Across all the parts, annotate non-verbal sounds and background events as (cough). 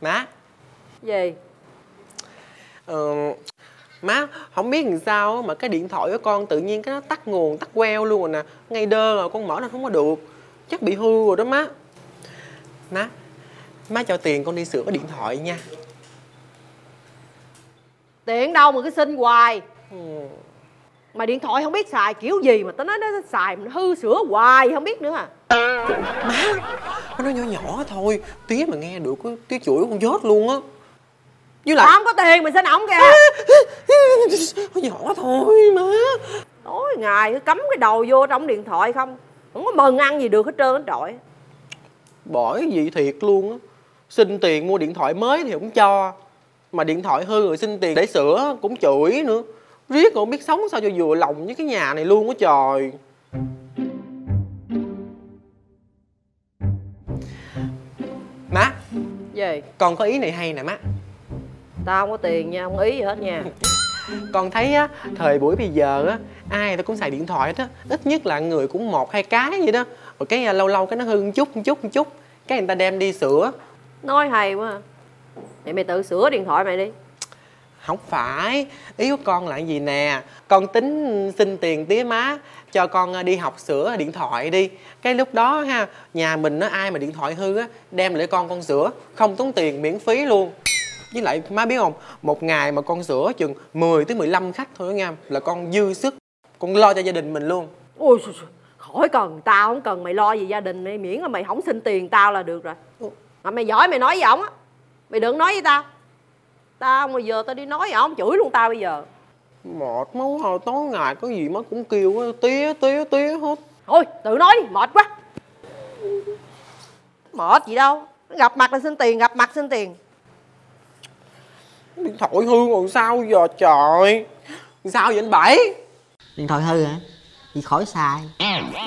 má. Gì? Ờ, má không biết làm sao mà cái điện thoại của con tự nhiên cái nó tắt nguồn tắt queo luôn rồi nè. Ngay đơ rồi con mở nó không có được. Chắc bị hư rồi đó má. Má má cho tiền con đi sửa cái điện thoại nha. Tiền đâu mà cứ xin hoài. Ừ. mà điện thoại không biết xài kiểu gì mà tao nói nó xài mà nó hư sửa hoài không biết nữa à. Má nó nói nhỏ nhỏ thôi tía mà nghe được cái tía chửi con chết luôn á. Với lại không có tiền mà xin ổng kìa. Nó nhỏ thôi má. Tối ngày cứ cắm cái đầu vô trong điện thoại không không có mừng ăn gì được hết trơn hết trọi bởi vậy thiệt luôn á. Xin tiền mua điện thoại mới thì không cho mà điện thoại hư rồi xin tiền để sửa cũng chửi nữa riết rồi không biết sống sao cho vừa lòng với cái nhà này luôn á trời. Má gì? con có ý này hay nè má. Tao không có tiền nha không ý gì hết nha. (laughs) Con thấy á thời buổi bây giờ á ai người ta cũng xài điện thoại hết á. Ít nhất là người cũng một hai cái vậy đó. Rồi cái à, lâu lâu cái nó hư một chút một chút một chút. Cái người ta đem đi sửa. Nói hay quá. À. vậy mày tự sửa điện thoại mày đi không phải ý của con là cái gì nè? Con tính xin tiền tía má cho con à, đi học sửa điện thoại đi. Cái lúc đó ha nhà mình nó ai mà điện thoại hư á đem lại con con sửa không tốn tiền miễn phí luôn. Với lại má biết không một ngày mà con sửa chừng 10 tới 15 khách thôi đó nha là con dư sức con lo cho gia đình mình luôn. Ôi khỏi cần tao không cần mày lo gì gia đình mày miễn là mày không xin tiền tao là được rồi. Mà mày giỏi mày nói với ổng á mày đừng nói với tao tao bây giờ tao đi nói ổng chửi luôn tao bây giờ. Mệt máu hồi tối ngày có gì má cũng kêu á, tía tía tía hết. Thôi tự nói đi mệt quá. Mệt gì đâu gặp mặt là xin tiền gặp mặt xin tiền. Điện thoại hư rồi sao giờ trời? Sao vậy anh bảy? Điện thoại hư hả? Thì khỏi xài.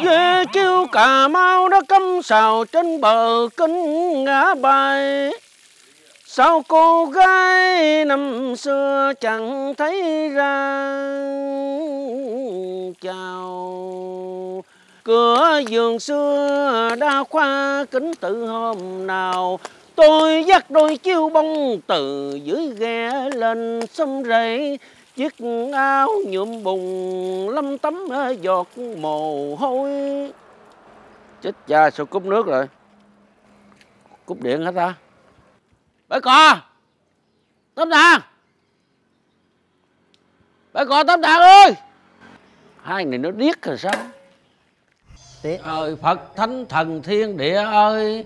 Ghê kêu Cà Mau đã cắm sào trên bờ kinh ngã bay Sao cô gái năm xưa chẳng thấy ra? Chào, Cửa giường xưa đã khoa kính tự hôm nào? Tôi dắt đôi chiêu bông từ dưới ghe lên sông rẫy. Chiếc áo nhuộm bùng lâm tấm giọt mồ hôi. Chết cha, sao cúp nước rồi? Cúp điện hả ta? Bà cò. Tấm đàn Bà cò tấm đàn ơi. Hai này nó điếc rồi sao? Tiếc. Trời Phật thánh thần thiên địa ơi.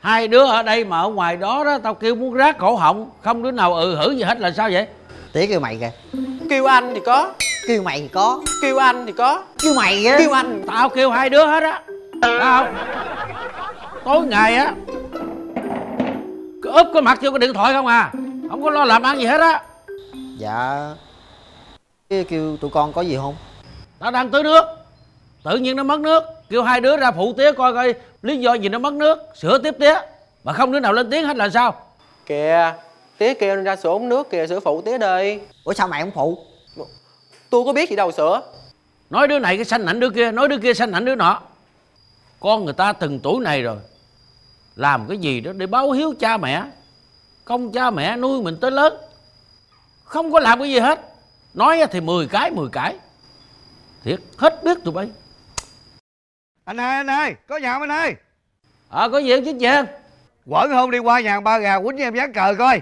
Hai đứa ở đây mà ở ngoài đó đó Tao kêu muốn rát cổ họng. Không đứa nào ừ hử gì hết là sao vậy? Tía kêu mày kìa. Kêu anh thì có. Kêu mày thì có. Kêu anh thì có. Kêu mày á. Kêu anh. Tao kêu hai đứa hết á. Thấy không Tối ngày á Cứ úp cái mặt vô cái điện thoại không à? Không có lo làm ăn gì hết á. Dạ. Cái kêu tụi con có gì không? Tao đang tưới nước. Tự nhiên nó mất nước. Kêu hai đứa ra phụ tía coi coi Lý do gì nó mất nước. Sửa tiếp tía. Mà không đứa nào lên tiếng hết là sao? Kìa tía kêu ra sửa ống nước kìa sửa phụ tía đi. Ủa sao mày không phụ? Tôi có biết gì đâu sửa. Nói đứa này cái sanh ảnh đứa kia Nói đứa kia sanh ảnh đứa nọ. Con người ta từng tuổi này rồi Làm cái gì đó để báo hiếu cha mẹ. Công cha mẹ nuôi mình tới lớn. Không có làm cái gì hết. Nói thì 10 cái 10 cái. Thiệt hết biết tụi bay. Anh hai anh ơi có nhà không anh ơi? Ờ có gì không chính chàng? Quẩn hôm đi qua nhà ba gà quýnh em dán cờ coi.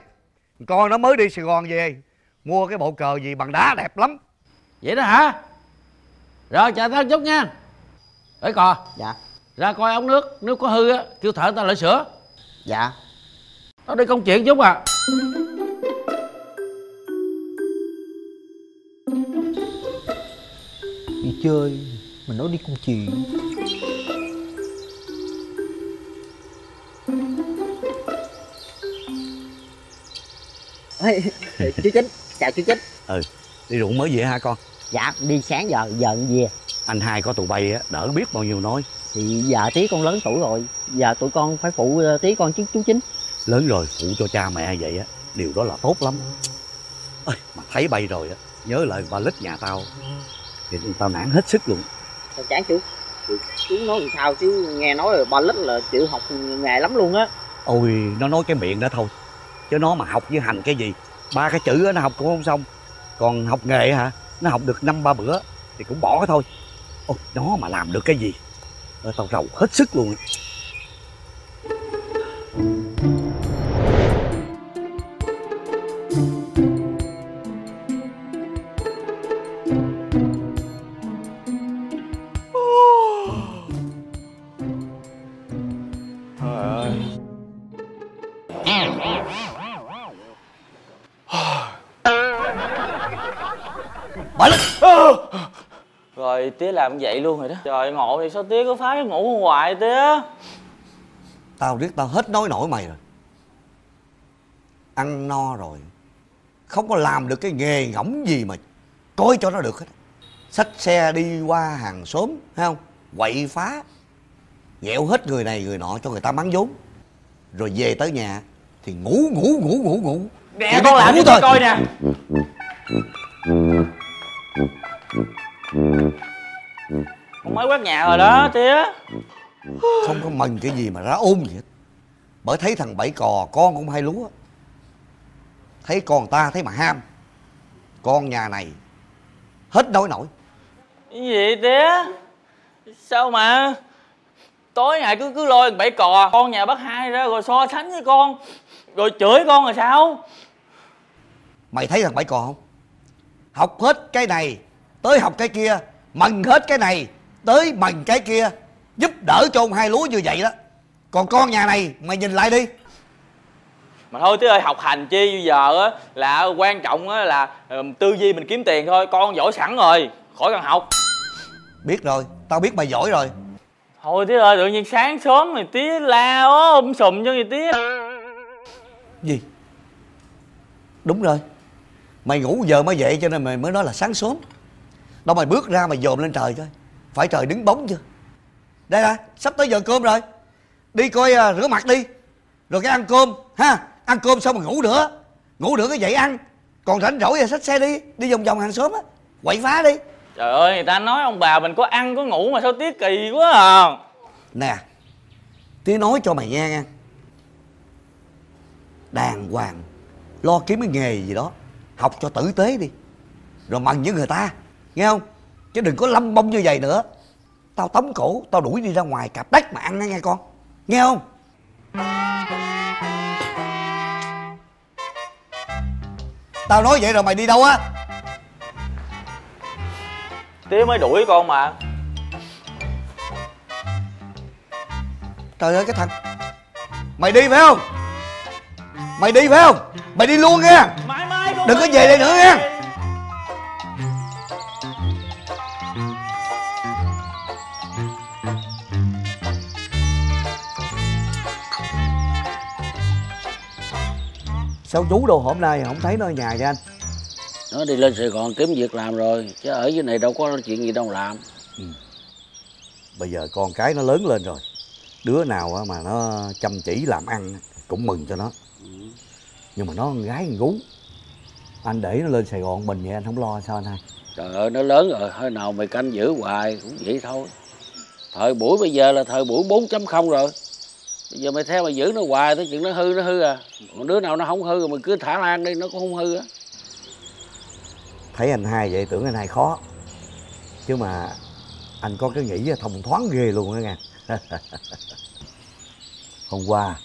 Con nó mới đi sài gòn về. Mua cái bộ cờ gì bằng đá đẹp lắm. Vậy đó hả? Rồi chờ tao chút nha. Ê cò. Dạ Ra coi ống nước Nếu có hư á Kêu thợ tao lại sửa. Dạ. Tao đi công chuyện chút à. Đi chơi mình nói đi công chuyện. Ê, chú chính chào chú chính. Ừ đi ruộng mới về hả con. Dạ đi sáng giờ giờ về. Anh hai có tụi bay á đỡ biết bao nhiêu nói thì giờ tí con lớn tuổi rồi giờ tụi con phải phụ ờ, tí con chứ chú chính. Lớn rồi phụ cho cha mẹ vậy á điều đó là tốt lắm. Ơi, mà thấy bay rồi á nhớ lời ba lít nhà tao. Thì tao nản hết sức luôn. Sao chán chú chú, chú nói làm sao chứ nghe nói là ba lít là chịu học nghề lắm luôn á. Ôi nó nói cái miệng đó thôi chứ nó mà học với hành cái gì? Ba cái chữ đó nó học cũng không xong. Còn học nghề hả? Nó học được năm ba bữa thì cũng bỏ thôi. Ôi nó mà làm được cái gì Ờ, tao rầu hết sức luôn. Bỏ lên tía làm vậy luôn rồi đó. Trời ngộ thì sao tía cứ phá cái ngủ hoài tía tao biết tao hết nói nổi mày rồi. Ăn no rồi. Không có làm được cái nghề ngỗng gì mà coi cho nó được hết. Xách xe đi qua hàng xóm thấy không? Quậy phá. Ghẹo hết người này người nọ cho người ta bán vốn. Rồi về tới nhà thì ngủ ngủ ngủ ngủ ngủ. Nè con làm cho coi nè Con mới quét nhà rồi đó tía. Không có mần cái gì mà ra ôm gì hết. Bởi thấy thằng bảy cò con cũng hay lúa. Thấy con ta thấy mà ham. Con nhà này hết nói nổi. Cái gì tía? Sao mà Tối ngày cứ cứ lôi bảy cò Con nhà bác hai ra rồi so sánh với con Rồi chửi con rồi sao? Mày thấy thằng bảy cò không? Học hết cái này tới học cái kia mần hết cái này tới mần cái kia giúp đỡ cho ông hai lúa như vậy đó. Còn con nhà này mày nhìn lại đi. Mà thôi tía ơi học hành chi bây giờ á Là quan trọng á là tư duy mình kiếm tiền thôi Con giỏi sẵn rồi Khỏi cần học. Biết rồi tao biết mày giỏi rồi. Thôi tía ơi tự nhiên sáng sớm thì tía la ôm sùm cho người tía gì? Đúng rồi mày ngủ giờ mới dậy cho nên mày mới nói là sáng sớm đâu mày bước ra mày dòm lên trời coi. Phải trời đứng bóng chưa? Đây nè sắp tới giờ cơm rồi. Đi coi à, rửa mặt đi. Rồi cái ăn cơm ha ăn cơm xong rồi ngủ nữa ngủ nữa cái dậy ăn. Còn rảnh rỗi thì xách xe đi đi vòng vòng hàng xóm á. Quậy phá đi. Trời ơi người ta nói ông bà mình có ăn có ngủ mà sao tía kỳ quá à. Nè tía nói cho mày nghe nha. Đàng hoàng lo kiếm cái nghề gì đó học cho tử tế đi. Rồi mần với người ta nghe không? Chứ đừng có lâm bông như vậy nữa. Tao tống cổ tao đuổi đi ra ngoài cạp đất mà ăn nghe con. Nghe không? Tao nói vậy rồi mày đi đâu á? Tía mới đuổi con mà. Trời ơi cái thằng. Mày đi phải không? Mày đi phải không? Mày đi luôn nghe mãi mãi Đừng có về đây nữa nha. Sao chú đâu hôm nay không thấy nó ở nhà vậy anh? Nó đi lên sài gòn kiếm việc làm rồi chứ ở dưới này đâu có chuyện gì đâu làm. Bây giờ con cái nó lớn lên rồi. Đứa nào mà nó chăm chỉ làm ăn cũng mừng cho nó. Nhưng mà nó con gái con gú. Anh để nó lên sài gòn mình vậy anh không lo sao anh hai? Trời ơi nó lớn rồi hơi nào mày canh giữ hoài cũng vậy thôi. Thời buổi bây giờ là thời buổi 4.0 rồi bây giờ mày theo mày giữ nó hoài tới chuyện nó hư nó hư à. Còn đứa nào nó không hư rồi mày cứ thả lan đi nó cũng không hư á. Thấy anh hai vậy tưởng anh hai khó. Chứ mà anh có cái nghĩ thông thoáng ghê luôn á nghe. (laughs) Hôm qua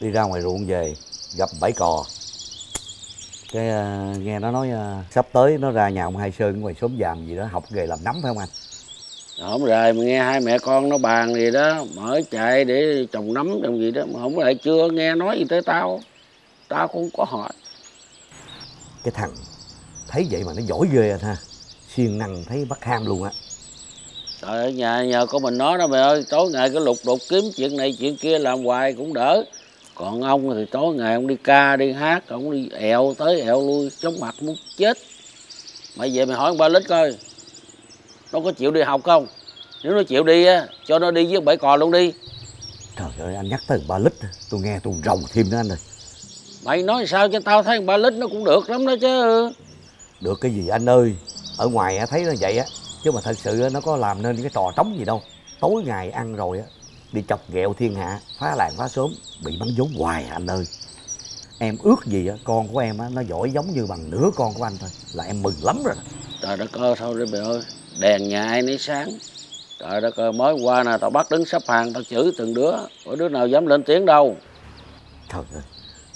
đi ra ngoài ruộng về gặp bãi cò. Cái uh, nghe nó nói uh, sắp tới nó ra nhà ông hai sơn ngoài xóm vàng gì đó học nghề làm nấm phải không anh? Không rồi mà nghe hai mẹ con nó bàn gì đó mở chạy để trồng nấm trồng gì đó mà không lại chưa nghe nói gì tới tao. Tao cũng có hỏi. Cái thằng thấy vậy mà nó giỏi ghê anh ha. Siêng năng thấy bắt ham luôn á. Trời ơi nhà nhờ con mình nói đó mày ơi tối ngày cứ lục đục kiếm chuyện này chuyện kia làm hoài cũng đỡ. Còn ông thì tối ngày ông đi ca đi hát ông đi ẹo tới ẹo lui chóng mặt muốn chết. Mày về mày hỏi ông ba lít coi nó có chịu đi học không? Nếu nó chịu đi á cho nó đi với bảy cò luôn đi. Trời ơi anh nhắc tới ba lít tôi nghe tôi rầu thêm nữa anh ơi. Mày nói sao cho tao thấy ba lít nó cũng được lắm đó chứ. Được cái gì anh ơi? Ở ngoài thấy nó vậy á chứ mà thật sự nó có làm nên cái trò trống gì đâu. Tối ngày ăn rồi á đi chọc ghẹo thiên hạ phá làng phá xóm bị bắn vốn hoài anh ơi. Em ước gì á, con của em á, nó giỏi giống như bằng nửa con của anh thôi là em mừng lắm rồi. Trời đất ơi thôi đi mày ơi đèn nhà ai nấy sáng. Trời đất ơi mới qua nè tao bắt đứng sắp hàng tao chửi từng đứa. Có đứa nào dám lên tiếng đâu? Trời ơi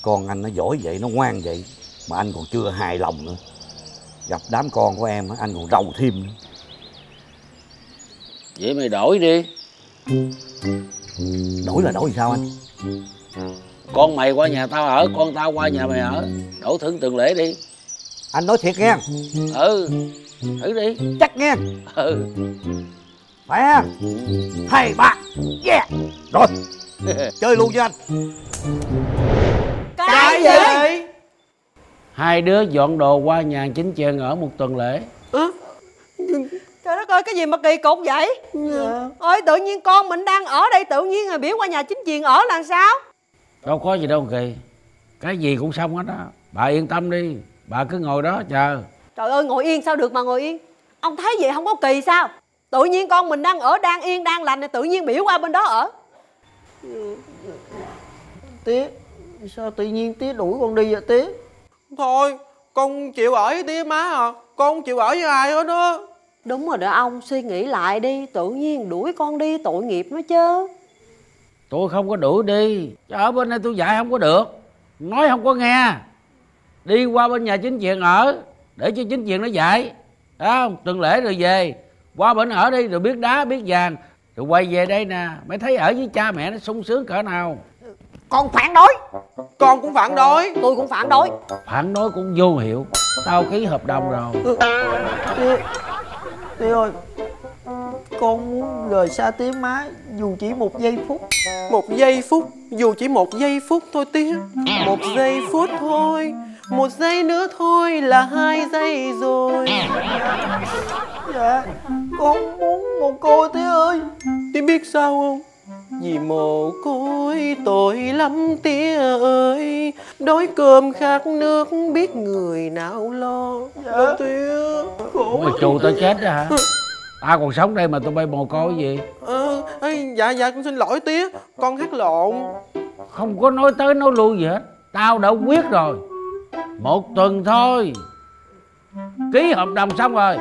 con anh nó giỏi vậy nó ngoan vậy mà anh còn chưa hài lòng nữa. Gặp đám con của em anh còn rầu thêm nữa. vậy mày đổi đi. Đổi là đổi sao anh? Con mày qua nhà tao ở con tao qua nhà mày ở. Đổi thưởng từng lễ đi. Anh nói thiệt nghe. Ừ thử đi. Chắc nghe. Ừ. Phải ha? Hai ba yeah. Rồi. Chơi luôn với anh. Cái gì? hai đứa dọn đồ qua nhà chính chèn ở một tuần lễ. Trời đất ơi cái gì mà kỳ cục vậy? Ôi tự nhiên con mình đang ở đây tự nhiên rồi biểu qua nhà chính quyền ở là sao? Đâu có gì đâu kỳ. Cái gì cũng xong hết á. Bà yên tâm đi. Bà cứ ngồi đó chờ trời ơi ngồi yên sao được mà ngồi yên? Ông thấy vậy không có kỳ sao? Tự nhiên con mình đang ở đang yên đang lành thì tự nhiên biểu qua bên đó ở. Tía sao tự nhiên tía đuổi con đi vậy tía thôi con chịu ở với tía má à. Con không chịu ở với ai hết á? Đúng rồi đó ông suy nghĩ lại đi. Tự nhiên đuổi con đi tội nghiệp nó chứ. Tôi không có đuổi đi. Chứ ở bên đây tôi dạy không có được. Nói không có nghe. Đi qua bên nhà chính quyền ở để cho chính quyền nó dạy. Thấy không? Tuần lễ rồi về. Qua bên ở đi rồi biết đá biết vàng. Rồi quay về đây nè. Mới thấy ở với cha mẹ nó sung sướng cỡ nào. Con phản đối. Con cũng phản đối. Tôi cũng phản đối. Phản đối cũng vô hiệu. Tao ký hợp đồng rồi. Tía tía ơi. Con muốn rời xa tía má dù chỉ một giây phút. Một giây phút. Dù chỉ một giây phút thôi tía. Một giây phút thôi một giây nữa thôi là hai giây rồi. Dạ con muốn một cô tía ơi. Tía biết sao không? Vì mồ côi tội lắm tía ơi. Đói cơm khát nước biết người nào lo. Dạ. tía? Mày trù tao chết đó hả? Tao còn sống đây mà tụi bay mồ côi gì? Ờ, ê, dạ dạ con xin lỗi tía. Con hát lộn. Không có nói tới nói lui gì hết. Tao đã quyết rồi một tuần thôi. Ký hợp đồng xong rồi.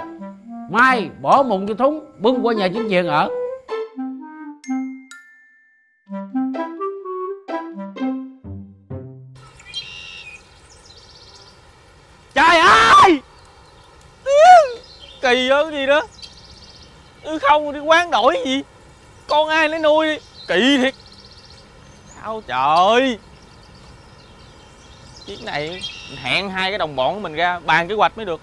Mai bỏ mụn cho thúng, bưng qua nhà chính quyền ở. Trời ơi! Kỳ ơi cái gì đó? Không đi quán đổi gì. Con ai lấy nuôi đi? Kỳ thiệt. Sao trời? Chiếc này hẹn hai cái đồng bọn của mình ra bàn kế hoạch mới được.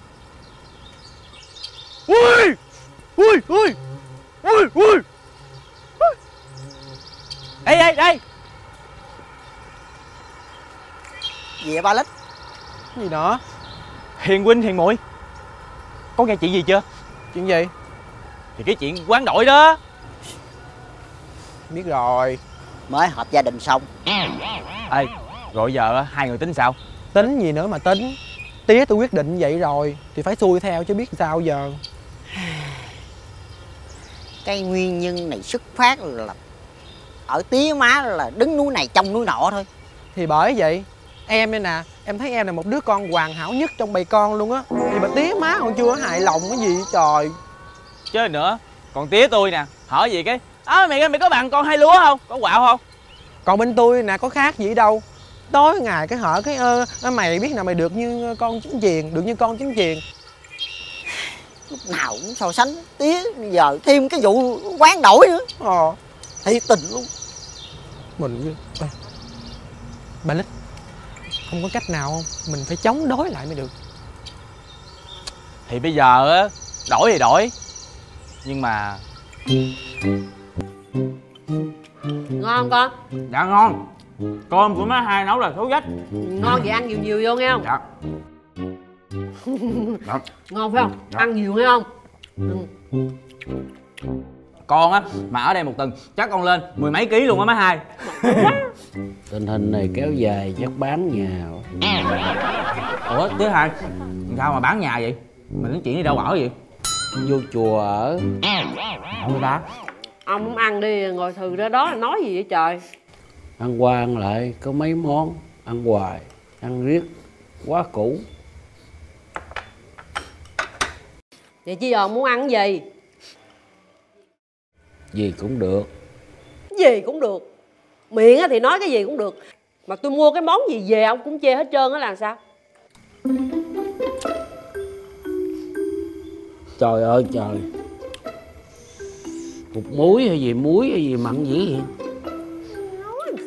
Ui! Ui ui! Ui ui! Đây đây đây gì vậy ba lít gì đó? Hiền huynh hiền muội. Có nghe chuyện gì chưa? Chuyện gì? Thì cái chuyện quán đổi đó. Biết rồi. Mới họp gia đình xong. Ê rồi giờ á, hai người tính sao tính gì nữa mà tính. Tía tôi quyết định vậy rồi thì phải xuôi theo chứ biết sao giờ. (sighs) Cái nguyên nhân này xuất phát là ở tía má là đứng núi này trông núi nọ thôi. Thì bởi vậy em đây nè em thấy em là một đứa con hoàn hảo nhất trong bầy con luôn á. Thì mà tía má còn chưa hại lòng cái gì trời. Chơi nữa còn tía tôi nè hỏi gì cái? À, mày ơi mày có bằng con hai lúa không? Có quạo không? Còn bên tôi nè có khác gì đâu tối ngày cái hở cái ơ ờ, mày biết nào mày được như con chính quyền được như con chính quyền lúc nào cũng so sánh tía bây giờ thêm cái vụ quán đổi nữa. Ờ. Thiệt tình luôn. Mình Ê, bà lít không có cách nào không? Mình phải chống đối lại mới được. Thì bây giờ á đổi thì đổi nhưng mà ngon không con? Dạ ngon cơm của má hai nấu là số dách. Ngon vậy ăn nhiều nhiều vô nghe không? Dạ. (laughs) Dạ. Ngon phải không? Dạ. ăn nhiều nghe không? Con á mà ở đây một tuần chắc con lên mười mấy ký luôn á má hai. (laughs) Tình hình này kéo dài chắc bán nhà. Ủa thứ hai sao mà bán nhà vậy? Mình nói chuyện đi đâu ở vậy? Vô chùa ở. Người ta ông không ăn đi ngồi thừ ra đó nói gì vậy trời ăn qua ăn lại có mấy món ăn hoài ăn riết quá cũ. Vậy chứ giờ muốn ăn gì? Gì cũng được. Gì cũng được. Miệng á thì nói cái gì cũng được. Mà tôi mua cái món gì về ông cũng chê hết trơn á là sao? Trời ơi trời. Cục muối hay gì muối hay gì mặn dữ vậy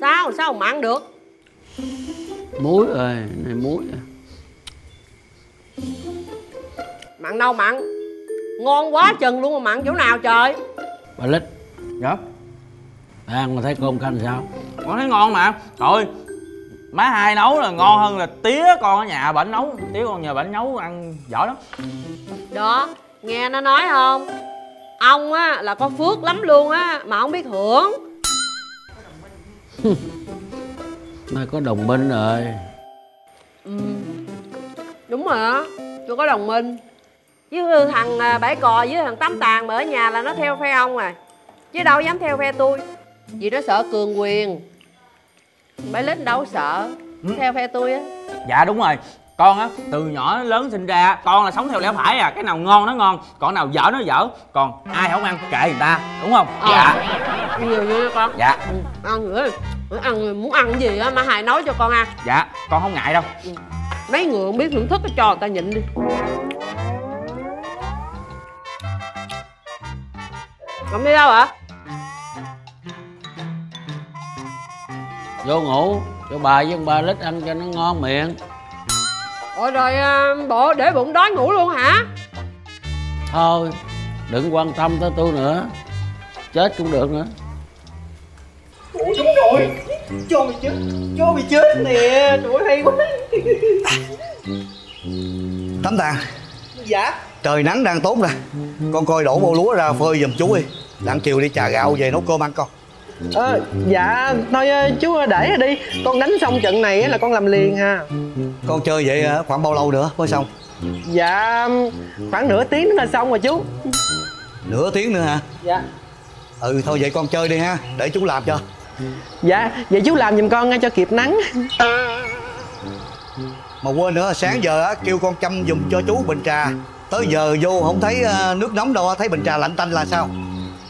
sao sao mà ăn được? Muối ơi này muối à. mặn đâu mặn ngon quá chừng luôn mà mặn chỗ nào trời? Bà lít. Dạ. Ăn mà thấy cơm canh sao? Con thấy ngon mà. Trời má hai nấu là ngon hơn là tía con ở nhà bển nấu. Tía con nhờ bển nấu ăn giỏi lắm. Đó nghe nó nói không? Ông á là có phước lắm luôn á mà không biết hưởng nay có đồng minh rồi. Ừ. đúng rồi á tôi có đồng minh. Với thằng à, bảy cò với thằng tám tàn mà ở nhà là nó theo phe ông rồi chứ đâu dám theo phe tôi. Vì nó sợ cường quyền. Bảy lít đâu sợ theo phe tôi á. Dạ đúng rồi con á từ nhỏ đến lớn sinh ra con là sống theo lẽ phải à cái nào ngon nó ngon còn nào dở nó dở còn ai không ăn kệ người ta đúng không? Ờ. dạ. Nhiều như con? Dạ. Ừ, ăn nữa ăn muốn ăn gì á mà hài nấu cho con ăn. Dạ con không ngại đâu. Mấy người không biết thưởng thức cái cho người ta nhịn đi. Không đi đâu hả? Vô ngủ cho bà với ông ba lít ăn cho nó ngon miệng Ôi rồi à, bộ để bụng đói ngủ luôn hả? Thôi đừng quan tâm tới tôi nữa. Chết cũng được nữa. Cho mày chết Cho mày chết nè Trời ơi hay quá. Tấm tàn Dạ? Trời nắng đang tốt nè. Con coi đổ bộ lúa ra phơi giùm chú đi. Đặng chiều đi trà gạo về nấu cơm ăn con ờ, dạ thôi ờ, chú để rồi đi. Con đánh xong trận này á là con làm liền ha Con chơi vậy hả? khoảng bao lâu nữa mới xong? Dạ khoảng nửa tiếng nữa là xong rồi chú. Nửa tiếng nữa hả? Dạ. Ừ thôi vậy con chơi đi ha Để chú làm cho. Dạ vậy chú làm giùm con nghe cho kịp nắng. Mà quên nữa sáng giờ á kêu con chăm giùm cho chú bình trà. Tới giờ vô không thấy ờ, nước nóng đâu thấy bình trà lạnh tanh là sao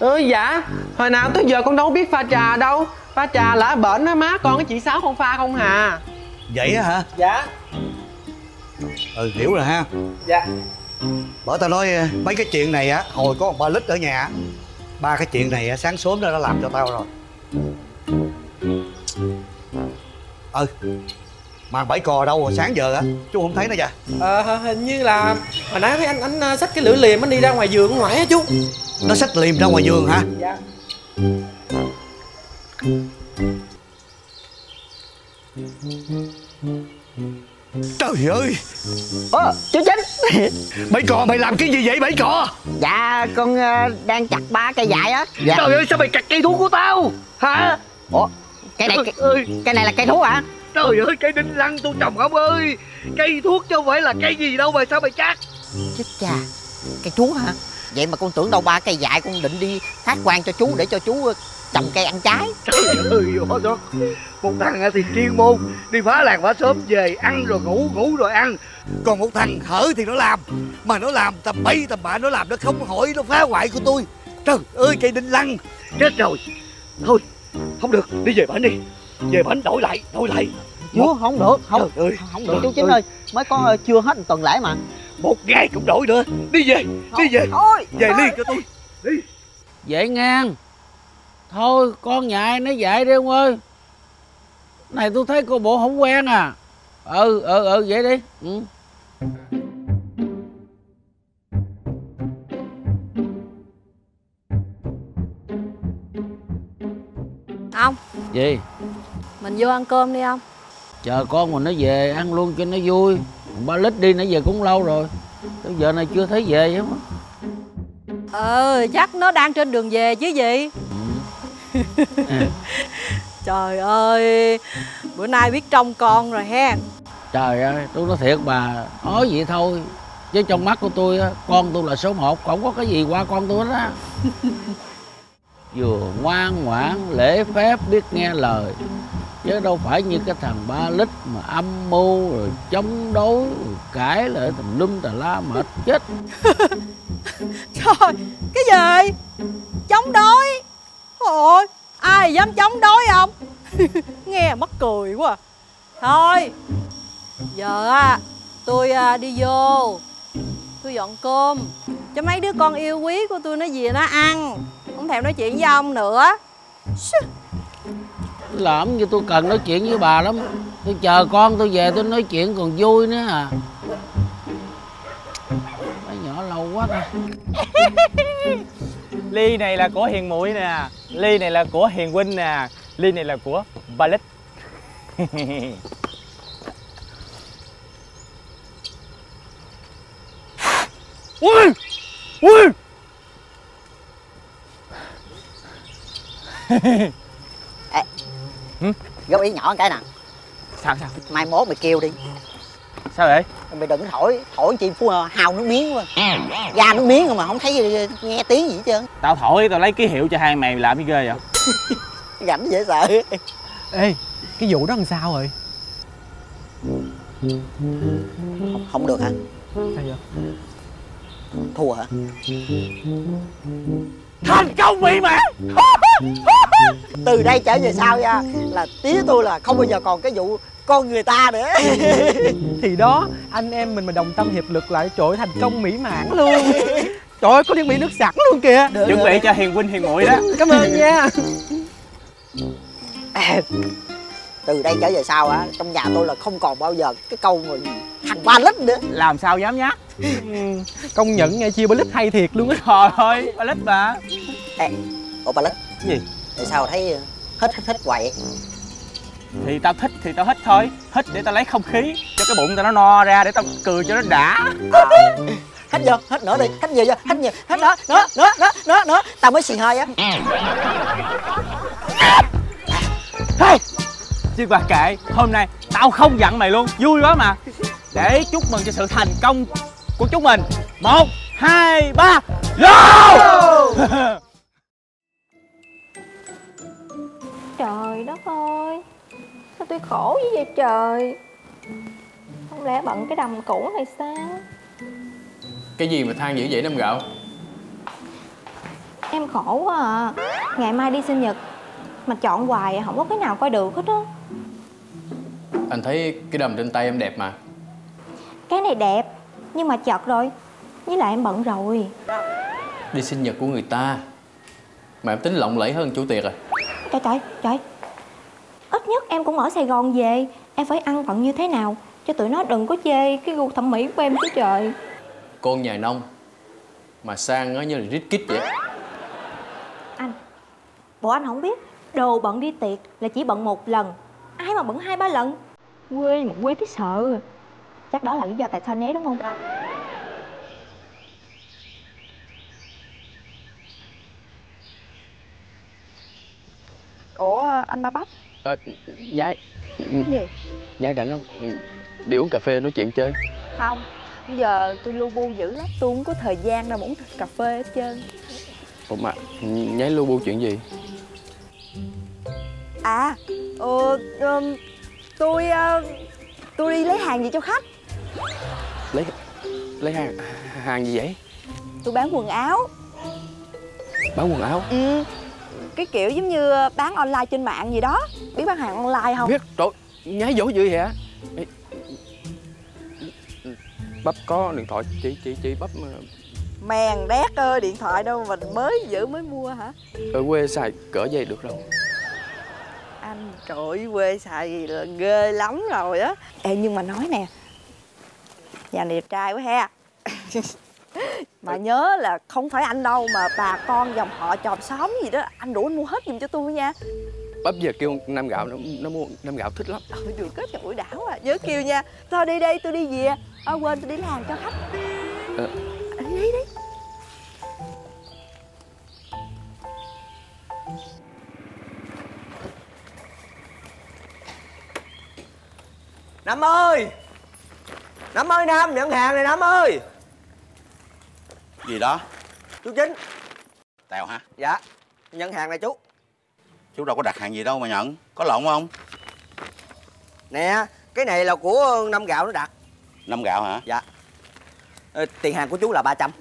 ừ dạ. Hồi nào tới giờ con đâu biết pha trà đâu. Pha trà là ở bển á má con với chị sáu con pha không hà. Vậy á hả? Dạ. Ừ hiểu rồi ha. Dạ. Bởi tao nói ờ, mấy cái chuyện này á Hồi có một ba lít ở nhà Ba cái chuyện này á, sáng sớm nó đã làm cho tao rồi. Ừ Mà bảy cò đâu rồi sáng giờ á Chú không thấy nó kìa ờ hình như là hồi nãy thấy anh anh ờ, xách cái lưỡi liềm anh đi ra ngoài vườn ngoài á chú Nó xách liềm ra ngoài giường hả? Dạ Trời ơi! Ơ chú Chính? (laughs) Bảy cò mày làm cái gì vậy bảy cò? Dạ con ờ, đang chặt ba cây dại á. Dạ. Trời ơi sao mày chặt cây thuốc của tao? Hả? Ủa cây này ơi. cây này là cây thuốc hả? Trời ơi cây đinh lăng tôi trồng ông ơi. Cây thuốc chứ không phải là cây gì đâu mà sao mày chặt? Chết cha Cây thuốc hả Vậy mà con tưởng đâu ba cây dại con định đi phát quan cho chú để cho chú ờ, trồng cây ăn trái. (laughs) Trời ơi đó Một thằng thì chuyên môn Đi phá làng phá sớm về ăn rồi ngủ ngủ rồi ăn. Còn một thằng hở thì nó làm Mà nó làm tầm bay tầm bạ Nó làm nó không hỏi nó phá hoại của tôi. Trời ơi cây đinh lăng Chết rồi. Thôi không được đi về bển đi. Về bển đổi lại đổi lại. Chú không được không ơi không được chú Chính ơi. Mới có ờ, chưa hết một tuần lễ mà Một ngày cũng đổi nữa. Đi về đi về. Thôi Về liền cho tôi. Đi. Vậy ngang. Thôi con nhà ai nó dạy đi ông ơi. Này tôi thấy cô bộ không quen à. Ừ ừ ừ vậy đi. Ừ. ông gì? Mình vô ăn cơm đi ông chờ con mình nó về ăn luôn cho nó vui ba lít đi nó về cũng lâu rồi. Tới giờ này chưa thấy về á ờ chắc nó đang trên đường về chứ gì. À, (laughs) trời ơi bữa nay biết trông con rồi ha. Trời ơi tôi nói thiệt bà nói vậy thôi. Chứ trong mắt của tôi á con tôi là số một không có cái gì qua con tôi hết á. (laughs) Vừa ngoan ngoãn lễ phép biết nghe lời chứ đâu phải như cái thằng ba lít mà âm mưu rồi chống đối rồi cãi lại tùm lum tà la mệt chết. (laughs) Trời Cái gì? Chống đối? Ôi Ai dám chống đối không (laughs) Nghe mắc cười quá à. Thôi Giờ à Tôi à, đi vô. Tôi dọn cơm. Cho mấy đứa con yêu quý của tôi nó về nó ăn. Không thèm nói chuyện với ông nữa làm như tôi cần nói chuyện với bà lắm. Tôi chờ con tôi về tôi nói chuyện còn vui nữa à. Mấy nhỏ lâu quá ta. (laughs) Ly này là của hiền muội nè. Ly này là của hiền huynh nè. Ly này là của ba lít (laughs) ui! Ui (laughs) góp ý nhỏ cái nè. Sao sao? Mai mốt mày kêu đi. Sao vậy? Mày đừng thổi thổi chi phú hao nước miếng quá. Ra nước miếng mà không thấy nghe tiếng gì hết trơn. Tao thổi tao lấy ký hiệu cho hai mày làm gì ghê vậy. (laughs) Rảnh dễ sợ. Ê cái vụ đó làm sao rồi? Không, không được hả? Sao vậy? Thua hả thành công mỹ mãn (laughs) từ đây trở về sau nha là tía tôi là không bao giờ còn cái vụ con người ta nữa. (laughs) Thì đó anh em mình mà đồng tâm hiệp lực lại trời ơi, thành công mỹ mãn luôn. Trời ơi có liên bị nước sẵn luôn kìa. Chuẩn bị cho hiền huynh hiền muội đó. Cảm ơn nha. (coughs) Từ đây trở về sau á trong nhà tôi là không còn bao giờ cái câu mà thằng ba lít nữa. Làm sao dám nhắc (laughs) công nhận nghe chia lít hay thiệt luôn á. Trời ơi ba lít mà Ê, ủa ba lít gì? Tại sao thấy hết hết hết hoài vậy? thì tao thích thì tao hít thôi. Hít để tao lấy không khí cho cái bụng tao nó no ra để tao cười cho nó đã. (laughs) Hít vô hít nữa đi. Hít nhiều vô hít nhiều hít nữa nữa nữa nữa nữa nữa tao mới xì hơi á. Hey! chứ qua kệ hôm nay tao không giận mày luôn. Vui quá mà. Để chúc mừng cho sự thành công của chúng mình. Một hai ba go! (laughs) Trời đất ơi Sao tôi khổ như vậy trời? Không lẽ bận cái đầm cũ này sao? Cái gì mà than dữ vậy Năm Gạo? Em khổ quá à. Ngày mai đi sinh nhật Mà chọn hoài không có cái nào coi được hết á. Anh thấy cái đầm trên tay em đẹp mà. Cái này đẹp Nhưng mà chật rồi Với lại em bận rồi. Đi sinh nhật của người ta. Mà em tính lộng lẫy hơn chủ tiệc à? Trời trời trời. Ít nhất em cũng ở Sài Gòn về. Em phải ăn phận như thế nào Cho tụi nó đừng có chê cái gu thẩm mỹ của em chứ trời. Con nhà nông Mà sang nó như là rít kít vậy. Anh Bộ anh không biết. Đồ bận đi tiệc là chỉ bận một lần. Ai mà bận hai ba lần? Quê mà quê thấy sợ Chắc đó là lý do tại sao né đúng không? Ủa anh ba bắp? À, Giai gì? Giai rảnh không? Đi uống cà phê nói chuyện chơi. Không bây giờ tôi lu bu dữ lắm. Tôi không có thời gian đâu mà uống cà phê hết trơn. Ủa mà nháy lu bu chuyện gì? À ờ, ừm, tôi ờ, tôi đi lấy hàng gì cho khách Lấy lấy hàng hàng gì vậy? Tôi bán quần áo. Bán quần áo? Ừ. Cái kiểu giống như bán online trên mạng gì đó. Biết bán hàng online không? Biết. Trời nhái dỗ dữ vậy hả? Bắp có điện thoại chị chị chị bắp mèn đét ơi điện thoại đâu mình mới giữ mới mua hả? Ở quê xài cỡ dây được đâu anh trời ơi quê xài gì là ghê lắm rồi á. Ê nhưng mà nói nè nhà này đẹp trai quá ha. (coughs) Mà nhớ là không phải anh đâu mà bà con dòng họ chòm xóm gì đó anh đủ anh mua hết giùm cho tôi nha. Bắp giờ kêu nam gạo nó nó mua nam gạo thích lắm. Ừ vừa kết chào buổi đảo à nhớ kêu nha. Thôi đi đây tôi đi về. À, quên tôi đi làm cho khách. Ờ. đi đi đi. Năm ơi Năm ơi Năm nhận hàng này Năm ơi. Gì đó? Chú Chính. Tèo hả? Dạ nhận hàng này chú. Chú đâu có đặt hàng gì đâu mà nhận. Có lộn không? Nè cái này là của năm gạo nó đặt. Năm gạo hả? Dạ. Ờ, Tiền hàng của chú là 300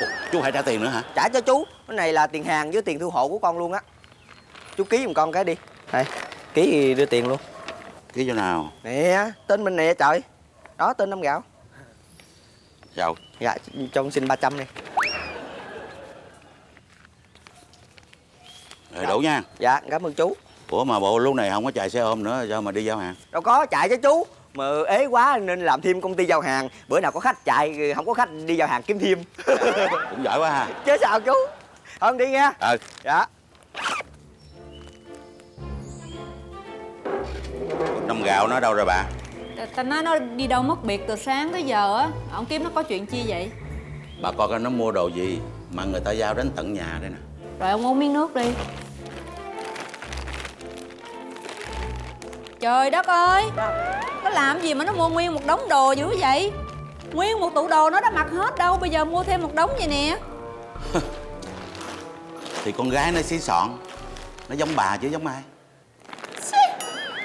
Ủa, Chú phải trả tiền nữa hả? Trả cho chú. Cái này là tiền hàng với tiền thu hộ của con luôn á. Chú ký giùm con cái đi. Đây Ký thì đưa tiền luôn. Ký chỗ nào? Nè Tên mình nè trời Đó tên năm gạo. Chào. Dạ cho xin 300 đi. Rồi đủ nha. Dạ cảm ơn chú. Ủa mà bộ lúc này không có chạy xe ôm nữa Sao mà đi giao hàng? Đâu có chạy cho chú. Mà ế quá nên làm thêm công ty giao hàng. Bữa nào có khách chạy không có khách đi giao hàng kiếm thêm. (laughs) Cũng giỏi quá ha. Chứ sao chú? Hơn đi nha. Ờ Dạ. Năm gạo nó đâu rồi bà Ta, ta nói nó đi đâu mất biệt từ sáng tới giờ á. Ông kiếm nó có chuyện chi vậy? Bà coi coi nó mua đồ gì Mà người ta giao đến tận nhà đây nè. Rồi ông uống miếng nước đi. Trời đất ơi! Nó làm gì mà nó mua nguyên một đống đồ dữ vậy? Nguyên một tủ đồ nó đã mặc hết đâu Bây giờ mua thêm một đống vậy nè. (laughs) Thì con gái nó xí xọn. Nó giống bà chứ giống ai.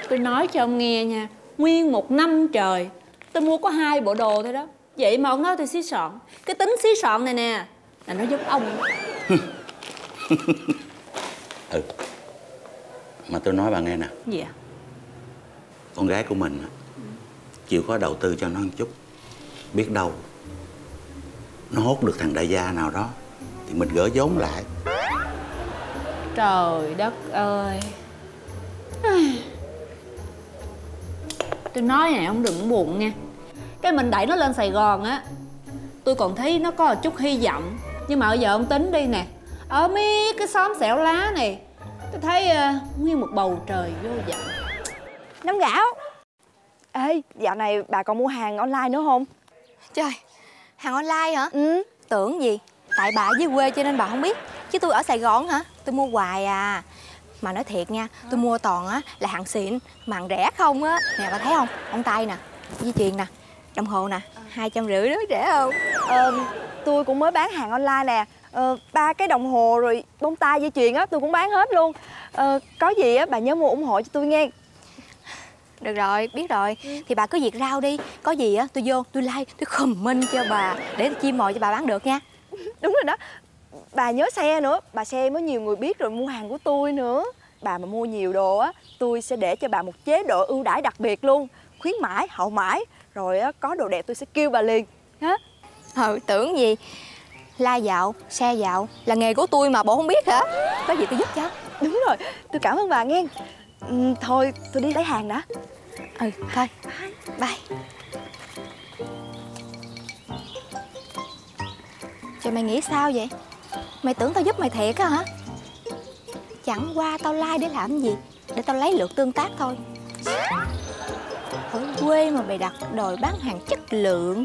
Tôi nói cho ông nghe nha Nguyên một năm trời. Tôi mua có hai bộ đồ thôi đó. Vậy mà ông nói tôi xí sọn Cái tính xí sọn này nè Là nó giống ông. (laughs) Ừ. Mà tôi nói bà nghe nè. Gì à Con gái của mình á, Chịu khó đầu tư cho nó một chút. Biết đâu Nó hốt được thằng đại gia nào đó Thì mình gỡ vốn lại. Trời đất ơi Tôi nói này ông đừng buồn nha. Cái mình đẩy nó lên Sài Gòn á Tôi còn thấy nó có một chút hy vọng. Nhưng mà bây giờ ông tính đi nè Ở mấy cái xóm xẻo lá này Tôi thấy uh, nguyên một bầu trời vô vọng Năm gạo. Ê, dạo này bà còn mua hàng online nữa không? Trời, hàng online hả? Ừ. Tưởng gì? Tại bà ở dưới quê cho nên bà không biết. Chứ tôi ở Sài Gòn hả? Tôi mua hoài à Mà nói thiệt nha, tôi mua toàn á là hàng xịn. Mà hàng rẻ không á Nè bà thấy không? Ông tay nè, dây chuyền nè Đồng hồ nè, hai trăm rưỡi đó rẻ không? Ờ, tôi cũng mới bán hàng online nè. Ờ, ba cái đồng hồ rồi bông tai dây chuyền á tôi cũng bán hết luôn. Ờ, có gì á bà nhớ mua ủng hộ cho tôi nghe. Được rồi, biết rồi. Thì bà cứ việc rao đi. Có gì á, tôi vô, tôi like, tôi comment cho bà Để tôi chim mồi cho bà bán được nha. (laughs) Đúng rồi đó bà nhớ xe nữa bà xe mới nhiều người biết rồi mua hàng của tôi nữa. Bà mà mua nhiều đồ á tôi sẽ để cho bà một chế độ ưu đãi đặc biệt luôn khuyến mãi hậu mãi. Rồi á có đồ đẹp tôi sẽ kêu bà liền hả Ừ, tưởng gì? La dạo, xe dạo là nghề của tôi mà bộ không biết hả? Có gì tôi giúp cho. Đúng rồi tôi cảm ơn bà nghe. Ừ, thôi tôi đi lấy hàng đã. Ừ, thôi. Bye. Trời mày nghĩ sao vậy? Mày tưởng tao giúp mày thiệt á hả? Chẳng qua tao like để làm gì? Để tao lấy lượt tương tác thôi. Ở quê mà mày đặt đòi bán hàng chất lượng.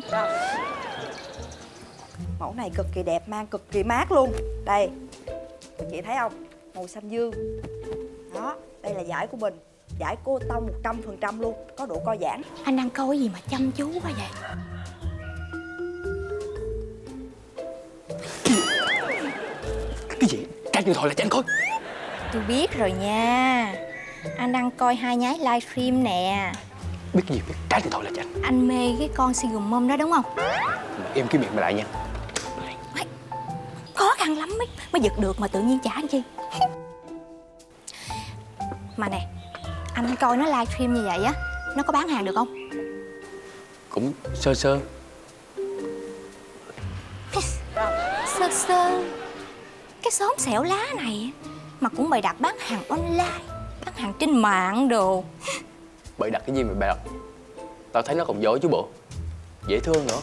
Mẫu này cực kỳ đẹp mang cực kỳ mát luôn. Đây chị thấy không? Màu xanh dương. Đó đây là giải của mình. Giải cô tông 100% luôn có độ co giãn Anh đang coi cái gì mà chăm chú quá vậy? Cái gì? Cái điện thoại là anh coi Tôi biết rồi nha. Anh đang coi hai nhái livestream nè. Biết gì biết? Cái điện thoại là cho anh mê cái con single mom đó đúng không? Em cái miệng mày lại nha. Khó khăn lắm mới, mới giật được mà tự nhiên trả anh chi. Mà nè Anh coi nó livestream như vậy á Nó có bán hàng được không? Cũng sơ sơ. Sơ sơ Cái xóm xẻo lá này Mà cũng bày đặt bán hàng online Bán hàng trên mạng đồ. Bậy đặt cái gì mà bậy đặt? Tao thấy nó còn dối chứ bộ. Dễ thương nữa.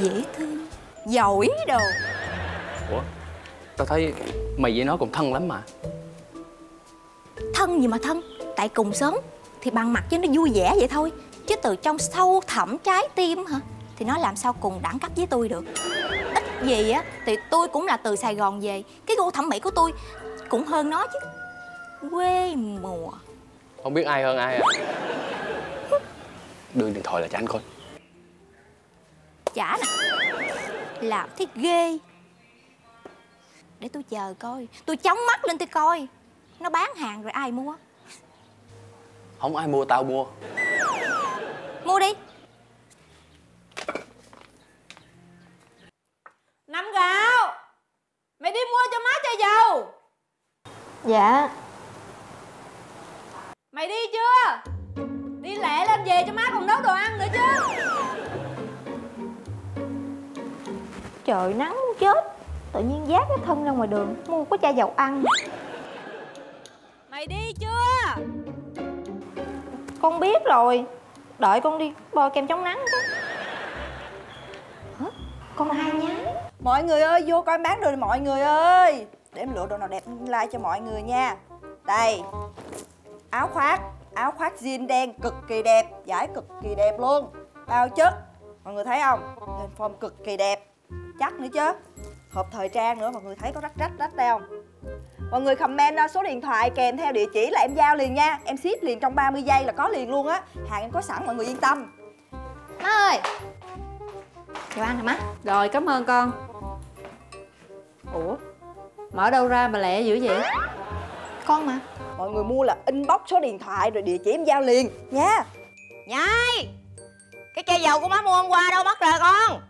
Dễ thương Giỏi đồ. Ủa Tao thấy mày với nó cũng thân lắm mà. Thân gì mà thân? Tại cùng xóm Thì bằng mặt cho nó vui vẻ vậy thôi Chứ từ trong sâu thẳm trái tim hả Thì nó làm sao cùng đẳng cấp với tôi được? Ít gì á Thì tôi cũng là từ Sài Gòn về. Cái gu thẩm mỹ của tôi Cũng hơn nó chứ. Quê mùa. Không biết ai hơn ai à? Đưa điện thoại lại cho anh coi. Chả nè. Làm thế ghê. Để tôi chờ coi. Tôi chống mắt lên tôi coi. Nó bán hàng rồi ai mua? Không ai mua tao mua. Mua đi Năm gạo. Mày đi mua cho má chai dầu. Dạ. Mày đi chưa? Đi lẹ lên về cho má còn nấu đồ ăn nữa chứ. Trời nắng muốn chết. Tự nhiên dát cái thân ra ngoài đường Mua có chai dầu ăn. Mày đi chưa? Con biết rồi. Đợi con đi bôi kem chống nắng chứ. Hả? Con hai nhá Mọi người ơi, vô coi em bán đồ đi mọi người ơi. Để em lựa đồ nào đẹp like cho mọi người nha. Đây. Áo khoác. Áo khoác jean đen cực kỳ đẹp. Giải cực kỳ đẹp luôn. Bao chất. Mọi người thấy không? Lên form cực kỳ đẹp. Chắc nữa chứ. Hộp thời trang nữa. Mọi người thấy có rách rách rách đây không? Mọi người comment số điện thoại kèm theo địa chỉ là em giao liền nha. Em ship liền trong 30 giây là có liền luôn á. Hàng em có sẵn mọi người yên tâm. Má ơi. Dầu ăn hả má. Rồi cảm ơn con Ủa? Mở đâu ra mà lẹ dữ vậy? Con mà. Mọi người mua là inbox số điện thoại rồi địa chỉ em giao liền nha. Nhai! Cái chai dầu của má mua hôm qua đâu mất rồi con?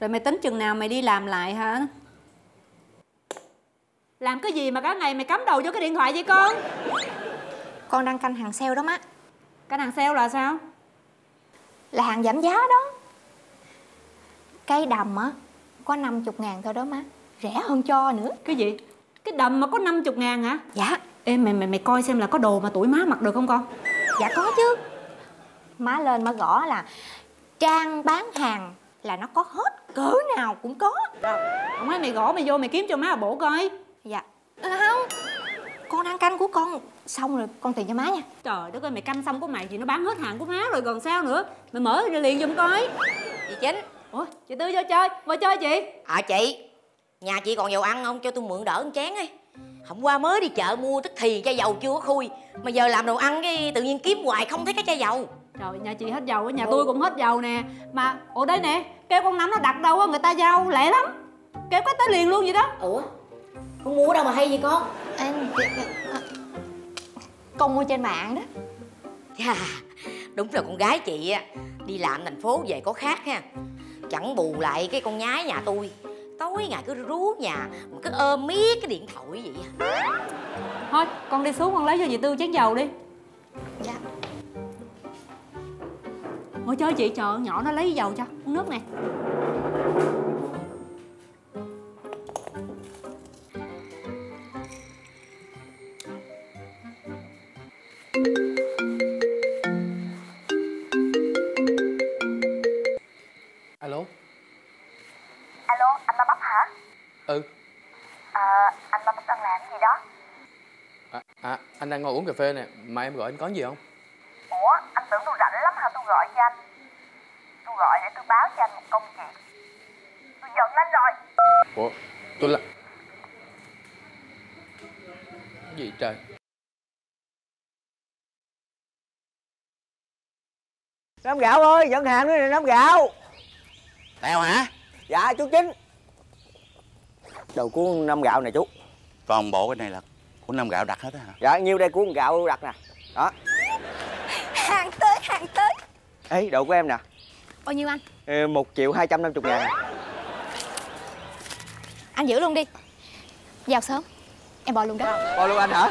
Rồi mày tính chừng nào mày đi làm lại hả? Làm cái gì mà cả ngày mày cắm đầu vô cái điện thoại vậy con? Con đang canh hàng sale đó má. Cái hàng sale là sao? Là hàng giảm giá đó Cây đầm á Có 50 ngàn thôi đó má. Rẻ hơn cho nữa. Cái gì? Cái đầm mà có 50 ngàn hả? Dạ. Ê mày mày mày coi xem là có đồ mà tuổi má mặc được không con? Dạ có chứ. Má lên má gõ là Trang bán hàng là nó có hết Cỡ nào cũng có. Không phải mày gõ mày vô mày kiếm cho má bộ coi. Dạ. Ừ, Không. Con đang canh của con Xong rồi con tiền cho má nha. Trời đất ơi mày canh xong của mày thì nó bán hết hàng của má rồi còn sao nữa? Mày mở ra liền giùm coi. Chị Chính Ủa chị Tư vô chơi Vào chơi chị. À chị. Nhà chị còn dầu ăn không? Cho tôi mượn đỡ một chén ấy. Hôm qua mới đi chợ mua tức thì chai dầu chưa có khui. Mà giờ làm đồ ăn cái tự nhiên kiếm hoài không thấy cái chai dầu. Trời nhà chị hết dầu nhà tôi cũng hết dầu nè. Mà ủa đây nè Kêu con nắm nó đặt đâu á người ta giao lẹ lắm. Kêu có tới liền luôn vậy đó. Ủa Con mua ở đâu mà hay vậy con? Anh Con mua trên mạng đó. Chà, đúng là con gái chị á. Đi làm thành phố về có khác ha Chẳng bù lại cái con nhái nhà tôi. Tối ngày cứ rú nhà mà Cứ ôm miết cái điện thoại vậy à. Thôi con đi xuống con lấy cho chị Tư chén dầu đi. Dạ. Ngồi chơi chị chờ nhỏ nó lấy dầu cho Uống nước nè anh đang ngồi uống cà phê nè Mà em gọi anh có gì không? Ủa, anh tưởng tôi rảnh lắm hả? Tôi gọi cho anh. Tôi gọi để tôi báo cho anh một công chuyện Tôi giận anh rồi. Ủa tôi là gì trời? Năm gạo ơi, nhận hàng nữa nè năm gạo. Tèo hả? Dạ chú Chính. Đầu của năm gạo nè chú. Toàn bộ cái này là của năm gạo đặt hết á hả? Dạ nhiêu đây của gạo đặt nè. Đó. Hàng tới, hàng tới Ê đồ của em nè. Bao nhiêu anh? Ê, một triệu hai trăm năm chục ngàn. Anh giữ luôn đi. Giao sớm. Em bỏ luôn đó. Bao luôn anh hả?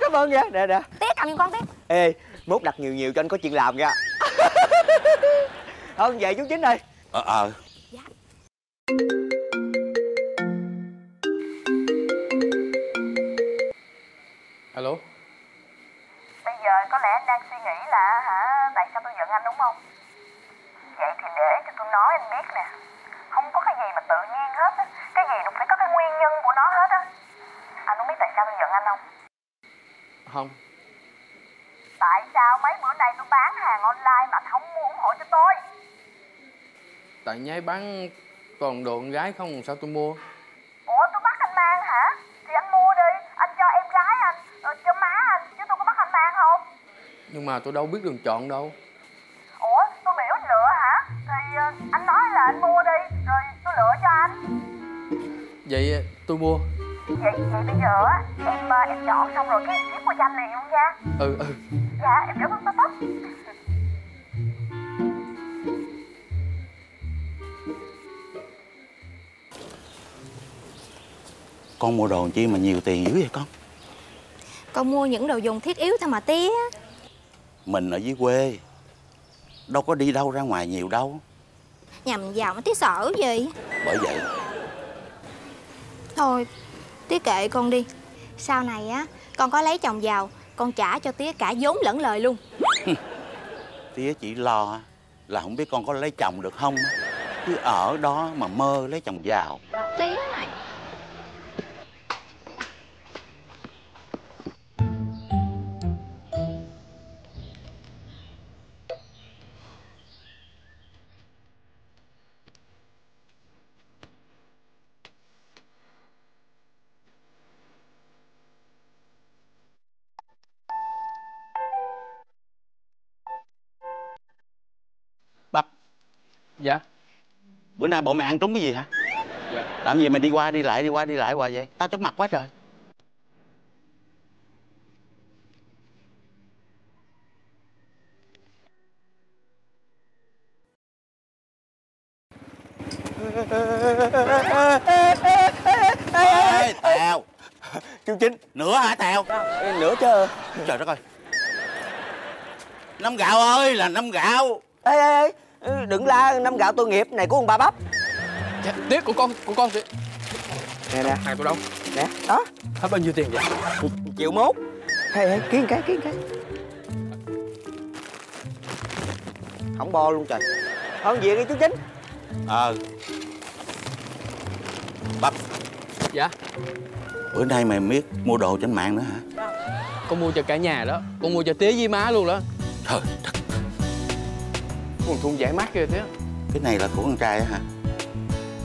Cảm ơn nha. Nè nè. Té cầm giùm con té Ê mốt đặt nhiều nhiều cho anh có chuyện làm nha. Thôi về chú Chính ơi. Ờ ờ Alo Bây giờ có lẽ anh đang suy nghĩ là hả Tại sao tôi giận anh đúng không? Vậy thì để cho tôi nói anh biết nè Không có cái gì mà tự nhiên hết á Cái gì cũng phải có cái nguyên nhân của nó hết á Anh không biết tại sao tôi giận anh không? Không Tại sao mấy bữa nay tôi bán hàng online mà anh không mua ủng hộ cho tôi? Tại nhái bán toàn đồ con gái không sao tôi mua Ủa tôi bắt anh mang hả? Thì anh mua đi, anh cho em gái anh, ờ, cho má anh, chứ tôi có bắt anh mang không? Nhưng mà tôi đâu biết đường chọn đâu. Ủa tôi biểu anh lựa hả? Thì ờ, anh nói là anh mua đi, vậy tôi mua. Vậy, vậy bây giờ á, em ờ, em chọn xong rồi cái em viết qua danh liền luôn nha. Ừ ừ. Dạ, em cảm ơn bắp bắp Con mua đồ chi mà nhiều tiền dữ vậy con Con mua những đồ dùng thiết yếu thôi mà tía Mình ở dưới quê Đâu có đi đâu ra ngoài nhiều đâu. Nhà mình giàu mà tía sợ gì? Bởi vậy Thôi tía kệ con đi. Sau này á con có lấy chồng giàu Con trả cho tía cả vốn lẫn lời luôn. Tía chỉ lo là không biết con có lấy chồng được không. Cứ ở đó mà mơ lấy chồng giàu Tía này Dạ. Bữa nay bộ mày ăn trúng cái gì hả? Làm gì mày đi qua đi lại đi qua đi lại hoài vậy? Tao chóng mặt quá trời. Ê, Tèo. Chú Chính Nữa hả Tèo? Nữa chứ. Trời đất ơi. Nắm gạo ơi là nắm gạo. Ê ê ê Đừng la năm gạo tôi nghiệp này của ông ba bắp. Dạ, Tiếc của con của con thì Nè nè. Hàng tôi đâu? Nè đó. Hết bao nhiêu tiền vậy? Triệu mốt. Ê ký một cái một cái. Không bo luôn trời. Hơn gì đi chú Chính? Ờ. Bắp. Dạ. Bữa nay mày biết mua đồ trên mạng nữa hả? Con mua cho cả nhà đó. Con mua cho tía với má luôn đó. Trời đất Còn thun giải mắt kìa tía Cái này là của con trai á hả?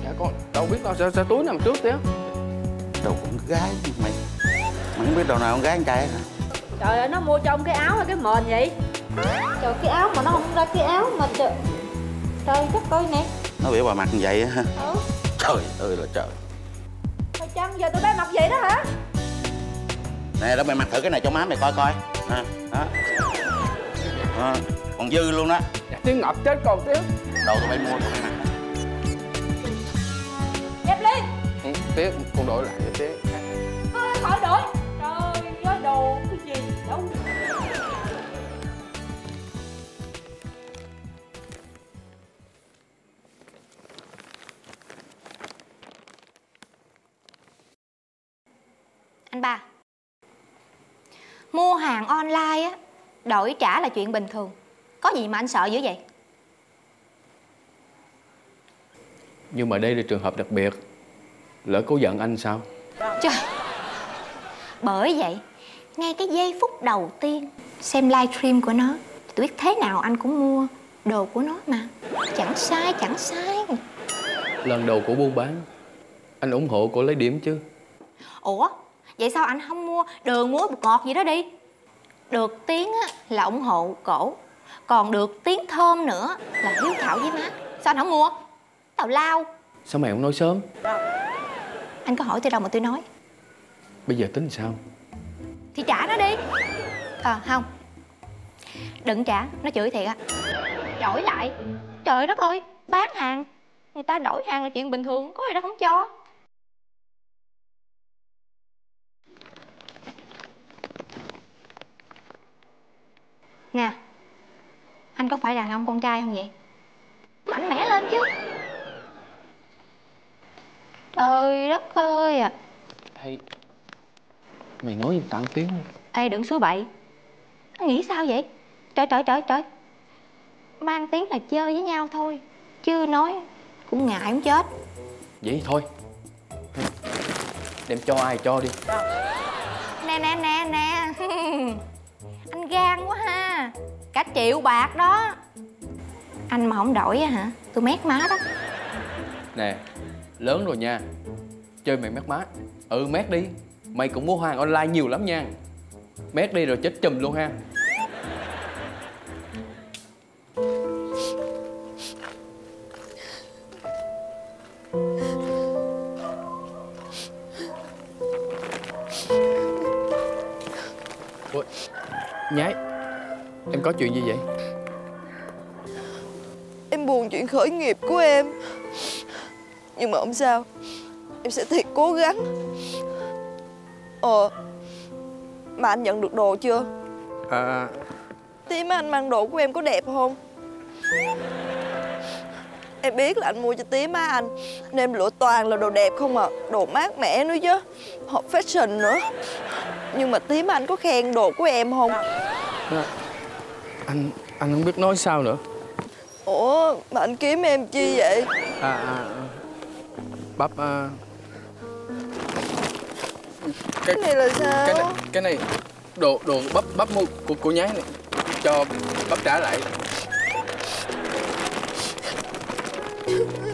Dạ con đâu biết đâu sao, sao túi nằm trước tía Đồ của con gái mày. Mày không biết đồ nào con gái con trai hả? Trời ơi nó mua cho ông cái áo hay cái mền vậy. Trời cái áo mà nó không ra cái áo mà trời Trời chắc coi nè. Nó biểu bà mặc như vậy á hả? Ừ. Trời ơi là trời. Thôi chăng giờ tụi bay mặc vậy đó hả? Nè đó mày mặc thử cái này cho má mày coi coi. À, đó. Đó. Còn dư luôn đó Dạ tía ngập chết con tía Đồ tụi bay mua tụi bay mặc Dẹp lên. Ừ, Tía con đổi lại cho tía Thôi khỏi đổi. Trời ơi đồ cái gì đâu. Anh ba Mua hàng online á Đổi trả là chuyện bình thường Có gì mà anh sợ dữ vậy? Nhưng mà đây là trường hợp đặc biệt. Lỡ cô giận anh sao? Trời. Bởi vậy Ngay cái giây phút đầu tiên Xem livestream của nó Tôi biết thế nào anh cũng mua Đồ của nó mà. Chẳng sai chẳng sai. Lần đầu của buôn bán. Anh ủng hộ cô lấy điểm chứ? Ủa Vậy sao anh không mua đường muối bột ngọt gì đó đi? Được tiếng á, là ủng hộ cổ Còn được tiếng thơm nữa Là hiếu thảo với má. Sao anh không mua? Tào lao. Sao mày không nói sớm? Anh có hỏi tôi đâu mà tôi nói. Bây giờ tính sao? Thì trả nó đi. À không. Đừng trả Nó chửi thiệt á. Đổi lại Trời đất ơi Bán hàng. Người ta đổi hàng là chuyện bình thường Có ai đó không cho. Nè Anh có phải đàn ông con trai không vậy? Mạnh mẽ lên chứ. Trời đất ơi à. Hay Mày nói gì tặng tiếng Ê đừng số bậy. Nó nghĩ sao vậy? Trời trời trời trời. Mang tiếng là chơi với nhau thôi. Chứ nói cũng ngại cũng chết. Vậy thôi. Đem cho ai cho đi. Nè nè nè nè. (laughs) Anh gan quá ha cả triệu bạc đó. Anh mà không đổi á hả? Tôi mét má đó. Nè lớn rồi nha. Chơi mày mét má. Ừ mét đi. Mày cũng mua hàng online nhiều lắm nha. Mét đi rồi chết chùm luôn ha. Ôi, nhái. Em có chuyện gì vậy? Em buồn chuyện khởi nghiệp của em. Nhưng mà không sao. Em sẽ thiệt cố gắng. Ờ Mà anh nhận được đồ chưa? À Tím anh mang đồ của em có đẹp không? Em biết là anh mua cho tím á anh Nên em lựa toàn là đồ đẹp không à. Đồ mát mẻ nữa chứ. Hợp fashion nữa. Nhưng mà tím anh có khen đồ của em không Anh anh không biết nói sao nữa. Ủa mà anh kiếm em chi vậy? À à Bắp à, Cái này là sao Cái này, cái này Đồ đồ bắp bắp mua của của nhái này Cho bắp trả lại.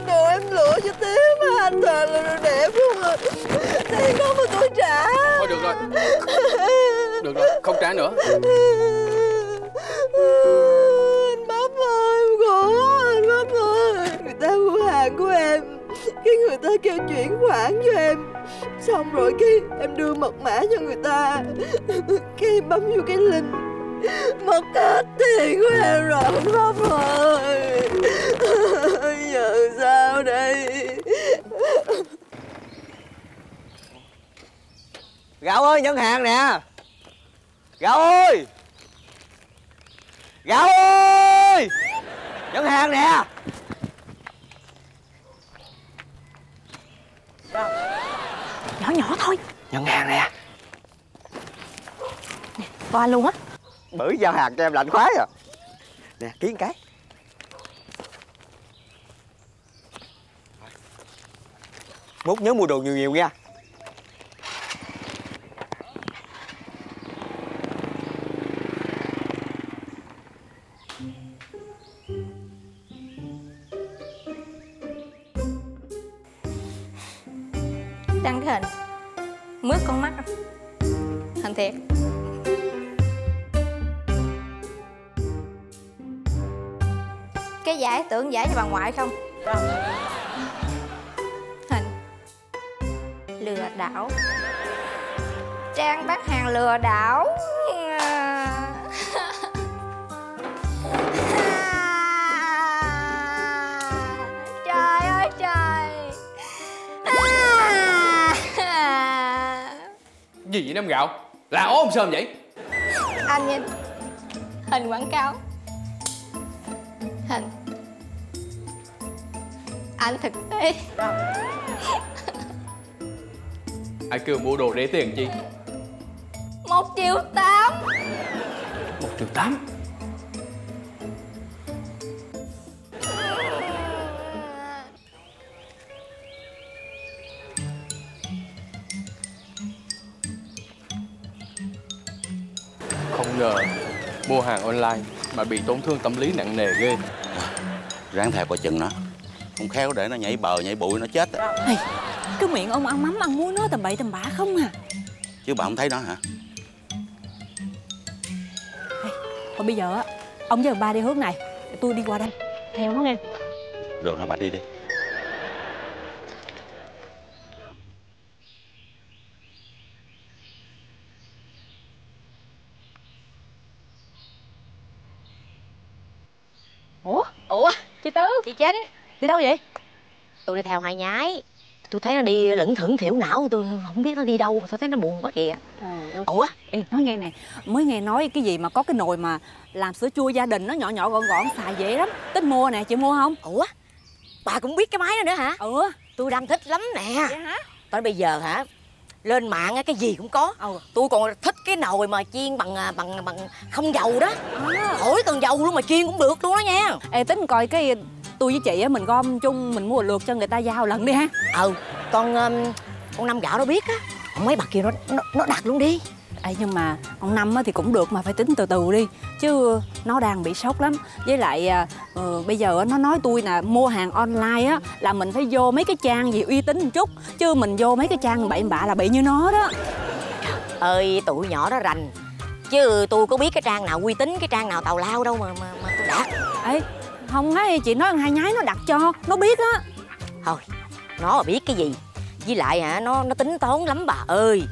Đồ em lựa cho tím á anh toàn là đồ đẹp không à. Tiền đâu mà tôi trả. Thôi được rồi Được rồi không trả nữa (laughs) Anh Bắp ơi, em khổ anh Bắp ơi. Người ta mua hàng của em. Cái người ta kêu chuyển khoản cho em. Xong rồi cái em đưa mật mã cho người ta. (laughs) Cái em bấm vô cái link. Mất hết tiền của em rồi anh Bắp ơi. (laughs) Giờ sao đây? Gạo ơi nhận hàng nè. Gạo ơi! Gạo ơi! Nhận hàng nè! Nhỏ nhỏ thôi. Nhận hàng nè. Qua luôn á. Bữa giao hàng cho em lạnh khoái à. Nè ký một cái. Mốt nhớ mua đồ nhiều nhiều nha Đăng cái hình Mướt con mắt không? Hình thiệt. Cái giải tưởng giải cho bà ngoại không? Hình. Lừa đảo. Trang bán hàng lừa đảo. Gì vậy Nam Gạo? Là ốm sơm vậy? Anh nhìn Hình quảng cáo. Hình. Anh thực tế. Ai kêu mua đồ để tiền chi? Một triệu tám. Một triệu tám ngờ Mua hàng online Mà bị tổn thương tâm lý nặng nề ghê. Ráng theo coi chừng nó. Không khéo để nó nhảy bờ nhảy bụi nó chết á. Ê, cái miệng ông ăn mắm ăn muối nói tầm bậy tầm bạ không à? Chứ bà không thấy nó hả? Thôi bây giờ á Ông với thằng ba đi hướng này tôi đi qua đây. Theo nó nghe. Được hả bà đi đi Ủa? Ủa? Chị Trinh Đi đâu vậy? Tôi đi theo hai nhái. Tôi thấy nó đi lững thững thiểu não Tôi không biết nó đi đâu Tôi thấy nó buồn quá kìa. Ủa? Ê, nói nghe nè Mới nghe nói cái gì mà có cái nồi mà Làm sữa chua gia đình nó nhỏ nhỏ gọn gọn xài dễ lắm. Tính mua nè chị mua không? Ủa? Bà cũng biết cái máy đó nữa hả? Ừ. Tôi đang thích lắm nè. Tới bây giờ hả lên mạng cái gì cũng có. Tôi còn thích cái nồi mà chiên bằng à, bằng bằng không dầu đó. Khỏi cần dầu luôn mà chiên cũng được luôn đó nha. Ê tính coi cái tôi với chị á mình gom chung mình mua lượt cho người ta giao lần đi ha. Ừ con um, con năm gạo nó biết á. Mấy bà kia nó nó, nó đặt luôn đi. Ê, nhưng mà ông năm á thì cũng được mà phải tính từ từ đi. Chứ nó đang bị sốc lắm. Với lại ờ, bây giờ á, nó nói tôi là mua hàng online á là mình phải vô mấy cái trang gì uy tín một chút. Chứ mình vô mấy cái trang bậy bạ là bị như nó đó. Ơi tụi nhỏ đó rành. Chứ tôi có biết cái trang nào uy tín cái trang nào tào lao đâu mà mà, mà tôi đặt ấy không ấy chị nói hai nhái nó đặt cho nó biết á. Thôi nó mà biết cái gì? Với lại hả nó nó tính toán lắm bà ơi.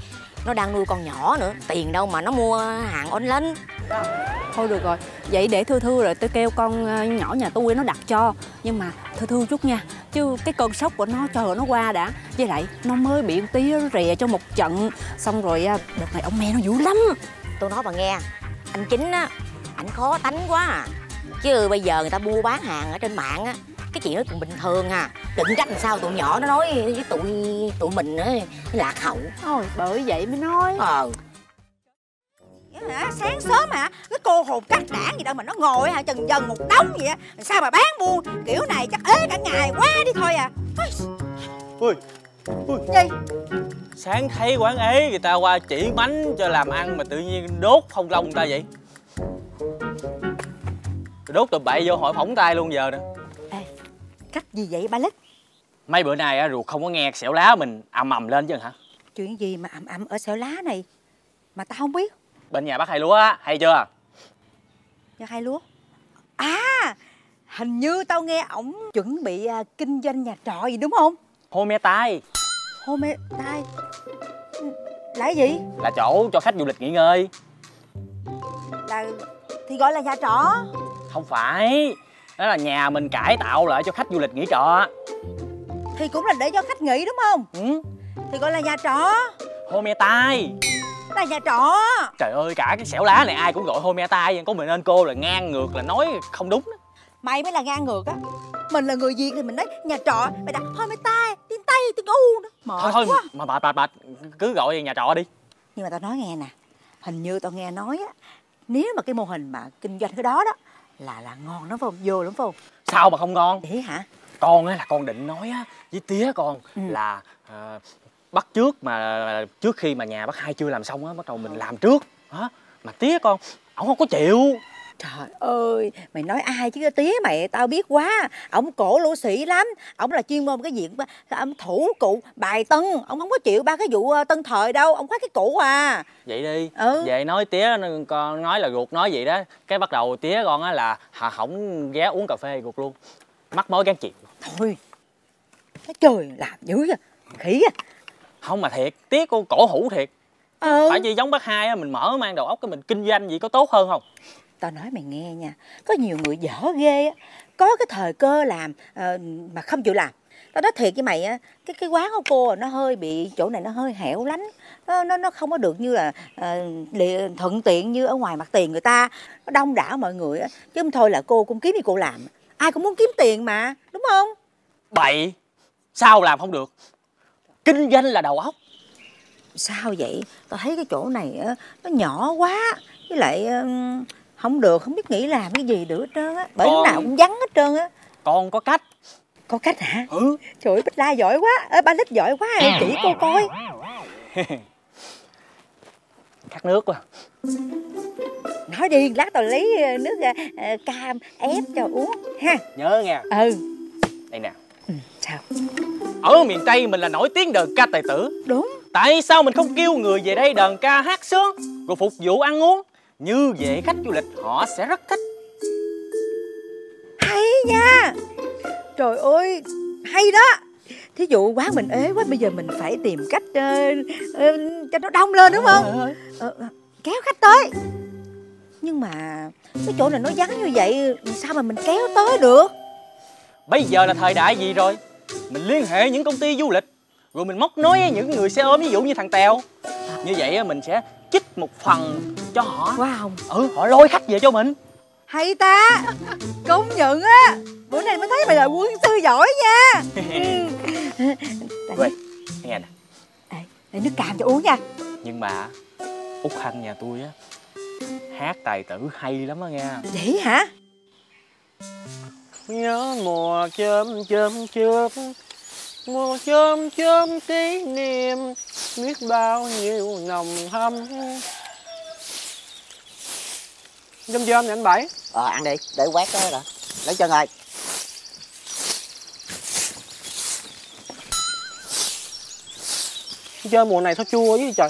Nó đang nuôi con nhỏ nữa tiền đâu mà nó mua hàng online. Thôi được rồi, vậy để Thư Thư rồi tôi kêu con ờ, nhỏ nhà tôi nó đặt cho. Nhưng mà Thư Thư chút nha Chứ cái cơn sốc của nó chờ nó qua đã. Với lại nó mới bị con tía rè cho một trận. Xong rồi à, đợt này ông mẹ nó dữ lắm. Tôi nói bà nghe anh chính á ảnh khó tánh quá à chứ bây giờ người ta mua bán hàng ở trên mạng á cái chuyện đó cũng bình thường à. Đừng trách làm sao tụi nhỏ nó nói với tụi tụi mình ấy lạc hậu. Thôi bởi vậy mới nói. Ờ. Hả? Sáng sớm hả? Cái cô hồn cắt đảng gì đâu mà nó ngồi hả? Trần dần một đống vậy á. Sao mà bán buôn? Kiểu này chắc ế cả ngày quá đi thôi à. Ui, gì? Sáng thấy quán ấy người ta qua chỉ bánh cho làm ăn mà tự nhiên đốt phong long người ta vậy Đốt tụi bậy vô hỏi phỏng tay luôn giờ nè. Cách gì vậy ba lít Mấy bữa nay á ruột không có nghe xẻo lá mình ầm ầm lên chứ hả? Chuyện gì mà ẩm ẩm ở xẻo lá này? Mà tao không biết. Bên nhà bác hay lúa á, hay chưa? Nhà hai lúa. À hình như tao nghe ổng chuẩn bị à, kinh doanh nhà trọ gì đúng không? Hô me tai nay tai là cái gì? Là chỗ cho khách du lịch nghỉ ngơi. Là thì gọi là nhà trọ Không phải. Đó là nhà mình cải tạo lại cho khách du lịch nghỉ trọ. Thì cũng là để cho khách nghỉ đúng không? Ừ. thì gọi là nhà trọ. Hô me tai là nhà trọ. Trời ơi cả cái xẻo lá này ai cũng gọi hô me tai Có mình nên cô là ngang ngược là nói không đúng đó. mày mới là ngang ngược á. Mình là người việt thì mình nói nhà trọ mày đặt thôi mày tay tiếng tây tiếng u nữa. Mệt Thôi thôi quá. mà bà bà bà cứ gọi nhà trọ đi. Nhưng mà tao nói nghe nè hình như tao nghe nói á nếu mà cái mô hình mà kinh doanh cái đó đó là là ngon lắm phải không vô lắm phải không Sao mà không ngon? Thế hả? Con á là con định nói á với tía con Ừ. là à, bắt trước mà trước khi mà nhà bác hai chưa làm xong á bắt đầu mình làm trước. Hả? Mà tía con ổng không có chịu Trời ơi, mày nói ai chứ tía mày, tao biết quá. Ổng cổ lỗ sĩ lắm. Ổng là chuyên môn cái mà ông thủ cụ bài tân. Ông không có chịu ba cái vụ ờ, tân thời đâu. Ông khoái cái cũ à. vậy đi Ừ. về nói tía con nói là ruột nói vậy đó cái bắt đầu tía con á là hà hỏng ghé uống cà phê ruột luôn mắc mối gán chịu Thôi, cái trời làm dữ à. Khỉ à. không mà thiệt tía con cổ hủ thiệt Ừ. phải chi giống bác hai á mình mở mang đầu óc cái mình kinh doanh gì có tốt hơn không Tao nói mày nghe nha. Có nhiều người dở ghê á. Có cái thời cơ làm ờ, mà không chịu làm. Tao nói thiệt với mày á, cái cái quán của cô nó hơi bị chỗ này nó hơi hẻo lánh. Nó nó nó không có được như là lì- thuận tiện như ở ngoài mặt tiền người ta. Nó đông đảo mọi người á. Chứ không thôi là cô cũng kiếm gì cô làm. Ai cũng muốn kiếm tiền mà, đúng không? bậy sao làm không được kinh doanh là đầu óc Sao vậy? Tao thấy cái chỗ này á nó nhỏ quá. Với lại không được, không biết nghĩ làm cái gì được hết trơn á. Bởi lúc Con- nào cũng vắng hết trơn á. con có cách. Có cách hả? ừ. Trời ơi, Bích La giỏi quá, Ê, ba Lít giỏi quá, em chỉ cô coi. (laughs) Khát nước quá. Nói đi, lát tao lấy ờ, nước ờ, cam ép cho uống ha. Nhớ nha Ừ, đây nè. Sao? ở miền tây mình là nổi tiếng đờn ca tài tử. Đúng. Tại sao mình không kêu người về đây đờn ca hát sướng rồi phục vụ ăn uống như vậy khách du lịch họ sẽ rất thích. Hay nha. Trời ơi, hay đó. Thí dụ quán mình ế quá, bây giờ mình phải tìm cách ờ, ờ, cho nó đông lên đúng không? Ờ, kéo khách tới. Nhưng mà cái chỗ này nó vắng như vậy, sao mà mình kéo tới được? bây giờ là thời đại gì rồi? Mình liên hệ những công ty du lịch rồi mình móc nối với những người xe ôm ví dụ như thằng tèo. Như vậy mình sẽ chích một phần cho họ. Wow, ừ họ lôi khách về cho mình. Hay ta. Công nhận á. Bữa nay mới thấy mày là quân sư giỏi nha. (laughs) Quê, nghe nè. Để nước cam cho uống nha. Nhưng mà út hanh nhà tôi á hát tài tử hay lắm á nghe. Vậy hả? nhớ mùa chớm chớm chớp mùa chớm chớm kỷ niệm biết bao nhiêu nồng hâm. Chôm chôm nha anh bảy. Ờ ăn đi, để quét cái rồi. Lấy chân rồi chơi mùa này sao chua với trời?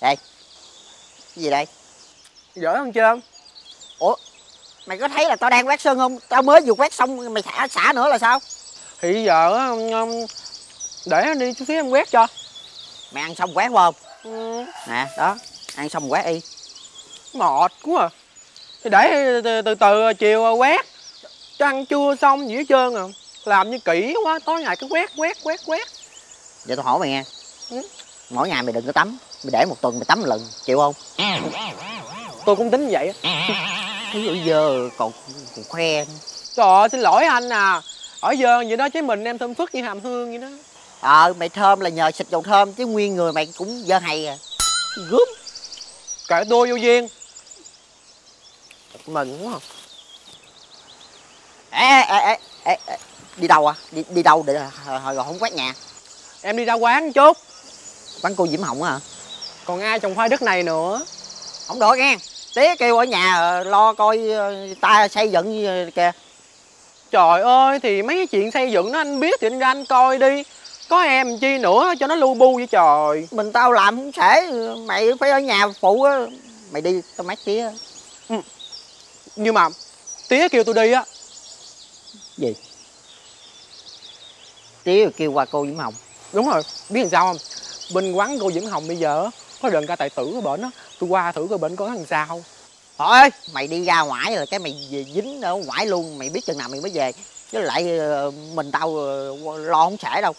Đây. Cái gì đây? dở không? Chôm Ủa Mày có thấy là tao đang quét sân không? Tao mới vừa quét xong mày xả xả nữa là sao? Thì giờ á, um, um, để anh đi chút xíu em quét cho. Mày ăn xong quét không? nè đó ăn xong quét y. Mệt quá à. Thì để từ từ, từ chiều quét. Cho ăn chưa xong gì hết trơn à. Làm như kỹ quá tối ngày cứ quét quét quét quét. Vậy tôi hỏi mày nghe. Ừ. mỗi ngày mày đừng có tắm. Mày để một tuần mày tắm một lần chịu không? Tôi cũng tính vậy á. Ví dụ giờ còn còn khoe. Trời ơi xin lỗi anh à ở giờ vậy đó chứ mình em thơm phức như hàm hương vậy đó. Ờ mày thơm là nhờ xịt dầu thơm chứ nguyên người mày cũng dơ hay à. Gớm. Kệ tôi vô duyên mừng quá à. ê ê ê ê, ê đi đâu à? Đi đi đâu để hồi hồi rồi không quét nhà? Em đi ra quán chút. Quán cô diễm hồng hả? Còn ai trồng khoai đất này nữa? Không được nghe. Tía kêu ở nhà ờ, lo coi ờ, ta xây dựng kìa trời ơi thì mấy cái chuyện xây dựng đó anh biết thì anh ra anh coi đi. Có em chi nữa cho nó lu bu vậy trời. Mình tao làm không thể mày phải ở nhà phụ á. Mày đi tao mát tía. Nhưng mà tía kêu tôi đi á. Gì? Tía kêu qua cô diễm hồng. Đúng rồi biết làm sao không? Bên quán cô Vĩnh Hồng bây giờ có đơn ca tài tử ở bển á. Tôi qua thử coi bển có làm sao thôi mày đi ra ngoài rồi cái mày về dính ở ngoài luôn mày biết chừng nào mày mới về. Chứ lại ờ, mình tao ờ, lo không trễ đâu.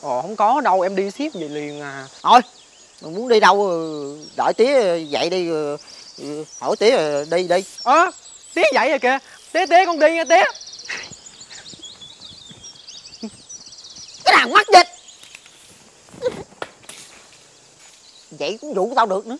Ồ không có đâu em đi ship về liền à. Thôi mày muốn đi đâu ờ, đợi tía dậy đi ờ, hỏi tía ờ, đi đi. Ơ tía dậy rồi kìa. Tía tía con đi nha tía cái thằng mắc dịch vậy cũng dụ tao được nữa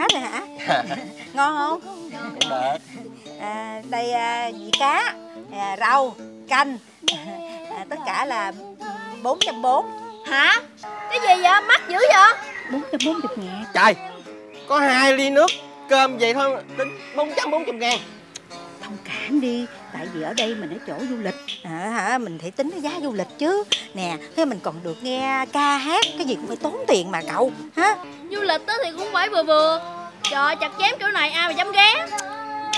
hết rồi hả? (laughs) Ngon không? Được. À, đây à, vị cá? À, rau canh. À, tất cả là bốn trăm bốn. Hả? Cái gì vậy? Mắc dữ vậy? Bốn trăm bốn mươi ngàn. Trời có hai ly nước cơm vậy thôi tính bốn trăm bốn mươi ngàn thông cảm đi tại vì ở đây mình ở chỗ du lịch. À, hả mình phải tính cái giá du lịch chứ. Nè thế mình còn được nghe ca hát cái gì cũng phải tốn tiền mà cậu. Hả? Du lịch đó thì cũng phải vừa vừa. Trời chặt chém kiểu này ai mà dám ghé?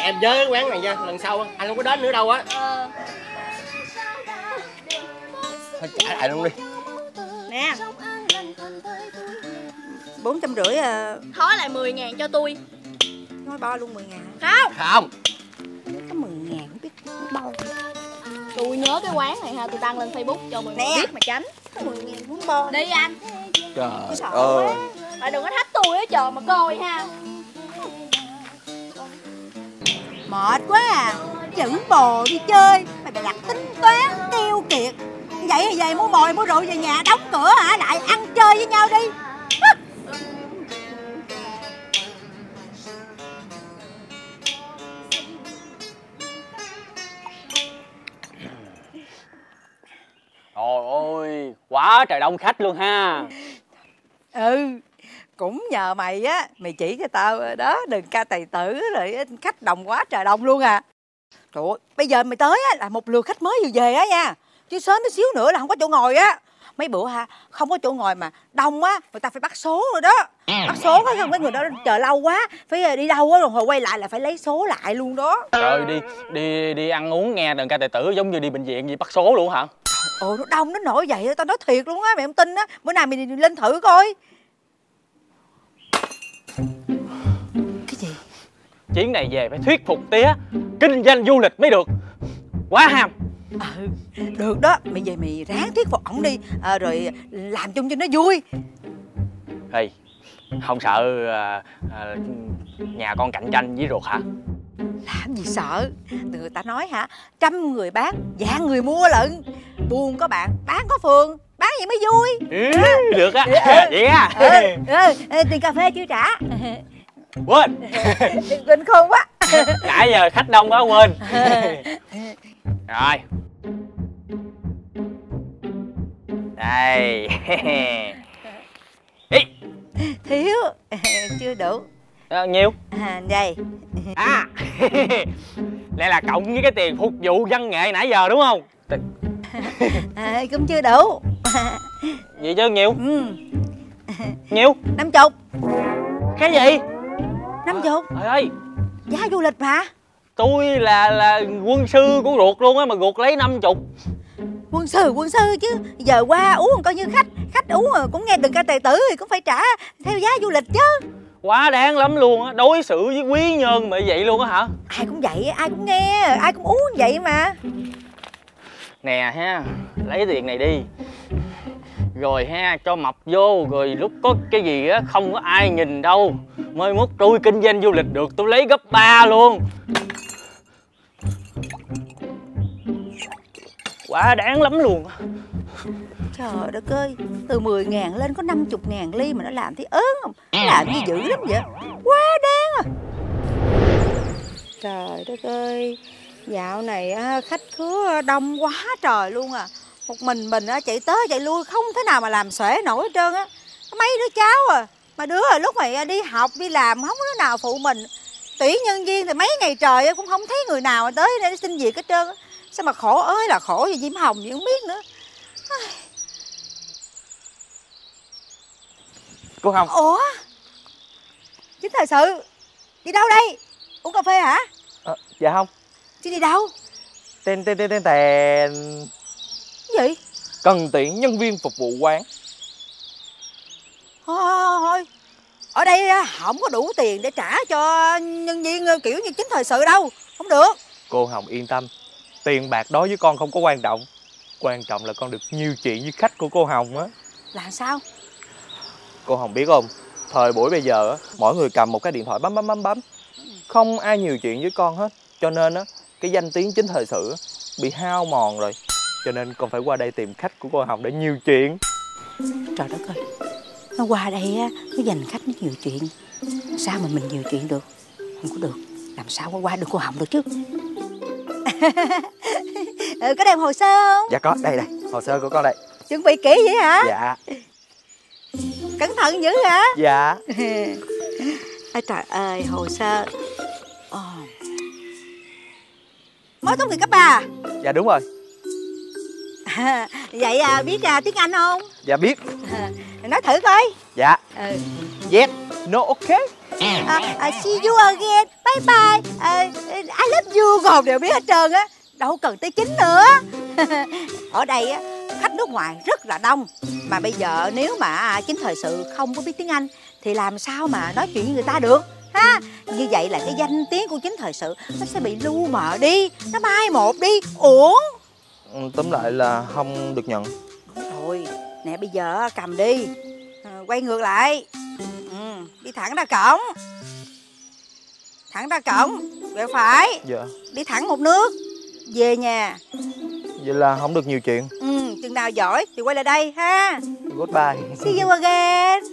Em nhớ cái quán này nha lần sau á, anh không có đến nữa đâu á. Ờ. Thôi trả lại luôn đi. Nè. Bốn trăm rưỡi à, Thói lại 10 ngàn cho tôi. Nói bo luôn mười ngàn. Không. Không. mười ngàn không biết bao Tôi nhớ cái quán này ha Tôi đăng lên Facebook cho mọi người biết mà tránh. Mười ngàn Đi anh. Trời ơi quá. Mà đừng có thách tôi á chờ mà coi ha. Mệt quá à. Chữ bồ đi chơi mày bày đặt tính toán keo kiệt. Vậy thì về mua mồi mua rượu về nhà đóng cửa hả? Lại ăn chơi với nhau đi Trời ơi, quá trời đông khách luôn ha. Ừ cũng nhờ mày á mày chỉ cho tao đó đừng ca tài tử rồi khách đồng quá trời đông luôn à. Trời ơi bây giờ mày tới á là một lượt khách mới vừa về á nha. Chứ sớm tí xíu nữa là không có chỗ ngồi á. Mấy bữa ha không có chỗ ngồi mà đông á người ta phải bắt số rồi đó. Bắt số á mấy người đó chờ lâu quá phải đi đâu á rồi hồi quay lại là phải lấy số lại luôn đó. Trời ơi, đi đi đi ăn uống nghe đờn ca tài tử giống như đi bệnh viện gì bắt số luôn hả ồ nó đông đến nỗi vậy tao nói thiệt luôn á mày không tin á. Bữa nào mày lên thử coi. Chuyến này về phải thuyết phục tía Kinh doanh du lịch mới được. Quá ham. Ừ được đó. Mày về mày ráng thuyết phục ổng đi à, rồi làm chung cho nó vui. Ê, không sợ à, à, nhà con cạnh tranh với ruột hả làm gì sợ? Người ta nói hả trăm người bán vạn người mua lận. Buôn có bạn bán có phường bán vậy mới vui. Ừ, Được á, (laughs) vậy á. Ừ, ừ, ừ, tiền cà phê chưa trả? (laughs) Quên, (laughs) quên khôn quá. Nãy giờ khách đông quá quên. Rồi. Đây. Thiếu. Chưa đủ Bao nhiêu à, (laughs) đây À lại là cộng với cái tiền phục vụ văn nghệ nãy giờ đúng không? À, cũng chưa đủ. Vậy chứ nhiều? Ừ. nhiều? Năm chục. Cái gì? Năm chục. Trời ơi. Giá du lịch mà. Tôi là là quân sư của ruột luôn á mà ruột lấy năm chục. Quân sư quân sư chứ. Giờ qua uống coi như khách. Khách uống rồi cũng nghe đừng ca tài tử thì cũng phải trả theo giá du lịch chứ quá đáng lắm luôn á đối xử với quý nhân mà vậy luôn á hả? Ai cũng vậy ai cũng nghe ai cũng uống vậy mà. Nè ha lấy tiền này đi. Rồi ha cho mập vô rồi lúc có cái gì á không có ai nhìn đâu. Mai mốt tôi kinh doanh du lịch được tôi lấy gấp ba luôn. Quá đáng lắm luôn trời đất ơi từ 10 ngàn lên có 50 ngàn ly mà nó làm thấy ớn không? Nó làm gì dữ lắm vậy. Quá đáng à. Trời đất ơi dạo này khách khứa đông quá trời luôn à. Một mình mình chạy tới chạy lui không thế nào mà làm xuể nổi hết trơn á. Mấy đứa cháu à mà đứa à, lúc mày đi học đi làm không có đứa nào phụ mình. Tuyển nhân viên thì mấy ngày trời cũng không thấy người nào tới để xin việc hết trơn á. Sao mà khổ ơi là khổ gì diễm hồng gì không biết nữa. Cô hồng. Ủa? Chính thời sự. Đi đâu đây? Uống cà phê hả? À, dạ không. Chứ đi đâu? Tên tên tên tên tèn Cái gì? Cần tuyển nhân viên phục vụ quán. Thôi, thôi, ở đây á, không có đủ tiền để trả cho nhân viên ờ, kiểu như chính thời sự đâu. Không được. Cô hồng yên tâm. Tiền bạc đối với con không có quan trọng. Quan trọng là con được nhiều chuyện với khách của cô hồng á. Là sao cô hồng biết không? Thời buổi bây giờ á mỗi người cầm một cái điện thoại bấm bấm bấm bấm. Không ai nhiều chuyện với con hết. Cho nên á cái danh tiếng chính thời sự bị hao mòn rồi. Cho nên con phải qua đây tìm khách của cô hồng để nhiều chuyện. Trời đất ơi. Nó qua đây á nó dành khách nó nhiều chuyện. Sao mà mình nhiều chuyện được? Không có được. Làm sao có qua được cô hồng được chứ? (laughs) Ừ, có đem hồ sơ không? Dạ có đây đây. Hồ sơ của con đây. Chuẩn bị kỹ vậy hả? Dạ cẩn thận dữ hả? Dạ. (laughs) À, trời ơi hồ sơ. Ồ. mới tốt nghiệp cấp ba dạ đúng rồi. À, (laughs) vậy à, biết à, tiếng anh không? Dạ biết. À, (laughs) nói thử coi. Dạ. Ừ. yes no ok. À, à, see you again. Bye bye. À, I love you. Còn đều biết hết trơn á. Đâu cần tới chính nữa. Ở đây á khách nước ngoài rất là đông. Mà bây giờ nếu mà chính thời sự không có biết tiếng anh thì làm sao mà nói chuyện với người ta được? Ha như vậy là cái danh tiếng của chính thời sự nó sẽ bị lu mờ đi nó mai một đi. Uổng Ừ, tóm lại là không được nhận. Rồi nè bây giờ cầm đi. À, quay ngược lại. Ừ, đi thẳng ra cổng. Thẳng ra cổng quẹo phải. Dạ. Đi thẳng một nước về nhà vậy là không được nhiều chuyện. Ừ, chừng nào giỏi thì quay lại đây ha. Goodbye. See you again. (laughs)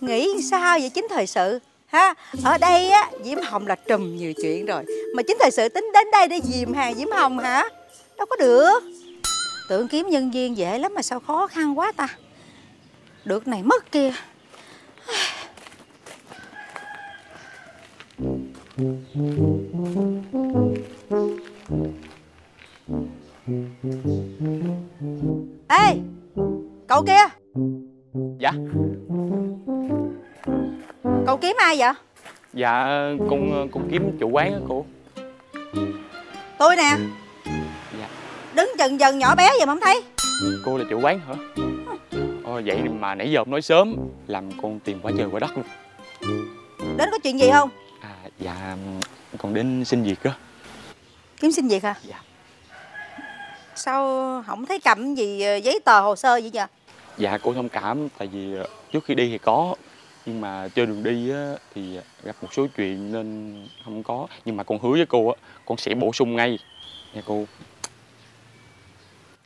Nghĩ sao vậy chính thời sự? Ha ở đây á diễm hồng là trùm nhiều chuyện rồi. Mà chính thời sự tính đến đây để dìm hàng diễm hồng hả? Đâu có được. Tưởng kiếm nhân viên dễ lắm mà sao khó khăn quá ta. Được này mất kia ê cậu kia. Dạ. Cậu kiếm ai vậy? Dạ con con kiếm chủ quán á cô. Tôi nè. Dạ. đứng chần chần nhỏ bé vậy mà không thấy. Cô là chủ quán hả? Ồ vậy mà nãy giờ không nói sớm làm con tìm quá trời quá đất luôn. Đến có chuyện gì không à dạ con đến xin việc á. Kiếm xin việc hả? Dạ. sao không thấy cầm gì ờ, giấy tờ hồ sơ vậy nhờ dạ cô thông cảm tại vì ờ, trước khi đi thì có nhưng mà trên đường đi á, thì gặp một số chuyện nên không có. Nhưng mà con hứa với cô á con sẽ bổ sung ngay nha cô.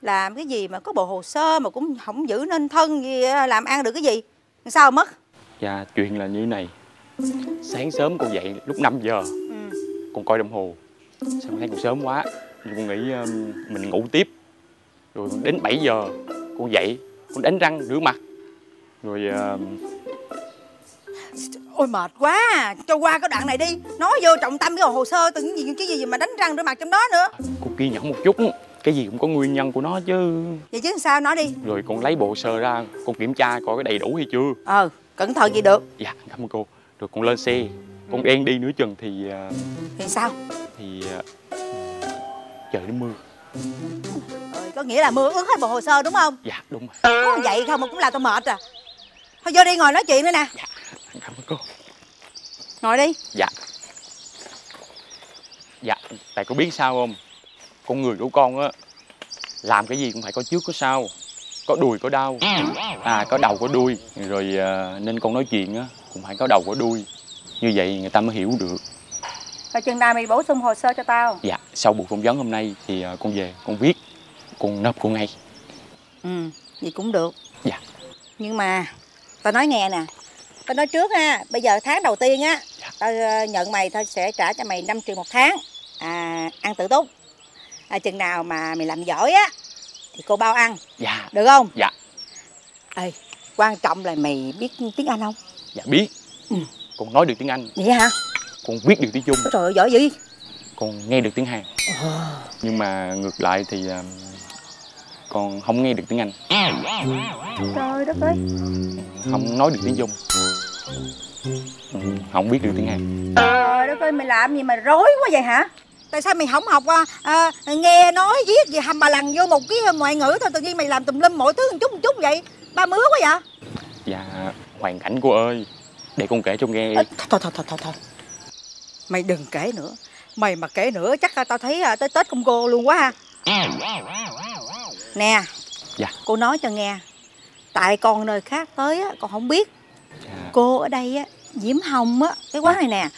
Làm cái gì mà có bộ hồ sơ mà cũng không giữ nên thân gì làm ăn được cái gì? Sao mất? Dạ chuyện là như này sáng sớm con dậy lúc 5 giờ. Con coi đồng hồ. Xong thấy còn sớm quá? Con nghĩ um, mình ngủ tiếp. Rồi đến 7 giờ con dậy con đánh răng rửa mặt. Rồi uh, ôi mệt quá. À. cho qua cái đoạn này đi. Nói vô trọng tâm cái hồ sơ từng gì cái gì mà đánh răng rửa mặt trong đó nữa. Cô kiên nhẫn một chút. Cái gì cũng có nguyên nhân của nó chứ. Vậy chứ sao nói đi. Rồi con lấy bộ sơ ra Con kiểm tra coi cái đầy đủ hay chưa. Ờ cẩn thận gì được. Dạ cảm ơn cô Rồi con lên xe. Con đen đi nửa chừng thì à, thì sao? Thì à, Trời nó mưa. Rồi, có nghĩa là mưa ướt hết bộ hồ sơ đúng không? Dạ đúng rồi. Có vậy không mà cũng làm tao mệt à. Thôi vô đi ngồi nói chuyện nữa nè. Cảm ơn cô. Ngồi đi. Dạ. Dạ Tại cô biết sao không? Con người của con á Làm cái gì cũng phải có trước có sau. Có đùi có đau. À có đầu có đuôi. Rồi à, nên con nói chuyện á Cũng phải có đầu có đuôi. Như vậy người ta mới hiểu được. Rồi chừng nào mày bổ sung hồ sơ cho tao? Dạ sau buổi phỏng vấn hôm nay Thì à, con về con viết Con nộp cô ngay. Ừ vậy cũng được. Dạ. nhưng mà tao nói nghe nè tao nói trước ha bây giờ tháng đầu tiên á tao ờ, nhận mày tao sẽ trả cho mày 5 triệu một tháng. À ăn tự túc. À, chừng nào mà mày làm giỏi á thì cô bao ăn. Dạ. Được không? Dạ. Ê quan trọng là mày biết tiếng anh không Dạ biết. Con nói được tiếng Anh. Vậy hả? Con viết được tiếng Trung. Trời ơi giỏi dữ Con nghe được tiếng Hàn. Nhưng mà ngược lại thì à, Con không nghe được tiếng Anh. Trời đất ơi. Không nói được tiếng Trung. Ừ, Không biết được tiếng Hàn. Trời đất ơi mày làm gì mà rối quá vậy hả? Tại sao mày không học à, à, nghe nói viết gì hầm bà lần vô một cái ngoại ngữ thôi tự nhiên mày làm tùm lum mọi thứ một chút một chút vậy? Ba mứa quá vậy? Dạ hoàn cảnh cô ơi. Để con kể cho nghe. Thôi thôi thôi thôi thôi thôi. Mày đừng kể nữa. Mày mà kể nữa chắc là tao thấy à, tới tết công cô luôn quá ha. Nè Dạ. cô nói cho nghe. Tại con nơi khác tới á con không biết. Cô ở đây á diễm hồng á cái quán này nè.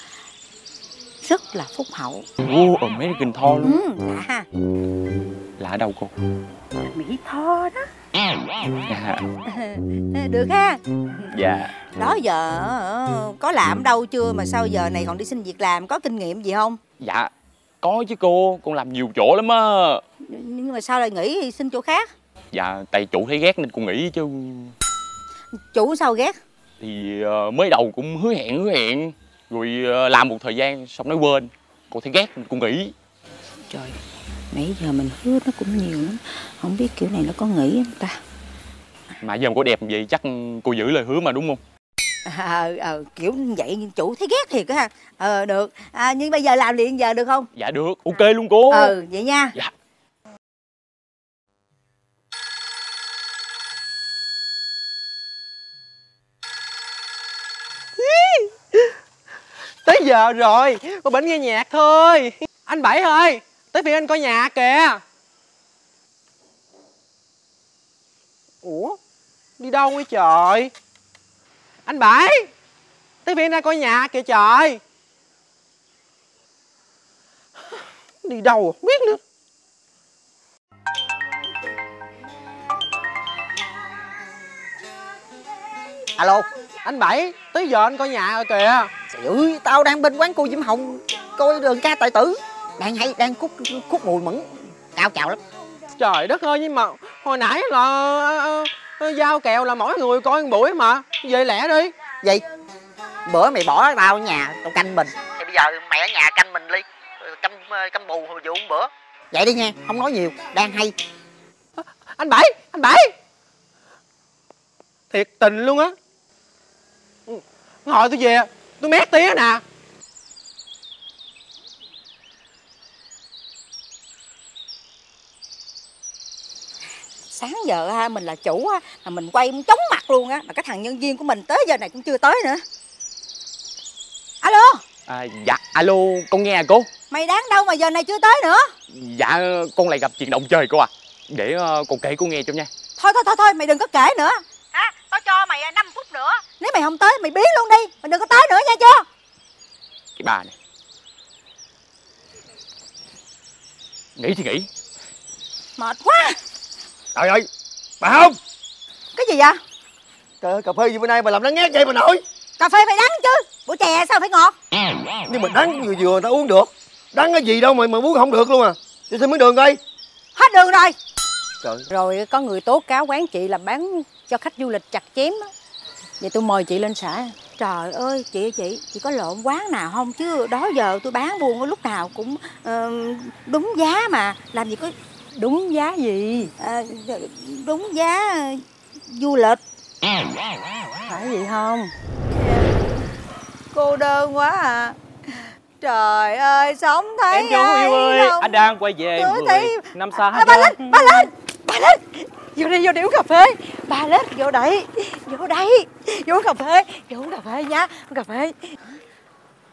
Rất là phúc hậu. Ô American Thor luôn. Ừ lạ ở đâu cô mỹ tho đó. Dạ. Được ha. Dạ. Đó giờ ờ, có làm đâu chưa mà sao giờ này còn đi xin việc làm có kinh nghiệm gì không? Dạ Có chứ cô Con làm nhiều chỗ lắm á. Nhưng mà sao lại nghỉ xin chỗ khác? Dạ tại chủ thấy ghét nên con nghĩ chứ. Chủ sao ghét? Thì ờ, mới đầu cũng hứa hẹn hứa hẹn. Rồi ờ, làm một thời gian xong nói quên. Cô thấy ghét nên con nghĩ trời nãy giờ mình hứa nó cũng nhiều lắm. Không biết kiểu này nó có nghĩ không ta? Mà giờ cô đẹp vậy chắc cô giữ lời hứa mà đúng không? Ờ ờ kiểu như vậy nhưng chủ thấy ghét thiệt á ha. Ờ được. À, nhưng bây giờ làm liền giờ được không? Dạ được. Ok luôn cô. Ừ vậy nha. Dạ. Tới giờ rồi con bển nghe nhạc thôi. Anh bảy ơi tới phiên anh coi nhà kìa. Ủa? Đi đâu vậy trời? Anh bảy, tới phiên anh coi nhà kìa trời. Đi đâu à? không biết nữa. Alo, anh bảy, tới giờ anh coi nhà rồi kìa. Trời ơi, tao đang bên quán cô diễm hồng, coi đường ca tài tử đang hay đang khúc khúc mùi mẫn cao trào lắm. Trời đất ơi nhưng mà hồi nãy là ờ, ờ, giao kèo là mỗi người coi một buổi mà. Về lẹ đi. Gì bữa mày bỏ tao ở nhà tao canh mình. Thì bây giờ mày ở nhà canh mình đi. Canh canh bù hồi vụ bữa. Vậy đi nha không nói nhiều đang hay. Anh bảy anh bảy. Thiệt tình luôn á. Ngồi tôi về tôi mét tía nè sáng giờ ha mình là chủ á mà mình quay chóng mặt luôn á mà cái thằng nhân viên của mình tới giờ này cũng chưa tới nữa. Alo? À, Dạ alo con nghe à cô. Mày đáng đâu mà giờ này chưa tới nữa. Dạ con lại gặp chuyện động trời cô à Để ờ, con kể cô nghe cho nha. Thôi thôi thôi thôi mày đừng có kể nữa. Hả? Tao cho mày 5 phút nữa. Nếu mày không tới mày biến luôn đi mày đừng có tới nữa nha chưa Cái bà này. Nghĩ thì nghĩ. Mệt quá Trời ơi Bà không? Cái gì vậy? Trời ơi cà phê gì bữa nay mà làm nó ngát vậy mà nội? Cà phê phải đắng chứ bộ chè sao phải ngọt? Nhưng mà đắng vừa vừa người ta uống được. Đắng cái gì đâu mà mà uống không được luôn à. Đi xin miếng đường coi. Hết đường rồi. Trời. Rồi có người tố cáo quán chị là bán cho khách du lịch chặt chém á. Vậy tôi mời chị lên xã. Trời ơi chị chị Chị có lộn quán nào không? Chứ Đó giờ tôi bán buôn lúc nào cũng ờ, đúng giá mà. Làm gì có đúng giá gì? À, Đúng giá du lịch. Phải gì không? Cô đơn quá à. Trời ơi sống thấy Em chú ai yêu ơi đâu. Anh đang quay về mười thấy- năm xa à, Bà lên bà lên Bà lên. Vô đây vô đây uống cà phê. Bà lên vô đây Vô đây. Vô uống cà phê Vô uống cà phê nha Uống cà phê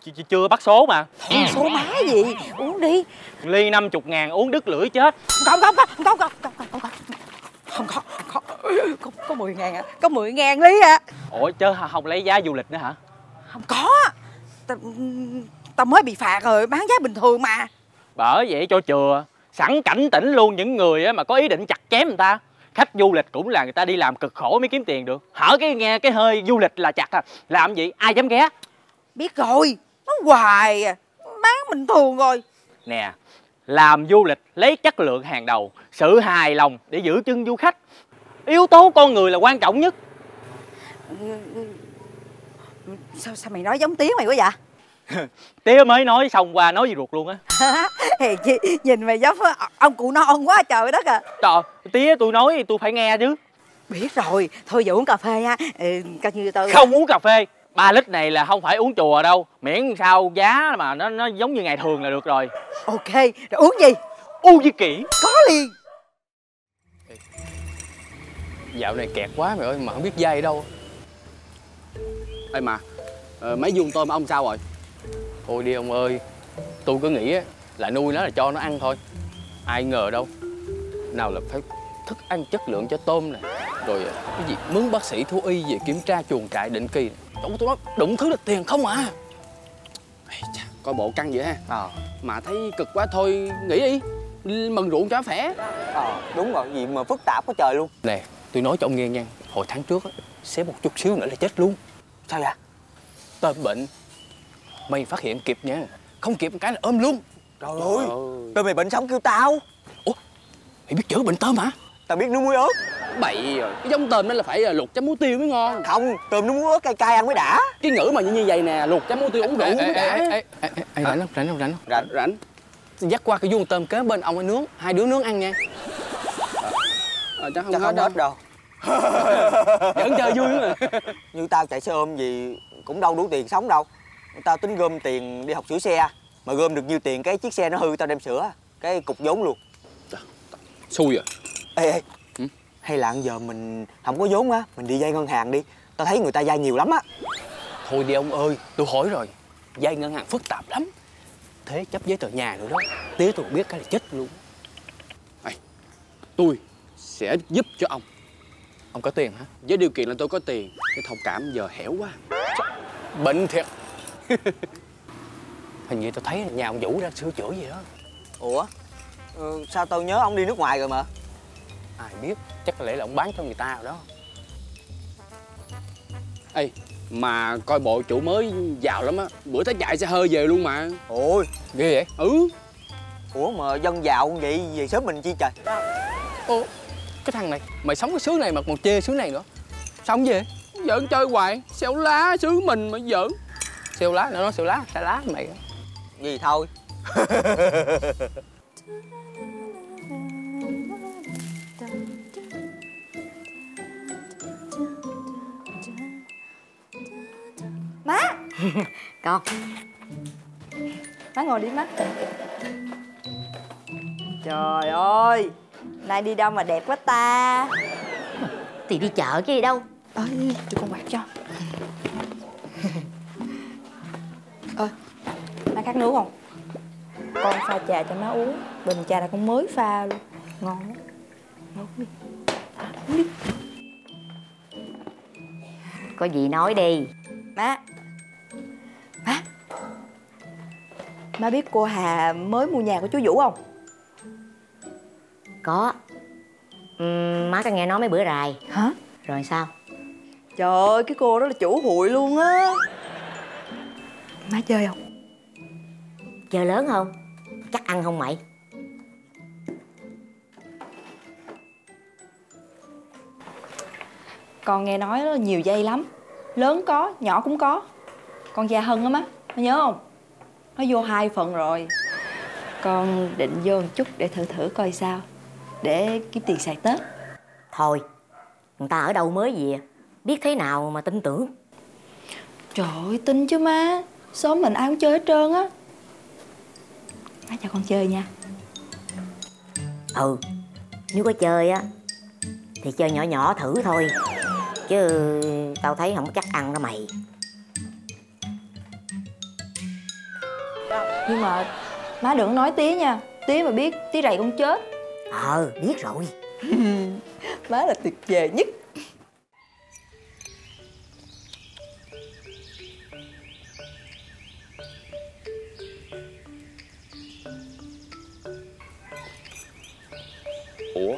Ch- ch- Chưa bắt số mà Uống số má gì Uống đi Ly 50 ngàn uống đứt lưỡi chết Không không không không không không không không không không không có có 10 ngàn à có 10 ngàn ly à Ủa chứ không lấy giá du lịch nữa hả không có tao tao mới bị phạt rồi bán giá bình thường mà Bởi vậy cho chừa Sẵn cảnh tỉnh luôn những người mà có ý định chặt chém người ta Khách du lịch cũng là người ta đi làm cực khổ mới kiếm tiền được Hở cái nghe cái hơi du lịch là chặt à Làm gì ai dám ghé biết rồi nó hoài à. Bán bình thường rồi. Nè Làm du lịch lấy chất lượng hàng đầu Sự hài lòng để giữ chân du khách. Yếu tố con người là quan trọng nhất. Sao sao mày nói giống tiếng mày quá vậy? (laughs) Tía mới nói xong qua nói gì ruột luôn á. (laughs) Hèn chi nhìn mày giống ông cụ non quá trời đất à. Trời tía tôi nói tôi phải nghe chứ. Biết rồi thôi giờ uống cà phê ha ừ, coi như tôi Không uống cà phê 3 lít này là không phải uống chùa đâu Miễn sao giá mà nó nó giống như ngày thường là được rồi. Ok rồi uống gì? Uống với kỹ có liền. Dạo này kẹt quá mày ơi mà không biết dây đâu. Ê mà ờ, Mấy vuông tôm ông sao rồi? Thôi đi ông ơi Tôi cứ nghĩ á, là nuôi nó là cho nó ăn thôi. Ai ngờ đâu. Nào là phải thức ăn chất lượng cho tôm nè Rồi ờ, cái gì mướn bác sĩ thú y về kiểm tra chuồng trại định kỳ Đâu tôi nói đụng thứ là tiền không à? Chà, Coi bộ căng vậy ha. Ờ. Mà thấy cực quá thôi nghỉ đi. Mần ruộng cho khỏe. Ờ đúng rồi gì mà phức tạp quá trời luôn. Nè tôi nói cho ông nghe nha. Hồi tháng trước á Xé một chút xíu nữa là chết luôn. Sao vậy? Tôm bệnh. Mày phát hiện kịp nha. Không kịp một cái là ôm luôn. Trời ơi Tụi mày bệnh sống kêu tao. Mày biết chữa bệnh tôm hả Tao biết nước muối ớt Bậy rồi. Cái giống tôm đó là phải là luộc chấm muối tiêu mới ngon. Không Tôm nước muối ớt cay cay ăn mới đã. Cái ngữ mà như như vậy nè Luộc chấm muối tiêu uống rượu Ê, mới đã. rảnh không rảnh không rảnh Rảnh. Rảnh. Dắt qua cái vuông tôm kế bên ông ấy nướng Hai đứa nướng ăn nha. Ờ, chắc không Chắc hết không đâu. hết đâu. (laughs) Vẫn chơi vui mà. Như tao chạy xe ôm gì cũng đâu đủ tiền sống đâu. Tao tính gom tiền đi học sửa xe Mà gom được nhiêu tiền cái chiếc xe nó hư tao đem sửa. Cái cục vốn luôn. Xui à. Ê ê Hay là giờ mình không có vốn á Mình đi vay ngân hàng đi. Tao thấy người ta vay nhiều lắm á. Thôi đi ông ơi Tôi hỏi rồi. Vay ngân hàng phức tạp lắm. Thế chấp giấy tờ nhà nữa đó. Tía tôi biết cái là chết luôn. Ê, Tôi sẽ giúp cho ông. Ông có tiền hả? Với điều kiện là tôi có tiền Cái thông cảm giờ hẻo quá. Bệnh thiệt. (laughs) Hình như tôi thấy nhà ông Vũ đang sửa chữa gì đó. Ủa? Ừ, Sao tao nhớ ông đi nước ngoài rồi mà Ai biết Chắc có lẽ là ông bán cho người ta rồi đó. Ê Mà coi bộ chủ mới giàu lắm á Bữa thấy chạy xe hơi về luôn mà. Ôi Ghê vậy? Ừ. Ủa mà dân giàu vậy về sớm mình chi trời? Ồ Cái thằng này Mày sống cái xứ này mà còn chê xứ này nữa. Sống gì Giỡn chơi hoài Xéo lá xứ mình mà giỡn. Xéo lá Nó nói lá Xéo lá mày. Gì thôi (laughs) Má. (laughs) Con. Má ngồi đi má. Trời ơi. Nay đi đâu mà đẹp quá ta. (laughs) Thì đi chợ chứ đi đâu. Ơi cho con quạt cho. (laughs) Ơi Má khát nước không? Con pha trà cho má uống. Bình trà là con mới pha luôn. Ngon lắm. Uống đi. À, uống đi. Có gì nói đi. Má Má Má biết cô Hà mới mua nhà của chú Vũ không? Có. Ừm, Má có nghe nói mấy bữa rài Hả? Rồi sao? Trời ơi cái cô đó là chủ hụi luôn á. Má chơi không? Chơi lớn không? Chắc ăn không mày? Con nghe nói nhiều dây lắm. Lớn có, nhỏ cũng có Con già hơn á má Má nhớ không? Nó vô hai phần rồi. Con định vô một chút để thử thử coi sao Để kiếm tiền xài Tết. Thôi Người ta ở đâu mới về? Biết thế nào mà tin tưởng? Trời ơi, tin chứ má. Xóm mình ai cũng chơi hết trơn á. Má cho con chơi nha. Ừ Nếu có chơi á Thì chơi nhỏ nhỏ thử thôi. Chứ tao thấy không chắc ăn đó mày Nhưng mà má đừng có nói tía nha. Tía mà biết tía rầy con chết. Ờ biết rồi. (laughs) Má là tuyệt vời nhất. Ủa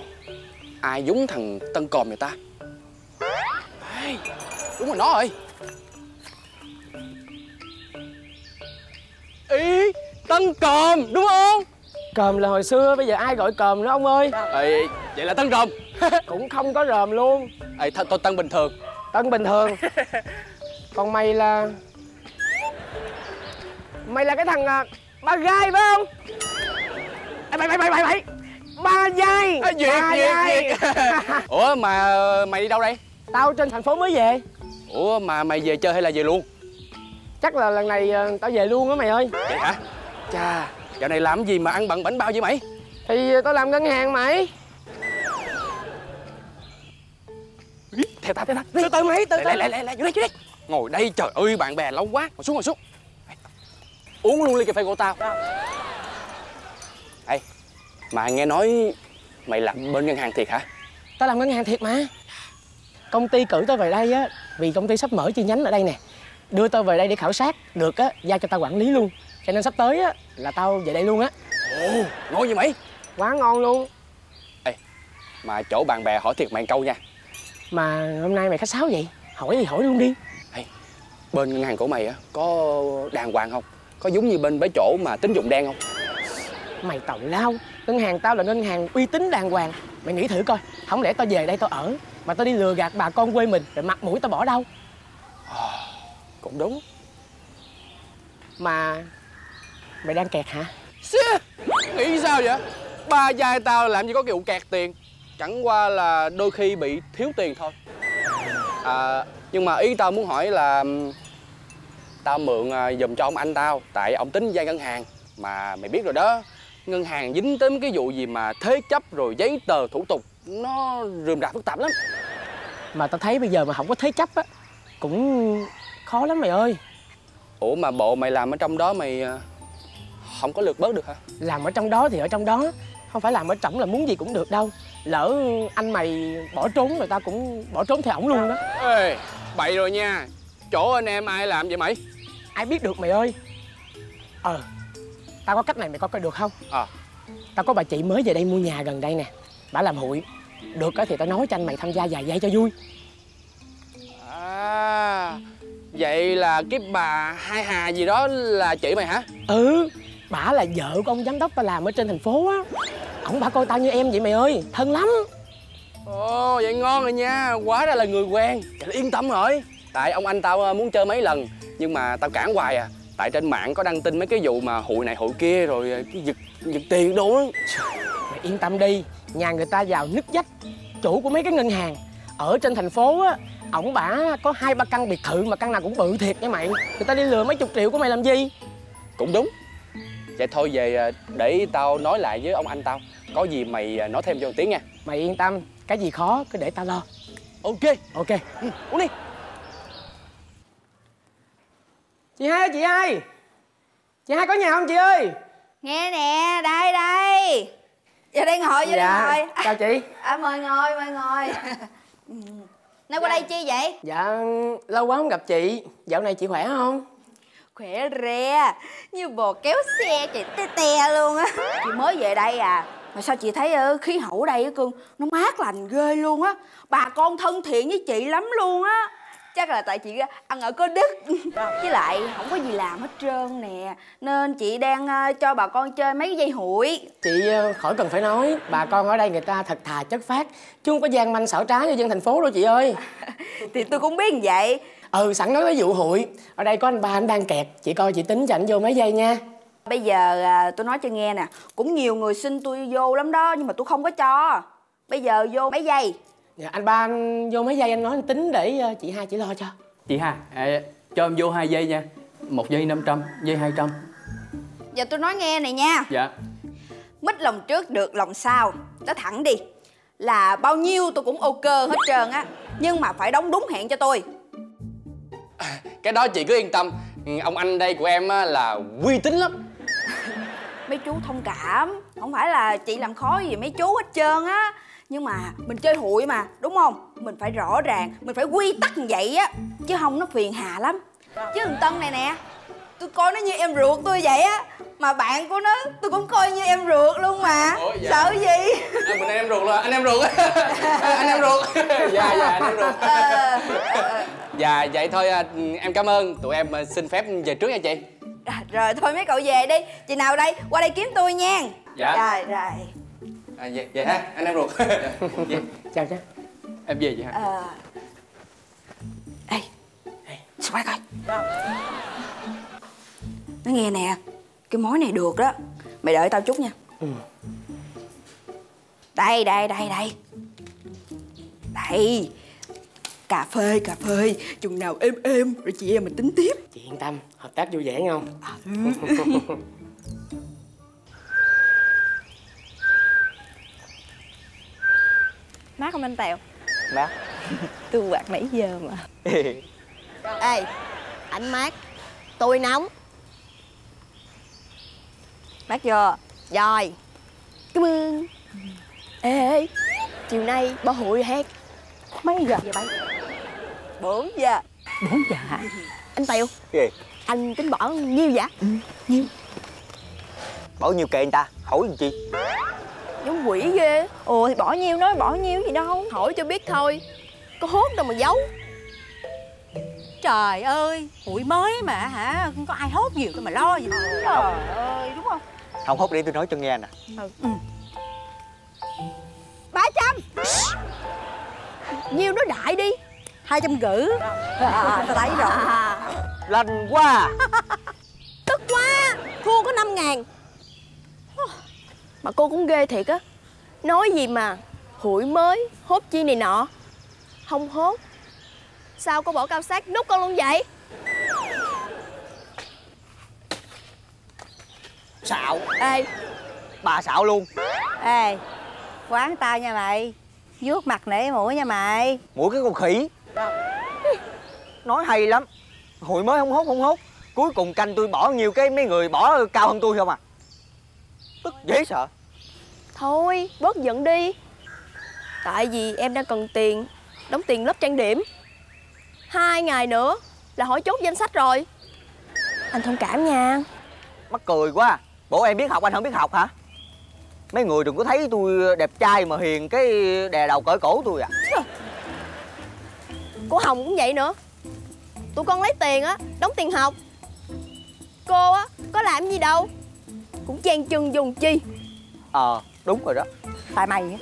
Ai giống thằng Tân Còm vậy ta? Ê, Đúng rồi nó rồi Ý Tân Còm đúng không? Còm là hồi xưa, bây giờ ai gọi còm nữa ông ơi? Ê, Vậy là Tân Còm. (laughs) Cũng không có ròm luôn. Ê, th tôi Tân bình thường. Tân bình thường. (laughs) Còn mày là Mày là cái thằng à, ba gai phải không? Ê, mày mày mày mày mày. Ba dai à, Duyệt ba Duyệt dai. Duyệt Ủa mà mày đi đâu đây? Tao trên thành phố mới về. Ủa mà mày về chơi hay là về luôn Chắc là lần này à, tao về luôn á mày ơi. Vậy hả? Chà. Dạo này làm gì mà ăn bận bánh bao vậy mày? Thì tao làm ngân hàng mày. Theo ta theo ta Từ từ mày từ từ. Lại lại lại lại vô đây vô đây. Ngồi đây trời ơi bạn bè lâu quá. Ngồi xuống ngồi xuống. Uống luôn ly cà phê của tao. Ê Mà nghe nói Mày làm bên ngân hàng thiệt hả? Tao làm ngân hàng thiệt mà. Công ty cử tao về đây á Vì công ty sắp mở chi nhánh ở đây nè Đưa tao về đây để khảo sát. Được á, giao cho tao quản lý luôn. Cho nên sắp tới á, là tao về đây luôn á. Ồ, ngon vậy mày? Quá ngon luôn. Mà chỗ bạn bè hỏi thiệt mày câu nha. Mà hôm nay mày khách sáo vậy? Hỏi thì hỏi luôn đi. Bên ngân hàng của mày á Có đàng hoàng không? Có giống như bên mấy chỗ mà tín dụng đen không? Mày tào lao. Ngân hàng tao là ngân hàng uy tín đàng hoàng. Mày nghĩ thử coi Không lẽ tao về đây tao ở Mà tao đi lừa gạt bà con quê mình Rồi mặt mũi tao bỏ đâu Cũng đúng. Mà Mày đang kẹt hả? Xê, Nghĩ sao vậy? Ba giai tao làm gì có kiểu kẹt tiền? Chẳng qua là đôi khi bị thiếu tiền thôi. À, Nhưng mà ý tao muốn hỏi là Tao mượn à, giùm cho ông anh tao Tại ông tính vay ngân hàng. Mà mày biết rồi đó Ngân hàng dính tới cái vụ gì mà thế chấp rồi giấy tờ thủ tục Nó rườm rà phức tạp lắm. Mà tao thấy bây giờ mà không có thế chấp á Cũng khó lắm mày ơi. Ủa mà bộ mày làm ở trong đó mày à, không có lượt bớt được hả? Làm ở trong đó thì ở trong đó Không phải làm ở trỏng là muốn gì cũng được đâu. Lỡ anh mày bỏ trốn rồi tao cũng bỏ trốn theo ổng luôn đó. Ê, bậy rồi nha. Chỗ anh em ai làm vậy mày? Ai biết được mày ơi. Ờ Tao có cách này mày coi coi được không? Ờ. Tao có bà chị mới về đây mua nhà gần đây nè. Bà làm hụi. Được á thì tao nói cho anh mày tham gia vài giây cho vui. À Vậy là cái bà Hai Hà gì đó là chị mày hả? Ừ Bả là vợ của ông giám đốc tao làm ở trên thành phố á. Ổng bả coi tao như em vậy mày ơi Thân lắm. Ồ vậy ngon rồi nha Quá ra là người quen. Là yên tâm rồi. Tại ông anh tao ờ, muốn chơi mấy lần Nhưng mà tao cản hoài à. Tại trên mạng có đăng tin mấy cái vụ mà hụi này hụi kia Rồi ờ, cái giật, giật tiền đồ á. Mày yên tâm đi Nhà người ta vào nứt vách Chủ của mấy cái ngân hàng. Ở trên thành phố á Ổng bả có hai ba căn biệt thự mà căn nào cũng bự thiệt nha mày. Người ta đi lừa mấy chục triệu của mày làm gì? Cũng đúng. Vậy thôi về ờ, để tao nói lại với ông anh tao. Có gì mày ờ, nói thêm cho một tiếng nha. Mày yên tâm Cái gì khó cứ để tao lo. Ok. Ok. Ừ, uống đi. Chị hai ơi chị hai. Chị hai có nhà không chị ơi? Nghe nè, đây đây. Vô đây ngồi, vô Dạ, đây ngồi. Chào chị. À, Mời ngồi, mời ngồi (laughs) Nay qua đây chi vậy? Dạ lâu quá không gặp chị. Dạo này chị khỏe không? Khỏe re Như bò kéo xe chị te te luôn á. Chị mới về đây à Mà sao chị thấy ờ, khí hậu ở đây á cưng Nó mát lành ghê luôn á. Bà con thân thiện với chị lắm luôn á Chắc là tại chị ăn ở có đức. (laughs) Với lại không có gì làm hết trơn nè Nên chị đang ờ, cho bà con chơi mấy cái dây hụi. Chị ờ, khỏi cần phải nói. Bà con ở đây người ta thật thà chất phát. Chứ không có gian manh xảo trá như dân thành phố đâu chị ơi. (laughs) Thì tôi cũng biết như vậy. Ừ sẵn nói tới vụ hụi. Ở đây có anh ba anh đang kẹt. Chị coi chị tính cho anh vô mấy giây nha. Bây giờ à, tôi nói cho nghe nè. Cũng nhiều người xin tôi vô lắm đó Nhưng mà tôi không có cho. Bây giờ vô mấy giây dạ, anh ba anh vô mấy giây anh nói anh tính để ờ, chị hai chị lo cho. Chị Hà, à, cho em vô 2 giây nha. Một giây 500, giây 200 Giờ tôi nói nghe này nha. Dạ. Mít lòng trước được lòng sau. Nói thẳng đi Là bao nhiêu tôi cũng ok hết trơn á Nhưng mà phải đóng đúng hẹn cho tôi. Cái đó chị cứ yên tâm. Ông anh đây của em á, là uy tín lắm. Mấy chú thông cảm Không phải là chị làm khó gì mấy chú hết trơn á Nhưng mà mình chơi hụi mà Đúng không? Mình phải rõ ràng Mình phải quy tắc như vậy á Chứ không nó phiền hà lắm. Chứ thằng Tân này nè Tôi coi nó như em ruột tôi vậy á Mà bạn của nó tôi cũng coi như em ruột luôn mà. Ủa, dạ. Sợ gì? À, Mình anh em ruột là anh em ruột Anh em ruột. Dạ dạ anh em ruột. Dạ vậy thôi à, em cảm ơn. Tụi em à, xin phép về trước nha chị. À, Rồi thôi mấy cậu về đi. Chị nào đây? Qua đây kiếm tôi nha. Dạ. Rồi rồi à, Vậy, vậy ha anh em ruột. Dạ. (laughs) chào cha Em về vậy hả? À... Ê Sao coi coi Nó nghe nè Cái mối này được đó. Mày đợi tao chút nha. Ừ. Đây đây đây đây. Đây. Cà phê cà phê. Chừng nào êm êm Rồi chị em mình tính tiếp. Chị yên tâm hợp tác vui vẻ không (laughs) Mát không anh Tèo. Mát (laughs) Tôi quạt nãy giờ mà. (laughs) Ê Anh mát Tôi nóng. Mát chưa Rồi. Cảm ơn. Ê ê Chiều nay ba hội hát. Mấy giờ? Vậy bay 4 giờ. 4 giờ hả? Anh Cái gì? Anh tính bỏ nhiêu vậy? Nhiêu? Bỏ nhiêu kệ người ta? Hỏi gì chi Giống quỷ ghê. Ồ thì bỏ nhiêu nói bỏ nhiêu gì đâu. Hỏi cho biết thôi. Có hốt đâu mà giấu. Trời ơi, hụi mới mà hả, không có ai hốt nhiều đâu mà lo gì Trời ơi, đúng không? Không hốt để tôi nói cho nghe nè. Ừ. ba trăm. Nhiêu nó đại đi. hai trăm rưỡi à, tao thấy rồi. Lành quá. (laughs) Tức quá. Thua có 5 ngàn Mà cô cũng ghê thiệt á. Nói gì mà Hụi mới Hốt chi này nọ. Không hốt. Sao cô bỏ cao sát nút con luôn vậy? Xạo. Ê. Bà xạo luôn. Ê Quán tao nha mày. Vuốt mặt nể mũi nha mày. Mũi cái con khỉ. Nói hay lắm. Hồi mới không hốt không hốt. Cuối cùng canh tôi bỏ nhiều cái mấy người bỏ cao hơn tôi không à Tức dễ sợ. Thôi bớt giận đi. Tại vì em đang cần tiền Đóng tiền lớp trang điểm. Hai ngày nữa là hỏi chốt danh sách rồi. Anh thông cảm nha. Mắc cười quá. Bộ em biết học anh không biết học hả? Mấy người đừng có thấy tôi đẹp trai mà hiền cái đè đầu cởi cổ tôi à. Cô Hồng cũng vậy nữa. Tụi con lấy tiền á Đóng tiền học. Cô á có làm gì đâu Cũng chen chân dùng chi? Ờ đúng rồi đó. Tại mày á.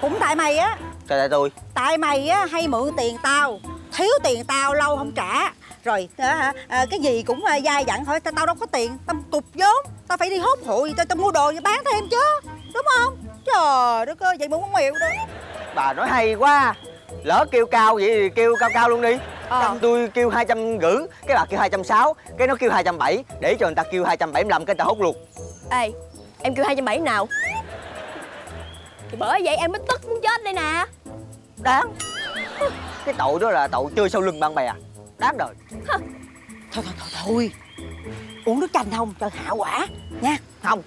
Cũng tại mày á. Tại tại tôi. Tại mày á hay mượn tiền tao. Thiếu tiền tao lâu không trả. Rồi hả, à, cái gì cũng à, dai dặn hỏi tao, đâu có tiền. Tao cục vốn. Tao phải đi hốt hụi. Tao, tao mua đồ và bán thêm chứ. Đúng không? Trời đất ơi vậy mà không hiểu đâu Bà nói hay quá Lỡ kêu cao vậy thì kêu cao cao luôn đi. Ờ. Tôi kêu hai trăm rưỡi Cái bà kêu hai trăm sáu Cái nó kêu hai trăm bảy Để cho người ta kêu hai trăm bảy cái người ta hốt luôn. Ê em kêu 270 nào? Thì bởi vậy em mới tức muốn chết đây nè. Đáng. Cái tội đó là tội chơi sau lưng bạn bè Đáng đời. Thôi thôi thôi thôi. Uống nước chanh không? Cho hạ quả. Nha. Không.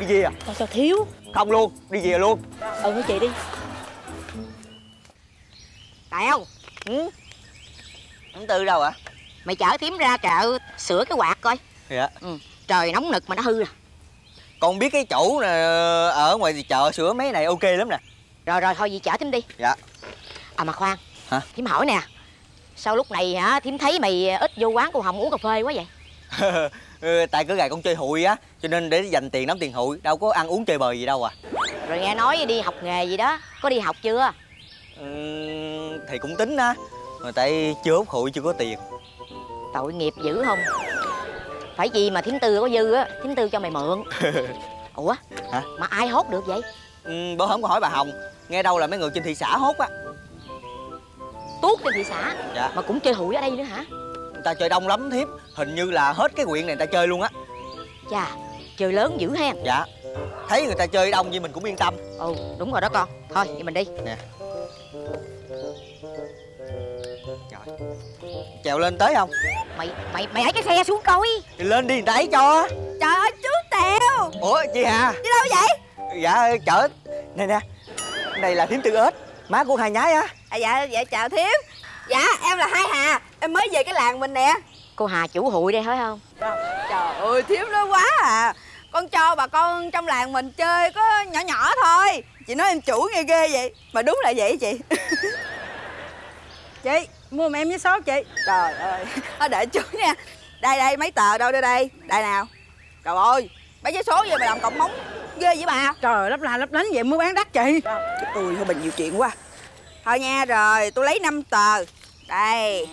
Đi về à? Sao thiếu? Không luôn Đi về luôn. Ừ với chị đi Tèo. Ừ? Thằng Tư đâu ạ? Mày chở thím ra chợ sửa cái quạt coi. Dạ ừ. Trời nóng nực mà nó hư rồi Con biết cái chỗ này ở ngoài thì chợ sửa mấy này ok lắm nè. Rồi rồi thôi vậy chở thím đi. Dạ. À mà khoan Hả? Thím hỏi nè Sao lúc này hả thím thấy mày ít vô quán cô Hồng uống cà phê quá vậy? (laughs) Ừ, Tại cứ ngày con chơi hụi á Cho nên để dành tiền đóng tiền hụi Đâu có ăn uống chơi bời gì đâu à. Rồi nghe nói đi học nghề gì đó Có đi học chưa ừ, Thì cũng tính á mà tại chưa hút hụi chưa có tiền. Tội nghiệp dữ không? Phải gì mà thím tư có dư á thím tư cho mày mượn. (laughs) Ủa hả? mà ai hốt được vậy? Ừ, bữa hổm có hỏi bà hồng nghe đâu là mấy người trên thị xã hốt á. Tuốt trên thị xã? Dạ. Mà cũng chơi hụi ở đây nữa hả? Người ta chơi đông lắm thiếp hình như là hết cái quyện này người ta chơi luôn á. Chà chơi lớn dữ hen. Dạ. Thấy người ta chơi đông vậy mình cũng yên tâm. Ừ đúng rồi đó con. Thôi vậy mình đi. Nè trèo lên tới không? Mày mày mày hãy cái xe xuống coi. Thì lên đi thấy cho. Trời ơi chú Tèo. Ủa chị hà? Đi đâu vậy? Dạ chở nè nè. Này là thím tư ếch má của hai nhái á. À, Dạ dạ chào thím Dạ em là Hai Hà. Em mới về cái làng mình nè. Cô hà chủ hụi đây phải không? Trời ơi thím nói quá à. Con cho bà con trong làng mình chơi có nhỏ nhỏ thôi Chị nói em chủ nghe ghê vậy Mà đúng là vậy chị. (laughs) Chị mua em với số chị. Trời ơi Thôi đợi chú nha. Đây đây mấy tờ đâu đây đây? Đây nào. Trời ơi Mấy giấy số vậy mà làm cộng móng ghê vậy bà. Trời lấp la lấp lánh vậy mới bán đắt chị. Ui thôi mình nhiều chuyện quá. Thôi nha rồi tôi lấy 5 tờ. Đây.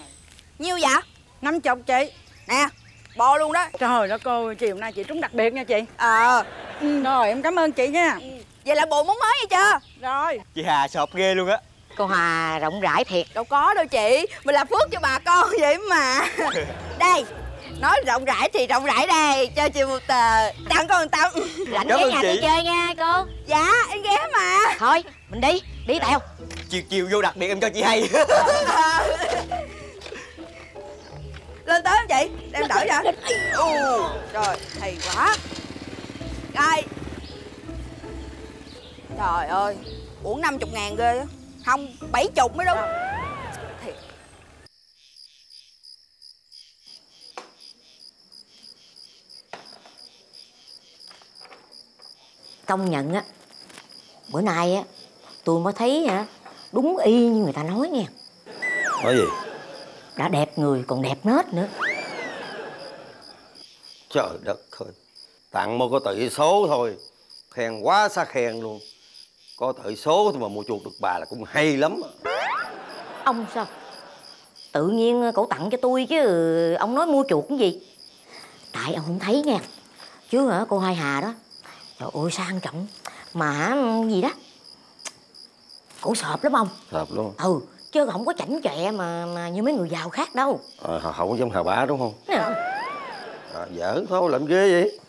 Nhiêu vậy? 50 chị. Nè Bo luôn đó. Trời đất ơi chiều nay chị trúng đặc biệt nha chị. Ờ. Ừ. Rồi em cảm ơn chị nha Vậy là bộ món mới vậy chưa? Rồi. Chị hà sộp ghê luôn á. Cô hà rộng rãi thiệt. Đâu có đâu chị. Mình làm phước cho bà con vậy mà. (laughs) Đây Nói rộng rãi thì rộng rãi đây. Cho chị một tờ. Tặng con tao rảnh ghé nhà tôi chơi nha cô. Dạ em ghé mà. Thôi mình đi. Đi tèo. Chiều chiều vô đặc biệt em cho chị hay. (laughs) Lên tới không chị? Đem đỡ cho Trời hay quá. Đây Trời ơi Uổng 50 ngàn ghê á. Không 70 mới đúng. Thiệt. Công nhận á bữa nay á tôi mới thấy hả đúng y như người ta nói nha. Nói gì? Đã đẹp người còn đẹp nết nữa. Trời đất ơi Tặng một cái tỷ số thôi Khen quá xa khen luôn Có tỷ số thôi mà mua chuột được bà là cũng hay lắm. Ông sao? Tự nhiên cổ tặng cho tôi chứ ông nói mua chuột cái gì? Tại ông không thấy nha. Chứ hả cô hai hà đó. Trời ơi sang trọng? Mà hả, gì đó? Cổ sợp lắm ông. Thật luôn ừ chứ không có chảnh chọe mà mà như mấy người giàu khác đâu. À, Không giống Hà Bá đúng không? À, Giỡn thôi làm ghê vậy?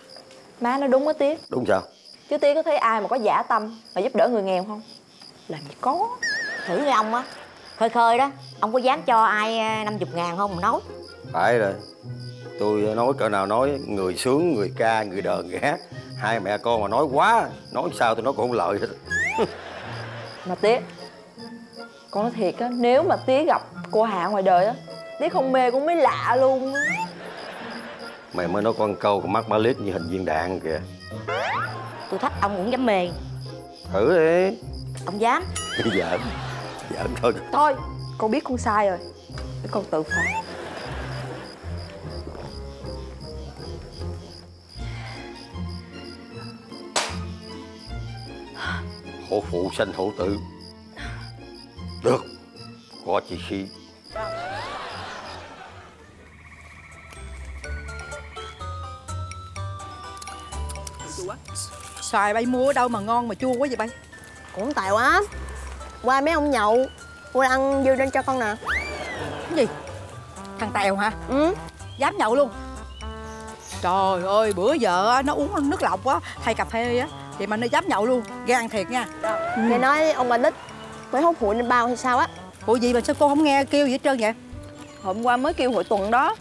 Má nói đúng á Tiết. Đúng sao Chứ Tiết có thấy ai mà có giả tâm mà giúp đỡ người nghèo không? Làm gì có. Thử cái ông á. Khơi khơi đó ông có dám cho ai à, 50 ngàn không? Mà nói. Phải rồi. Tôi nói cỡ nào nói Người sướng, người ca, người đờn, người hát. Hai mẹ con mà nói quá Nói sao tôi nói cũng không lợi hết. (laughs) Mà Tiết Con nói thiệt á, nếu mà Tiết gặp cô Hạ ngoài đời á Tiết không mê cũng mới lạ luôn. Á Mày mới nói con câu con mắt má liếc như hình viên đạn kìa tôi thách ông cũng dám mê. Thử đi. Ông dám. (laughs) Giỡn. Giỡn thôi. Thôi, con biết con sai rồi. Để con tự phạt Hổ phụ sanh hổ tử. Được. Có chị khi Xoài bay mua ở đâu mà ngon mà chua quá vậy bay? Cũng tài quá. Qua mấy ông nhậu Tôi ăn dư lên cho con nè. Cái gì? Thằng Tèo hả? Ừ. Dám nhậu luôn? Trời ơi bữa giờ á, nó uống nước lọc á Hay cà phê á. Vậy mà nó dám nhậu luôn Gan thiệt nha. Nghe nói ông bà Đích Mới hút hụi lên bao hay sao á? Ủa gì mà sao cô không nghe kêu gì hết trơn vậy? Hôm qua mới kêu hội tuần đó.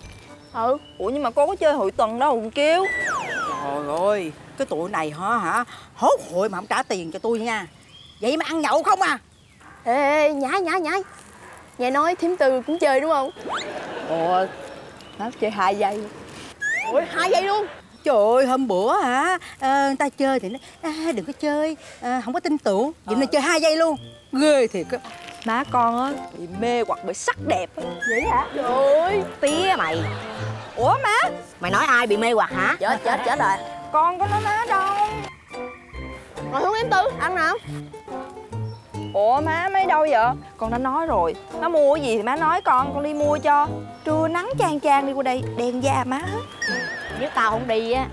Ừ. Ủa nhưng mà cô có chơi hội tuần đâu không kêu. Trời ơi Cái tụi này hả hả Hốt hội mà không trả tiền cho tôi nha. Vậy mà ăn nhậu không à? Ê, nhái nhái nhái Nghe nói thím tư cũng chơi đúng không? Ủa? Nó chơi hai giây. Ủa hai giây luôn? Trời ơi hôm bữa hả à, người ta chơi thì nó à, đừng có chơi. À, không có tin tưởng. Vậy nên chơi hai giây luôn. Ghê thiệt á. Má con á bị mê hoặc bởi sắc đẹp á. Vậy hả? Trời ơi tía mày. Ủa má? Mày nói ai bị mê hoặc hả? Chết chết chết rồi Con có nói má đâu. Ngồi xuống em tư ăn nào. Ủa má mấy đâu vậy? Con đã nói rồi. Má mua cái gì thì má nói con Con đi mua cho. Trưa nắng chang chang đi qua đây Đen da má. Nếu tao không đi á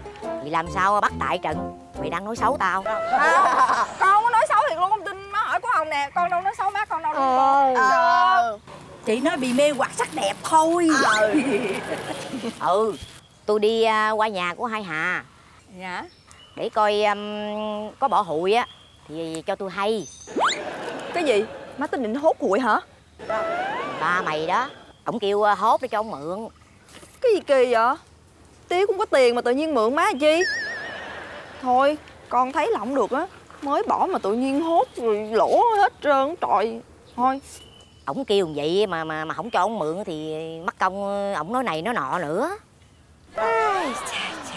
Thì làm sao bắt tại trận Mày đang nói xấu tao. À, Con có nói xấu thiệt luôn Không tin má hỏi của Hồng nè. Con đâu nói xấu má Con đâu nói con. Ờ. Chị nói bị mê hoặc sắc đẹp thôi. Ừ Tôi đi à, qua nhà của hai Hà Dạ. Để coi um, có bỏ hụi á Thì cho tôi hay. Cái gì? Má tính định hốt hụi hả? Ba mày đó Ổng kêu à, hốt để cho ông mượn. Cái gì kỳ vậy? Tía cũng có tiền mà tự nhiên mượn má chi? Thôi con thấy là không được á Mới bỏ mà tự nhiên hốt rồi lỗ hết trơn trời. Thôi. Ổng kêu vậy mà mà mà không cho ông mượn thì mất công ổng nói này nói nọ nữa. Ai chà chà.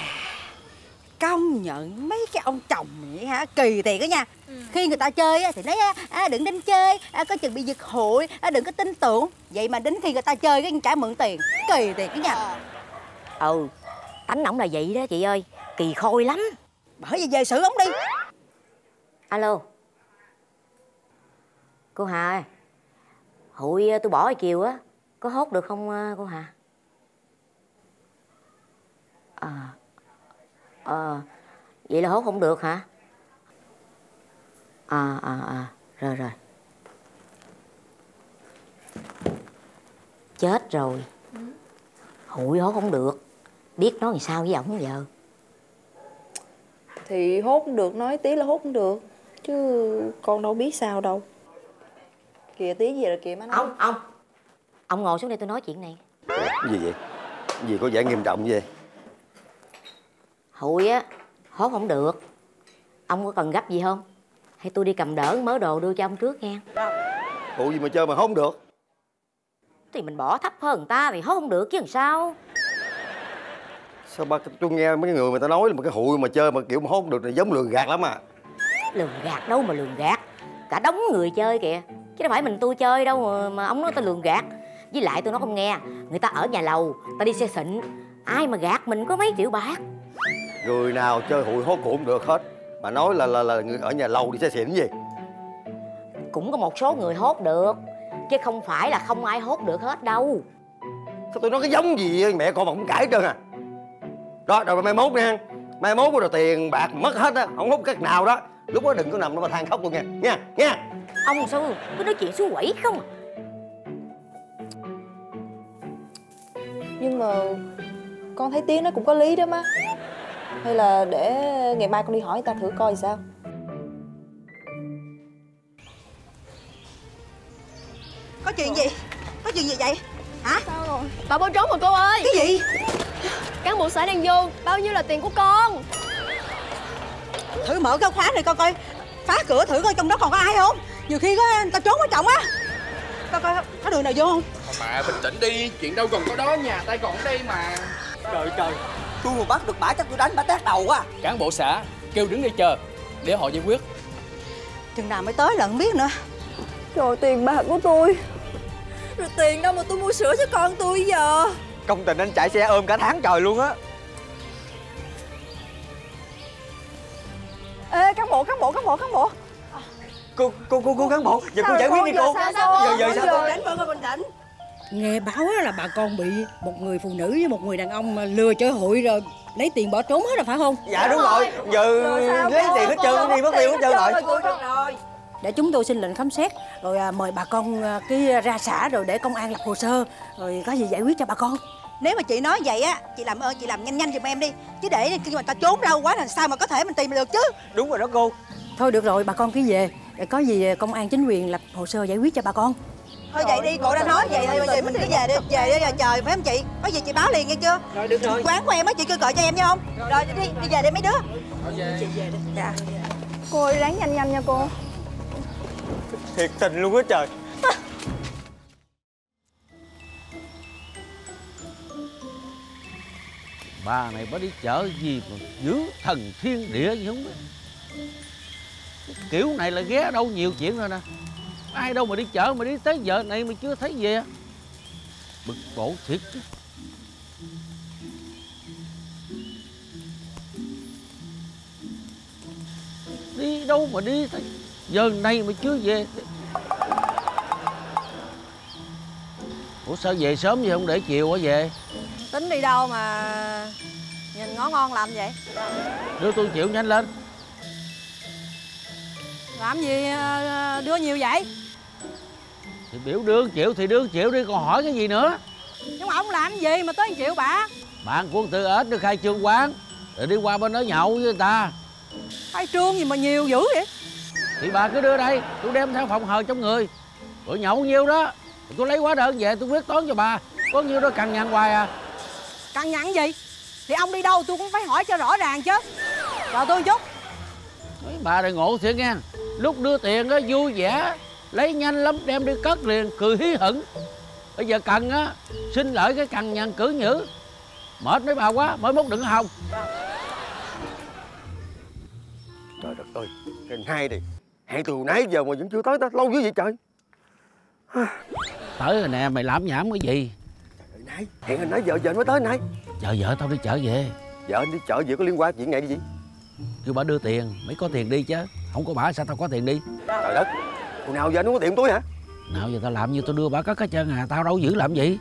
Công nhận mấy cái ông chồng vậy hả? Kỳ thiệt đó nha. Khi người ta chơi á, thì nói á, à, đừng đến chơi à, Có chừng bị giật hụi à, Đừng có tin tưởng. Vậy mà đến khi người ta chơi cái trả mượn tiền Kỳ thiệt đó nha. Ừ tánh ổng là vậy đó chị ơi kỳ khôi lắm. Bởi vì về xử ổng đi. Alo. Cô hà ơi hụi tôi bỏ chiều á có hốt được không ờ, cô hà? À ờ vậy là hốt không được hả? À à à rồi rồi. Chết rồi. Hụi hốt không được. Biết nói làm sao với ổng giờ? Thì hốt không được nói tí là hốt không được. Chứ con đâu biết sao đâu. Kìa tí gì rồi kìa má nói. Ông ông. Ông ngồi xuống đây tôi nói chuyện này. Cái gì vậy? Cái gì có vẻ nghiêm trọng vậy hụi á hốt không được. Ông có cần gấp gì không? Hay tôi đi cầm đỡ mớ đồ đưa cho ông trước nha. Phụ gì mà chơi mà không được? Thì mình bỏ thấp hơn người ta thì hốt không được chứ làm sao? Sao ba tôi nghe mấy người người ta nói là một cái hụi mà chơi mà kiểu mà hốt không được này giống lường gạt lắm à? Lường gạt đâu mà lường gạt. Cả đống người chơi kìa. Chứ đâu phải mình tôi chơi đâu mà, mà ông nói tôi lường gạt. Với lại tôi nói không nghe người ta ở nhà lầu ta đi xe xịn. Ai mà gạt mình có mấy triệu bạc Người nào chơi hụi hốt cũng được hết. Mà nói là là, là người ở nhà lầu đi xe xịn gì? Cũng có một số người hốt được chứ không phải là không ai hốt được hết đâu. Sao tôi nói cái giống gì mẹ con mà không cãi trơn à? Đó rồi mai mốt nha Mai mốt rồi tiền bạc mất hết á Không hút cách nào đó. Lúc đó đừng có nằm đó mà than khóc luôn nha. Nha nha. Ông sao cứ nói chuyện xú quẩy không? À? Nhưng mà con thấy tiếng nó cũng có lý đó má Hay là để ngày mai con đi hỏi người ta thử coi sao? Có chuyện gì? Có chuyện gì vậy? Hả? Sao rồi? Bà bỏ trốn rồi cô ơi. Cái gì? Cán bộ xã đang vô Bao nhiêu là tiền của con? Thử mở cái khóa này coi coi. Phá cửa thử coi trong đó còn có ai không? Nhiều khi có người ta trốn ở trọng á. Coi coi có đường nào vô không? Mà bình tĩnh đi, chuyện đâu còn có đó, nhà tay còn ở đây mà. Trời trời Tôi mà bắt được bả chắc tôi đánh bả tát đầu quá. Cán bộ xã kêu đứng đây chờ Để họ giải quyết. Chừng nào mới tới lần không biết nữa. Trời tiền bạc của tôi. Rồi tiền đâu mà tôi mua sữa cho con tôi giờ? Công tình anh chạy xe ôm cả tháng trời luôn á. Ê cán bộ cán bộ cán bộ cán bộ. Cô cô cô cô cán bộ. Giờ cô Sao giải quyết đi Giờ cô sao, sao? Giờ giờ Giờ- sao Bình tĩnh Vân ơi bình tĩnh Nghe báo là bà con bị một người phụ nữ với một người đàn ông mà lừa chơi hụi rồi lấy tiền bỏ trốn hết rồi phải không? Dạ đúng rồi Giờ lấy tiền hết trơn đi mất tiêu hết trơn rồi. Để chúng tôi xin lệnh khám xét rồi à, mời bà con à, cái ra xã rồi để công an lập hồ sơ rồi có gì giải quyết cho bà con. Nếu mà chị nói vậy á Chị làm ơn chị làm nhanh nhanh giùm em đi. Chứ để khi mà ta trốn lâu quá là sao mà có thể mình tìm được chứ. Đúng rồi đó cô. Thôi được rồi bà con cứ về. Để có gì công an chính quyền lập hồ sơ giải quyết cho bà con. Thôi vậy đi cô đã nói vậy thì bây giờ mình cứ về đi Về đi giờ trời phải không chị? Có gì chị báo liền nghe chưa? Rồi được rồi. Quán của em á chị cứ gọi cho em nha không? Rồi đi đi về đi mấy đứa. Chị về đi. Dạ. Cô ơi ráng nhanh nhanh nha cô. Thiệt tình luôn á trời. (laughs) Bà này bà đi chợ gì mà dữ thần thiên địa gì không biết? Kiểu này là ghé đâu nhiều chuyện rồi nè ai đâu mà đi chợ mà đi tới giờ này mà chưa thấy về. Bực bổ thiệt chứ. Đi đâu mà đi tới giờ này mà chưa về. Ủa sao về sớm vậy? Không để chiều quá về. Tính đi đâu mà nhìn ngó ngon làm vậy? Đưa tôi chịu nhanh lên. Làm gì ờ, đưa nhiều vậy? Thì biểu đương chịu thì đương chịu đi còn hỏi cái gì nữa? Nhưng mà ông làm gì mà tới 1 triệu bả bạn của tư ếch được khai trương quán rồi đi qua bên đó nhậu với người ta. Khai trương gì mà nhiều dữ vậy? Thì bà cứ đưa đây tôi đem theo phòng hờ trong người. Rồi nhậu nhiêu đó tôi lấy hóa đơn về tôi quyết toán cho bà. Có nhiêu đó cằn nhằn hoài à. Căng nhằn gì? Thì ông đi đâu tôi cũng phải hỏi cho rõ ràng chứ. Chờ tôi chút. Mấy bà này ngộ thiệt nghe. Lúc đưa tiền á vui vẻ lấy nhanh lắm đem đi cất liền cười hí hửng. Bây giờ cần á xin lợi cái cằn nhằn cử nhữ. Mệt mấy bà quá mới mốt đừng hòng Trời đất ơi Cái hai này. Hẹn từ nãy giờ mà vẫn chưa tới ta Lâu dữ vậy trời. Tới rồi nè mày làm nhảm cái gì? Nãy Hẹn hồi nãy giờ giờ mới tới nãy. Chờ vợ tao đi chợ về. Vợ anh đi chợ về có liên quan chuyện này cái gì kêu bà đưa tiền mấy có tiền đi chứ. Không có bà sao tao có tiền đi? Trời đất Hồi nào giờ anh không có tiệm túi hả? Nào giờ tao làm như tao đưa bà cất hết trơn à tao đâu giữ làm gì.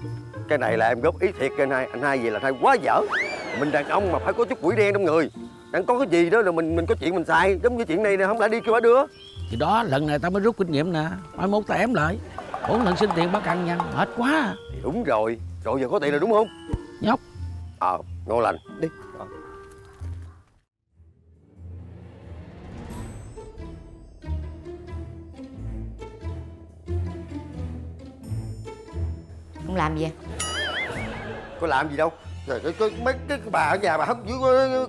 Cái này là em góp ý thiệt anh hai Anh hai vậy là anh hai quá dở. Mình đàn ông mà phải có chút quỷ đen trong người. Đang có cái gì đó là mình mình có chuyện mình xài Giống như chuyện này nè không lẽ đi kêu bà đưa? Thì đó lần này tao mới rút kinh nghiệm nè mai mốt tao ém lại. Bốn lần xin tiền bà cằn nhằn mệt quá à. Thì đúng rồi Rồi giờ có tiền rồi đúng không? Nhóc. Ờ ngon lành. Đi Không làm gì? Có làm gì đâu. Trời ơi, có mấy cái bà ở nhà bà hấp dưới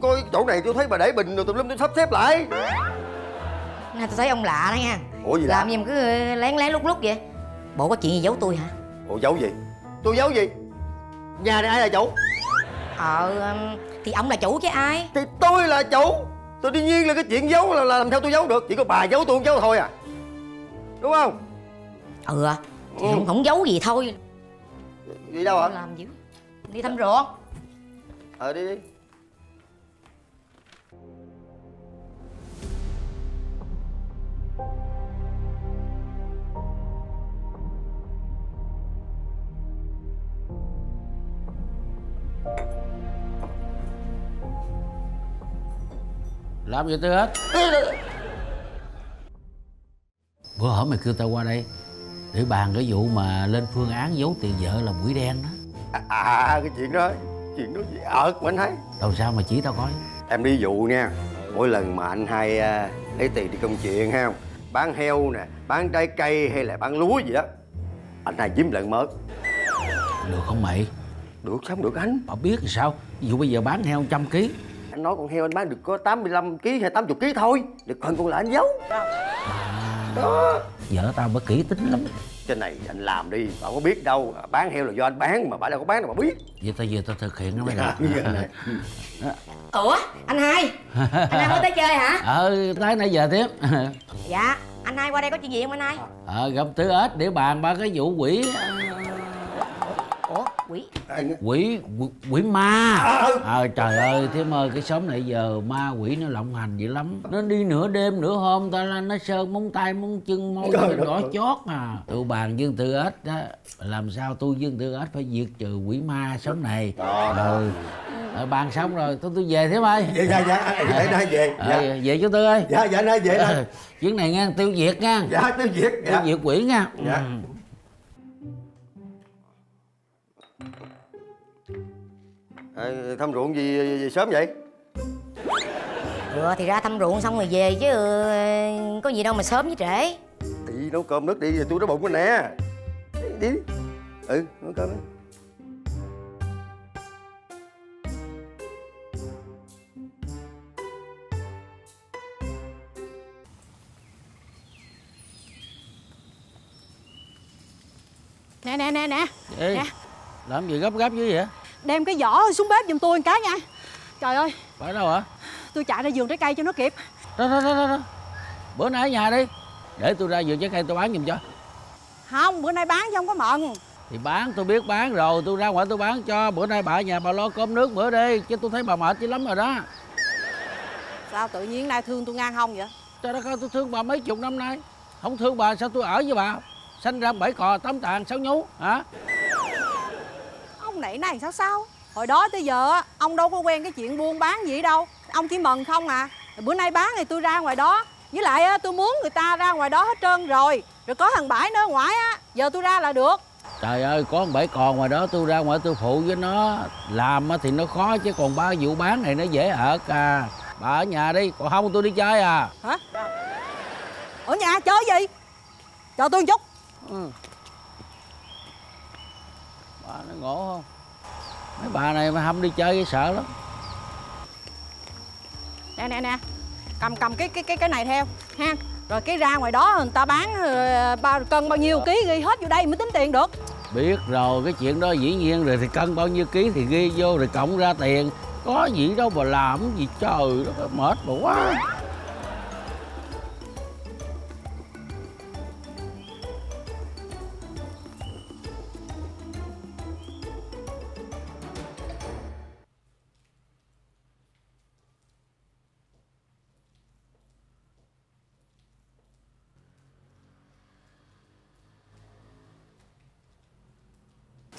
có chỗ này tôi thấy bà để bình rồi tùm lum tôi sắp xếp lại. Nè tôi thấy ông lạ đó nha. Ủa gì lạ? Làm gì mà cứ lén lén lúc lúc vậy? Bộ có chuyện gì giấu tôi hả? Ủa giấu gì? Tôi giấu gì? Nhà này ai là chủ? Ờ um, Thì ông là chủ chứ ai? Thì tôi là chủ. Tôi đương nhiên là cái chuyện giấu là, là làm sao tôi giấu được. Chỉ có bà giấu tôi không giấu thôi à. Đúng không? Ừ Thì không, không giấu gì thôi Đi đâu hả? Làm gì? Đi thăm ruột. Ờ đi đi. Làm gì tư hết? Bữa hổm mày kêu tao qua đây để bàn cái vụ mà lên phương án giấu tiền vợ là quỷ đen đó. À, à cái chuyện đó Chuyện đó gì? Ợt mà anh thấy đâu sao mà chỉ tao coi. Em ví dụ nha. Mỗi lần mà anh hai à, lấy tiền đi công chuyện ha. Bán heo nè Bán trái cây hay là bán lúa gì đó Anh hai chiếm lần mớt. Được không mày? Được sao không được anh? Bà biết thì sao. Ví dụ bây giờ bán heo trăm ký. Anh nói con heo anh bán được có 85 kg hay 80 kg thôi. Được phần còn lại anh giấu Đó. Vợ tao bà kỹ tính lắm. Cái này anh làm đi Bà có biết đâu. Bán heo là do anh bán mà bà đâu có bán đâu mà biết. Vậy tao về tao thực hiện nó mới được. Dạ. Ủa anh hai? Anh hai mới tới chơi hả? Ờ tới nãy giờ tiếp. Dạ Anh hai qua đây có chuyện gì không anh hai? Ờ gặp tư ếch để bàn ba cái vụ quỷ quỷ. Quỷ quỷ, ma. Ờ trời ơi thế ơi cái xóm này giờ ma quỷ nó lộng hành dữ lắm. Nó đi nửa đêm nửa hôm ta là nó sơn móng tay móng chân môi đỏ chót à. Tụi bàn dương tư ếch á làm sao tôi dương tư ếch phải diệt trừ quỷ ma xóm này? Đó, đó. ừ Ờ, bàn xong rồi tôi tôi về thế ơi Dạ dạ dạ Để anh hai về. Ờ, dạ. về chú tư ơi. Dạ dạ anh hai về Ờ, đây chuyến này nha tiêu diệt nha. Dạ tiêu diệt dạ. tiêu diệt quỷ nha. Dạ. Ừ. à, Thăm ruộng gì, gì sớm vậy? Ừ thì ra thăm ruộng xong rồi về chứ Có gì đâu mà sớm với trễ. Đi nấu cơm nước đi tôi đói bụng rồi nè. Đi đi. Ừ nấu cơm đi. Nè nè nè nè. Ê, Nè. làm gì gấp gáp dữ vậy đem cái vỏ xuống bếp giùm tôi một cái nha. Trời ơi. Phải đâu hả? Tôi chạy ra vườn trái cây cho nó kịp. Đó đó đó đó, đó. bữa nay ở nhà đi. Để tôi ra vườn trái cây tôi bán giùm cho. Không bữa nay bán chứ không có mận. Thì bán tôi biết bán rồi. Tôi ra ngoài tôi bán cho. Bữa nay bà ở nhà bà lo cơm nước bữa đi chứ tôi thấy bà mệt dữ lắm rồi đó. Sao tự nhiên nay thương tôi ngang hông vậy? Trời đất ơi tôi thương bà mấy chục năm nay. Không thương bà sao tôi ở với bà? Sanh ra bảy cò tám tàn sáu nhú hả nóng nảy này sao sao? Hồi đó tới giờ á, ông đâu có quen cái chuyện buôn bán gì đâu. Ông chỉ mần không à. Bữa nay bán thì tôi ra ngoài đó. Với lại á, tôi muốn người ta ra ngoài đó hết trơn rồi. Rồi có thằng bãi nữa ngoại á giờ tôi ra là được. Trời ơi, có con bể còn ngoài đó tôi ra ngoài tôi phụ với nó. Làm á thì nó khó chứ còn ba vụ bán này nó dễ ợt à. Bà ở nhà đi, còn không tôi đi chơi à. Hả? Ở nhà chơi gì? Cho tôi một chút. Ừ. Nó ngộ không? Mấy bà này mà không đi chơi cái sợ lắm. Nè nè nè. Cầm cầm cái cái cái cái này theo ha. Rồi cái ra ngoài đó người ta bán ờ, bao cân bao nhiêu ký ghi hết vô đây mới tính tiền được. Biết rồi, cái chuyện đó dĩ nhiên rồi thì cân bao nhiêu ký thì ghi vô rồi cộng ra tiền. Có gì đâu mà làm gì trời đó mệt mà quá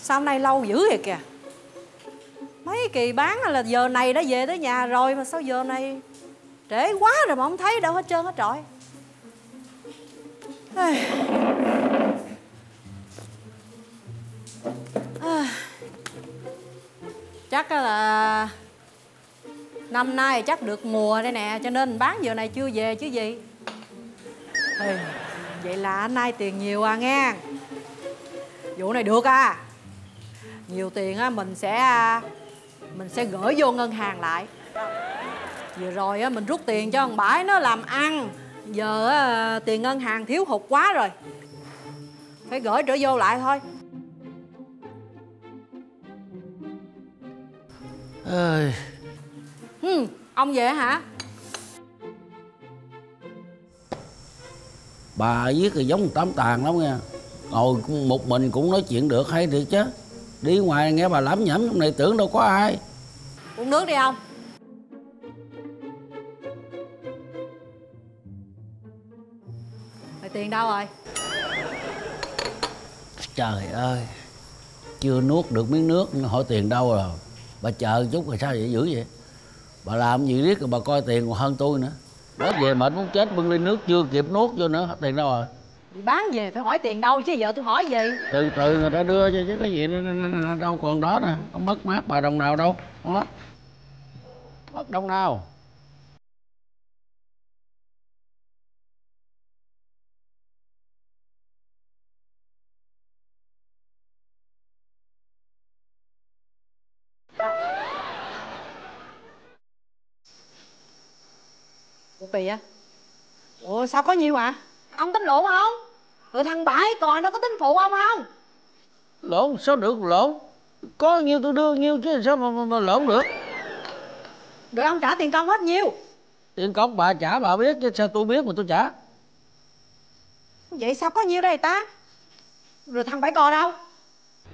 sao hôm nay lâu dữ vậy kìa? Mấy kỳ bán là giờ này đã về tới nhà rồi mà sao giờ này trễ quá rồi mà không thấy đâu hết trơn hết trọi chắc là năm nay chắc được mùa đây nè, cho nên bán giờ này chưa về chứ gì. Vậy là nay tiền nhiều à nghe. Vụ này được à? Nhiều tiền á mình sẽ à, mình sẽ gửi vô ngân hàng lại. Vừa rồi á mình rút tiền cho thằng bãi nó làm ăn. Giờ á, tiền ngân hàng thiếu hụt quá rồi. Phải gửi trở vô lại thôi. Ơi. Ừ, ông về hả? Bà viết thì giống tám tàn lắm nha. Ngồi một mình cũng nói chuyện được hay thiệt chứ Đi ngoài nghe bà lắm nhẩm trong này tưởng đâu có ai. Uống nước đi ông Rồi tiền đâu rồi? Trời ơi Chưa nuốt được miếng nước hỏi tiền đâu rồi? Bà chờ chút rồi sao vậy dữ vậy? Bà làm gì riết rồi bà coi tiền còn hơn tôi nữa. Mới về mệt muốn chết bưng ly nước chưa kịp nuốt vô nữa tiền đâu rồi Bán về phải hỏi tiền đâu chứ giờ tôi hỏi gì? Từ từ người ta đưa cho chứ cái gì nó, nó, nó, đâu còn đó nè không mất mát bà đồng nào đâu đó mất đồng nào? Ủa á? Ủa sao có nhiêu à Ông tính lộn không? Rồi thằng bãi còn nó có tính phụ ông không? Lộn sao được lộn? Có nhiêu tôi đưa nhiêu chứ sao mà, mà, mà lộn được? Rồi ông trả tiền công hết nhiêu? Tiền cọc bà trả bà biết chứ sao tôi biết mà tôi trả? Vậy sao có nhiêu đây ta? Rồi thằng bãi cò đâu?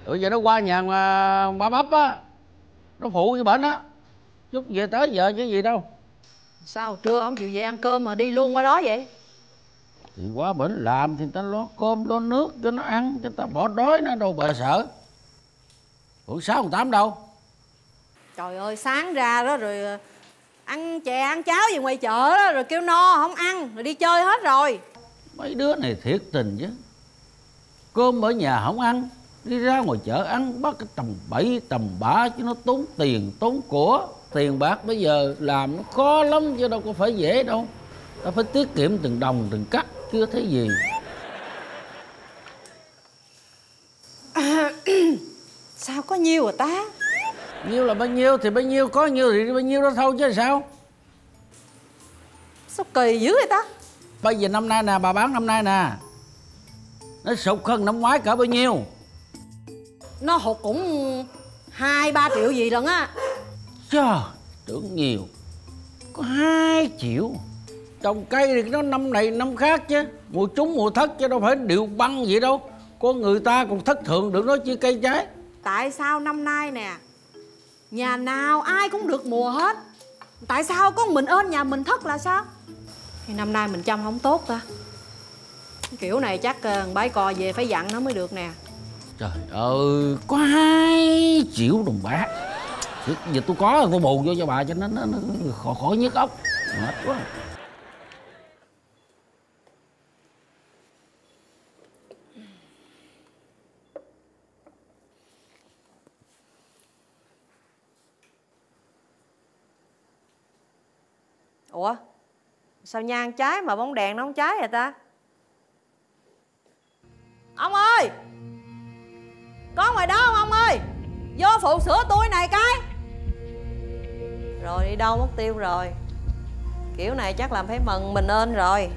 Rồi giờ nó qua nhà mà ba bắp á nó phụ với bệnh á. Chút về tới giờ chứ gì đâu. Sao trưa ông chịu về ăn cơm mà đi luôn qua đó vậy thì quá bệnh làm thì ta lo cơm lo nước cho nó ăn cho ta bỏ đói nó đâu bà sợ. Ủa sáu còn tám đâu? Trời ơi sáng ra đó rồi ờ, Ăn chè ăn cháo gì ngoài chợ đó Rồi kêu no không ăn Rồi đi chơi hết rồi. Mấy đứa này thiệt tình chứ. Cơm ở nhà không ăn đi ra ngoài chợ ăn bắt cái tầm bậy tầm bạ chứ nó tốn tiền tốn của. Tiền bạc bây giờ làm nó khó lắm chứ đâu có phải dễ đâu. Ta phải tiết kiệm từng đồng từng cắt chưa thấy gì? (coughs) Sao có nhiêu rồi ta? Nhiêu là bao nhiêu thì bao nhiêu có nhiêu thì bao nhiêu đó thôi chứ sao? Sao kỳ dữ vậy ta? Bây giờ năm nay nè bà bán năm nay nè. Nó sụt hơn năm ngoái cỡ bao nhiêu? Nó hụt cũng hai ba triệu gì lần á. Trời, tưởng nhiều. Có hai triệu Trồng cây thì nó năm này năm khác chứ Mùa trúng mùa thất chứ đâu phải điệu băng vậy đâu Có người ta còn thất thường được nói chi cây trái Tại sao năm nay nè Nhà nào ai cũng được mùa hết Tại sao có mình ơn nhà mình thất là sao Thì năm nay mình chăm không tốt ta Kiểu này chắc ờ, bái cò về phải dặn nó mới được nè trời ơi có hai triệu đồng bạc giờ tôi có tôi bù vô cho bà cho nó nó, nó khỏi, khỏi nhức óc mệt quá ủa sao nhang cháy mà bóng đèn nó không cháy vậy ta? Ông ơi! Có ngoài đó không ông ơi? Vô phụ sửa tôi này cái! Rồi, đi đâu mất tiêu rồi? Kiểu này chắc làm phải mừng mình ơn rồi.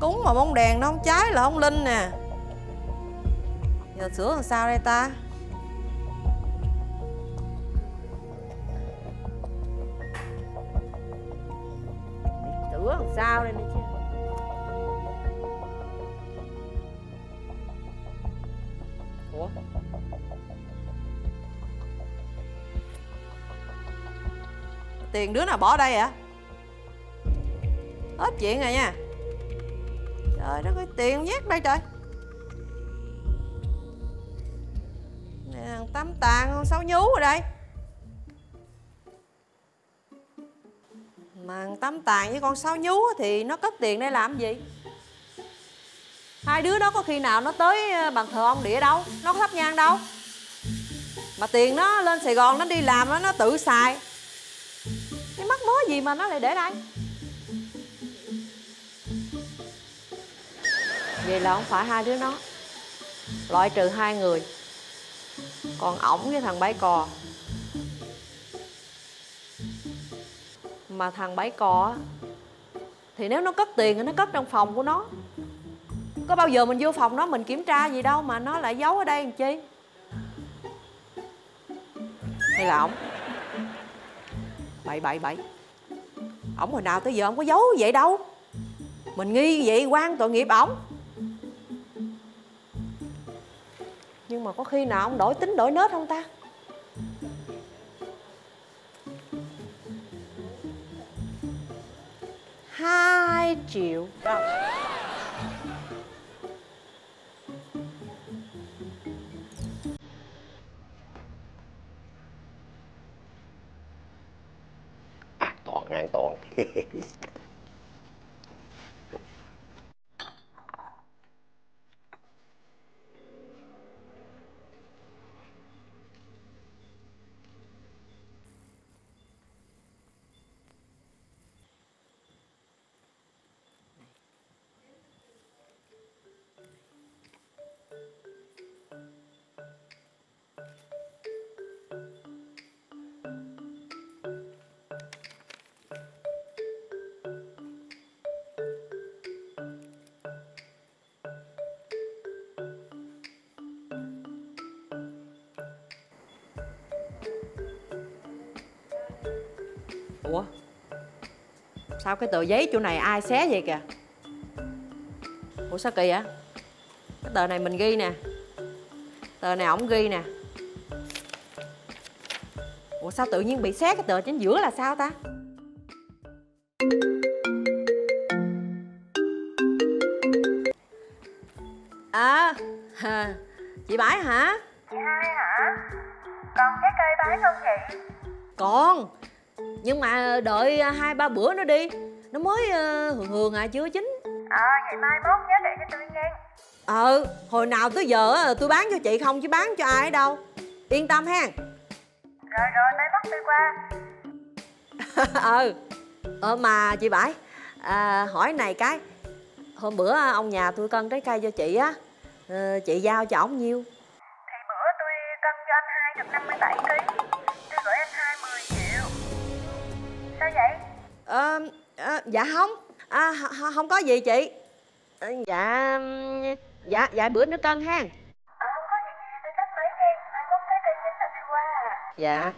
Cúng mà bóng đèn nó không cháy là không linh nè. Giờ sửa làm sao đây ta? Sửa làm sao đây nữa chứ ủa? Tiền đứa nào bỏ đây ạ? hết chuyện rồi nha. Trời đất ơi, tiền nhét đây trời. Nè, thằng tám tàn con sáu nhú ở đây. Mà thằng tàn với con sáu nhú thì nó cất tiền đây làm gì? Hai đứa đó có khi nào nó tới ờ, bàn thờ ông địa đâu? Nó có thắp nhang đâu? Mà tiền nó lên sài gòn nó đi làm nó nó tự xài. Cái mắc mớ gì mà nó lại để đây? Vậy là không phải hai đứa nó. Loại trừ hai người. Còn ổng với thằng bãi cò. Mà thằng bãi cò á, thì nếu nó cất tiền thì nó cất trong phòng của nó. Có bao giờ mình vô phòng nó mình kiểm tra gì đâu mà nó lại giấu ở đây làm chi? Hay là ổng? Bậy bậy bậy. Ổng hồi nào tới giờ ổng có giấu vậy đâu. Mình nghi vậy quan tội nghiệp ổng. Nhưng mà có khi nào ông đổi tính đổi nết không ta? Hai triệu. Đồng toàn an toàn. (laughs) sao cái tờ giấy chỗ này ai xé vậy kìa? Ủa sao kỳ vậy? Cái tờ này mình ghi nè. Tờ này ổng ghi nè. Ủa sao tự nhiên bị xé cái tờ chính giữa là sao ta? À ha, chị bãi hả? Chị hai hả? Còn trái cây bán không chị? còn nhưng mà đợi hai ba bữa nữa đi. Nó mới ờ, hường hường à chưa chín. Ờ, vậy mai mốt nhớ để cho tôi nghe. Ờ hồi nào tới giờ tôi bán cho chị không chứ bán cho ai đâu. Yên tâm ha. Rồi rồi, mai mốt tôi qua. (laughs) Ừ. Ờ mà chị bãi à, hỏi này cái. Hôm bữa ông nhà tôi cân trái cây cho chị á. Ờ, chị giao cho ổng nhiêu? Thì bữa tôi cân cho anh 257 kg ờ, dạ không. À, không có gì chị. Ờ, dạ dạ dạ bữa nữa cân ha. Ờ,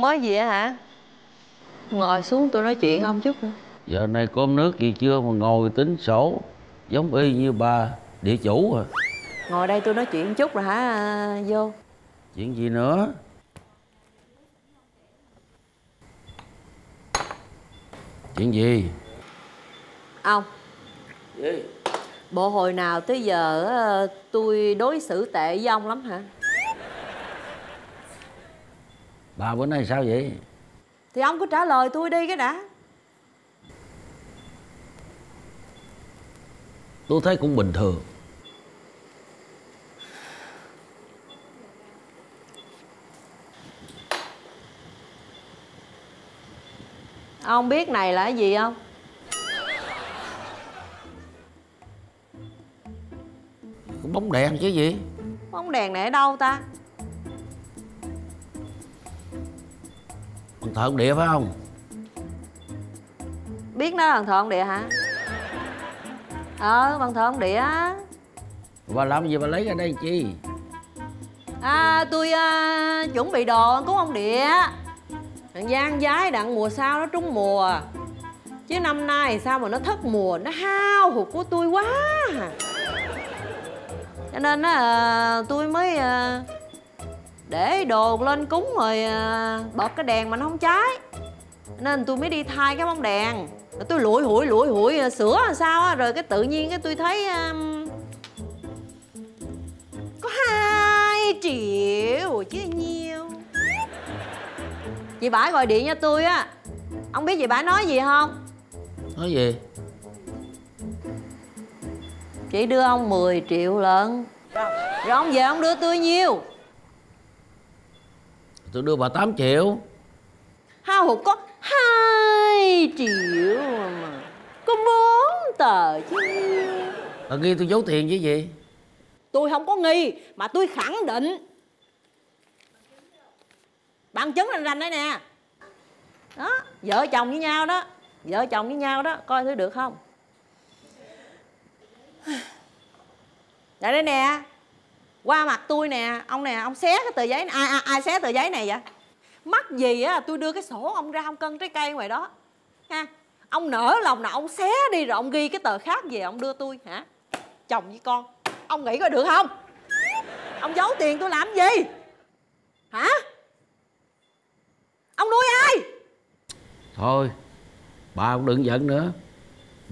Mới gì á hả? Ngồi xuống tôi nói chuyện ông chút nữa. Giờ này cơm nước gì chưa mà ngồi tính sổ Giống y như bà địa chủ à. Ngồi đây tôi nói chuyện chút rồi hả à, vô. Chuyện gì nữa? Chuyện gì? Ông Bộ hồi nào tới giờ tôi đối xử tệ với ông lắm hả Bà bữa nay sao vậy? Thì ông cứ trả lời tôi đi cái đã Tôi thấy cũng bình thường. Ông biết này là cái gì không? Bóng đèn chứ gì? Bóng đèn này ở đâu ta Bằng thợ địa phải không? Biết nó là bằng thợ ông địa hả? Ờ bằng thợ ông địa. Bà làm gì bà lấy ra đây chi? À tôi à, chuẩn bị đồ cứu ông địa. Thằng Giang giái đặng mùa sau nó trúng mùa. Chứ năm nay sao mà nó thất mùa? Nó hao hụt của tôi quá. Cho nên á à, tôi mới à, Để đồ lên cúng rồi à, bật cái đèn mà nó không cháy. Nên tôi mới đi thay cái bóng đèn. Rồi tôi lủi hủi lủi hủi à, sửa làm sao á Rồi cái tự nhiên cái tôi thấy Có hai triệu chứ nhiêu. Chị Bãi gọi điện cho tôi á. Ông biết chị Bãi nói gì không? Nói gì? Chị đưa ông 10 triệu lận Rồi ông về ông đưa tôi nhiêu Tôi đưa bà 8 triệu. Hao hụt có 2 triệu mà. Có 4 tờ chứ. Bà ghi tôi giấu tiền chứ gì? Tôi không có nghi Mà tôi khẳng định. Bằng chứng rành rành đây nè. Đó Vợ chồng với nhau đó. Vợ chồng với nhau đó Coi thử được không? Đây đây nè qua mặt tôi nè Ông nè Ông xé cái tờ giấy này Ai, ai, ai xé tờ giấy này vậy? Mắc gì á tôi đưa cái sổ ông ra ông cân trái cây ngoài đó. Ha Ông nở lòng nào ông xé đi rồi ông ghi cái tờ khác về ông đưa tôi hả? Chồng với con. Ông nghĩ có được không? Ông giấu tiền tôi làm gì? Hả? Ông nuôi ai? Thôi Bà cũng đừng giận nữa.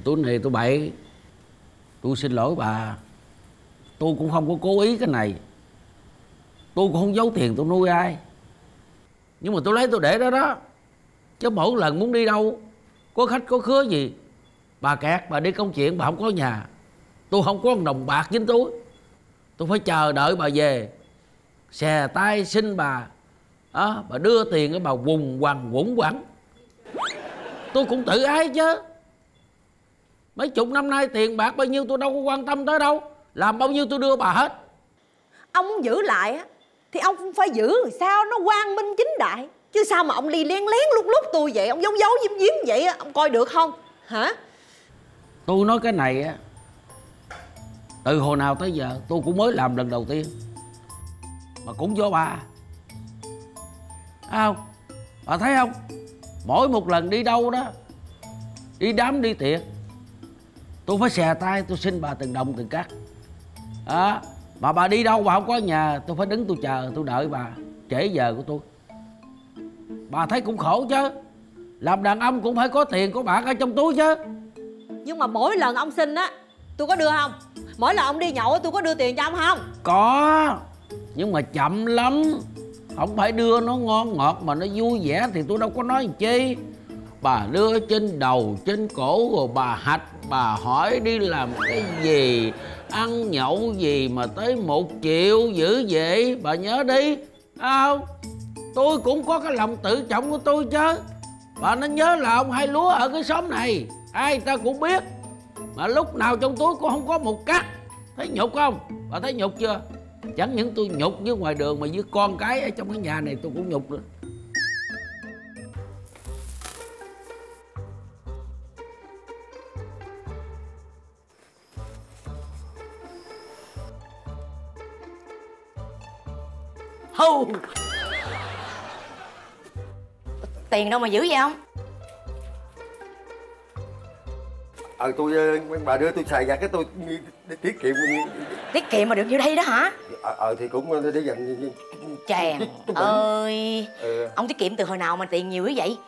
Tôi này tôi bậy. Tôi xin lỗi bà. Tôi cũng không có cố ý cái này. Tôi cũng không giấu tiền tôi nuôi ai. Nhưng mà tôi lấy tôi để đó đó. Chứ mỗi lần muốn đi đâu Có khách có khứa gì Bà kẹt bà đi công chuyện bà không có nhà. Tôi không có một đồng bạc dính túi. Tôi phải chờ đợi bà về. Xè tay xin bà. À, Bà đưa tiền cái bà vùng quằn quẩn quẳng. Tôi cũng tự ái chứ. Mấy chục năm nay tiền bạc bao nhiêu tôi đâu có quan tâm tới đâu. Làm bao nhiêu tôi đưa bà hết. Ông muốn giữ lại á Thì ông cũng phải giữ sao nó quang minh chính đại? Chứ sao mà ông đi lén lén lúc lúc tôi vậy Ông giấu giấu giếm giếm vậy á Ông coi được không? Hả? Tôi nói cái này á Từ hồi nào tới giờ tôi cũng mới làm lần đầu tiên Mà cũng do bà. Thấy không? Bà thấy không? Mỗi một lần đi đâu đó Đi đám đi tiệc Tôi phải xè tay tôi xin bà từng đồng từng cắt đó. Mà bà đi đâu? Bà không có nhà. Tôi phải đứng tôi chờ tôi đợi bà. Trễ giờ của tôi. Bà thấy cũng khổ chứ. Làm đàn ông cũng phải có tiền có bạc ở trong túi chứ. Nhưng mà mỗi lần ông xin á Tôi có đưa không? Mỗi lần ông đi nhậu tôi có đưa tiền cho ông không? Có Nhưng mà chậm lắm. Không phải đưa nó ngon ngọt mà nó vui vẻ Thì tôi đâu có nói chi. Bà đưa trên đầu trên cổ Rồi bà hạch bà hỏi đi làm cái gì Ăn nhậu gì mà tới một triệu dữ vậy? Bà nhớ đi. Không, Tôi cũng có cái lòng tự trọng của tôi chứ. Bà nên nhớ là ông hai lúa ở cái xóm này, Ai ta cũng biết. Mà lúc nào trong túi cũng không có một cắt. Thấy nhục không? Bà thấy nhục chưa? Chẳng những tôi nhục với ngoài đường Mà với con cái ở trong cái nhà này tôi cũng nhục nữa. Hù. Tiền đâu mà giữ vậy không ờ tôi bà đưa tôi xài ra cái tôi tiết kiệm. Tiết kiệm mà được nhiêu đây đó hả? Ờ ờ, thì cũng ờ, để dành chàng ơi. Ờ, ông tiết kiệm từ hồi nào mà tiền nhiều như vậy?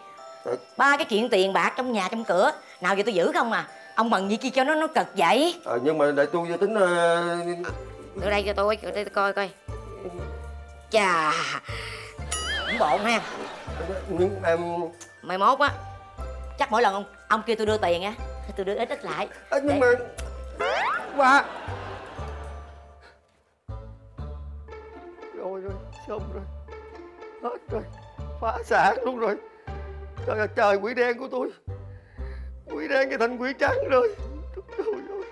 Ờ. ba cái chuyện tiền bạc trong nhà trong cửa nào giờ tôi giữ không à? Ông bằng gì kia cho nó nó cực vậy? Ờ, nhưng mà để tôi tính ờ, đưa đây cho tôi đưa đây tôi coi coi chà. Cũng bộn ha. Nhưng em mai mốt á chắc mỗi lần ông ông kêu tôi đưa tiền á tôi đưa ít ít lại. Ờ, nhưng Để- mà bà rồi rồi xong rồi. Hết rồi. Phá sản luôn rồi. Trời ơi trời quỷ đen của tôi. Quỷ đen cái thành quỷ trắng rồi. Trời ơi.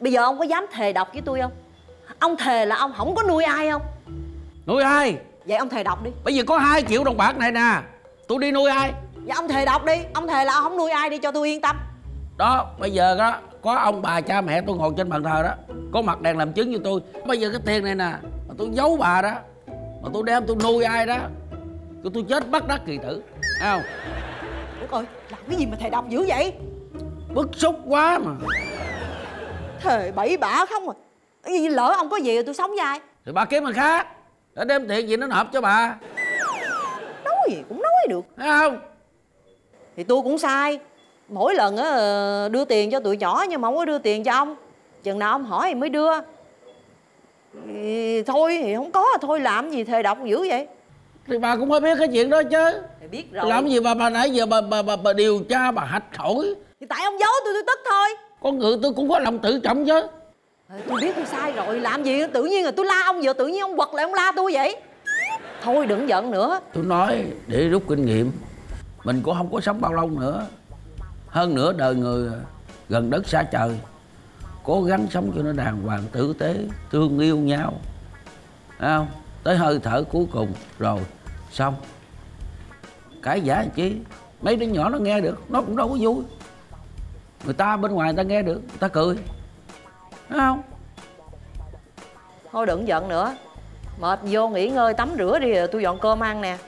Bây giờ ông có dám thề độc với tôi không Ông thề là ông không có nuôi ai không? Nuôi ai? Vậy ông thề độc đi. Bây giờ có hai triệu đồng bạc này nè. Tôi đi nuôi ai? Vậy ông thề độc đi. Ông thề là ông không nuôi ai đi cho tôi yên tâm. Đó bây giờ đó có ông bà cha mẹ tôi ngồi trên bàn thờ đó. Có mặt đèn làm chứng cho tôi. Bây giờ cái tiền này nè mà tôi giấu bà đó mà tôi đem tôi nuôi ai đó tôi tôi chết bất đắc kỳ tử. Thấy không? Ủa ơi làm cái gì mà thề độc dữ vậy? Bức xúc quá mà. Thề bậy bạ không à gì lỡ ông có gì rồi tôi sống với ai? Thì bà kiếm người khác để đem tiền gì nó hợp cho bà. Nói gì cũng nói được. Thấy không? Thì tôi cũng sai. Mỗi lần á đưa tiền cho tụi nhỏ Nhưng mà không có đưa tiền cho ông. Chừng nào ông hỏi thì mới đưa. Thì thôi thì không có thôi làm gì thề độc dữ vậy? Thì bà cũng phải biết cái chuyện đó chứ. Thì biết rồi. Làm gì bà bà nãy giờ bà bà bà, bà điều tra bà hạch hỏi thì tại ông giấu tôi tôi tức thôi. Con người tôi cũng có lòng tự trọng chứ tôi biết tôi sai rồi, làm gì? Tự nhiên là tôi la ông giờ tự nhiên ông quật lại ông la tôi vậy. Thôi đừng giận nữa. Tôi nói để rút kinh nghiệm, mình cũng không có sống bao lâu nữa. Hơn nữa đời người gần đất xa trời, cố gắng sống cho nó đàng hoàng, tử tế, thương yêu nhau. Thấy không? Tới hơi thở cuối cùng, rồi, xong. Cãi giả làm chi? Mấy đứa nhỏ nó nghe được, nó cũng đâu có vui. Người ta bên ngoài người ta nghe được, người ta cười. Không? Thôi đừng giận nữa. Mệt vô nghỉ ngơi, tắm rửa đi, rồi tôi dọn cơm ăn nè.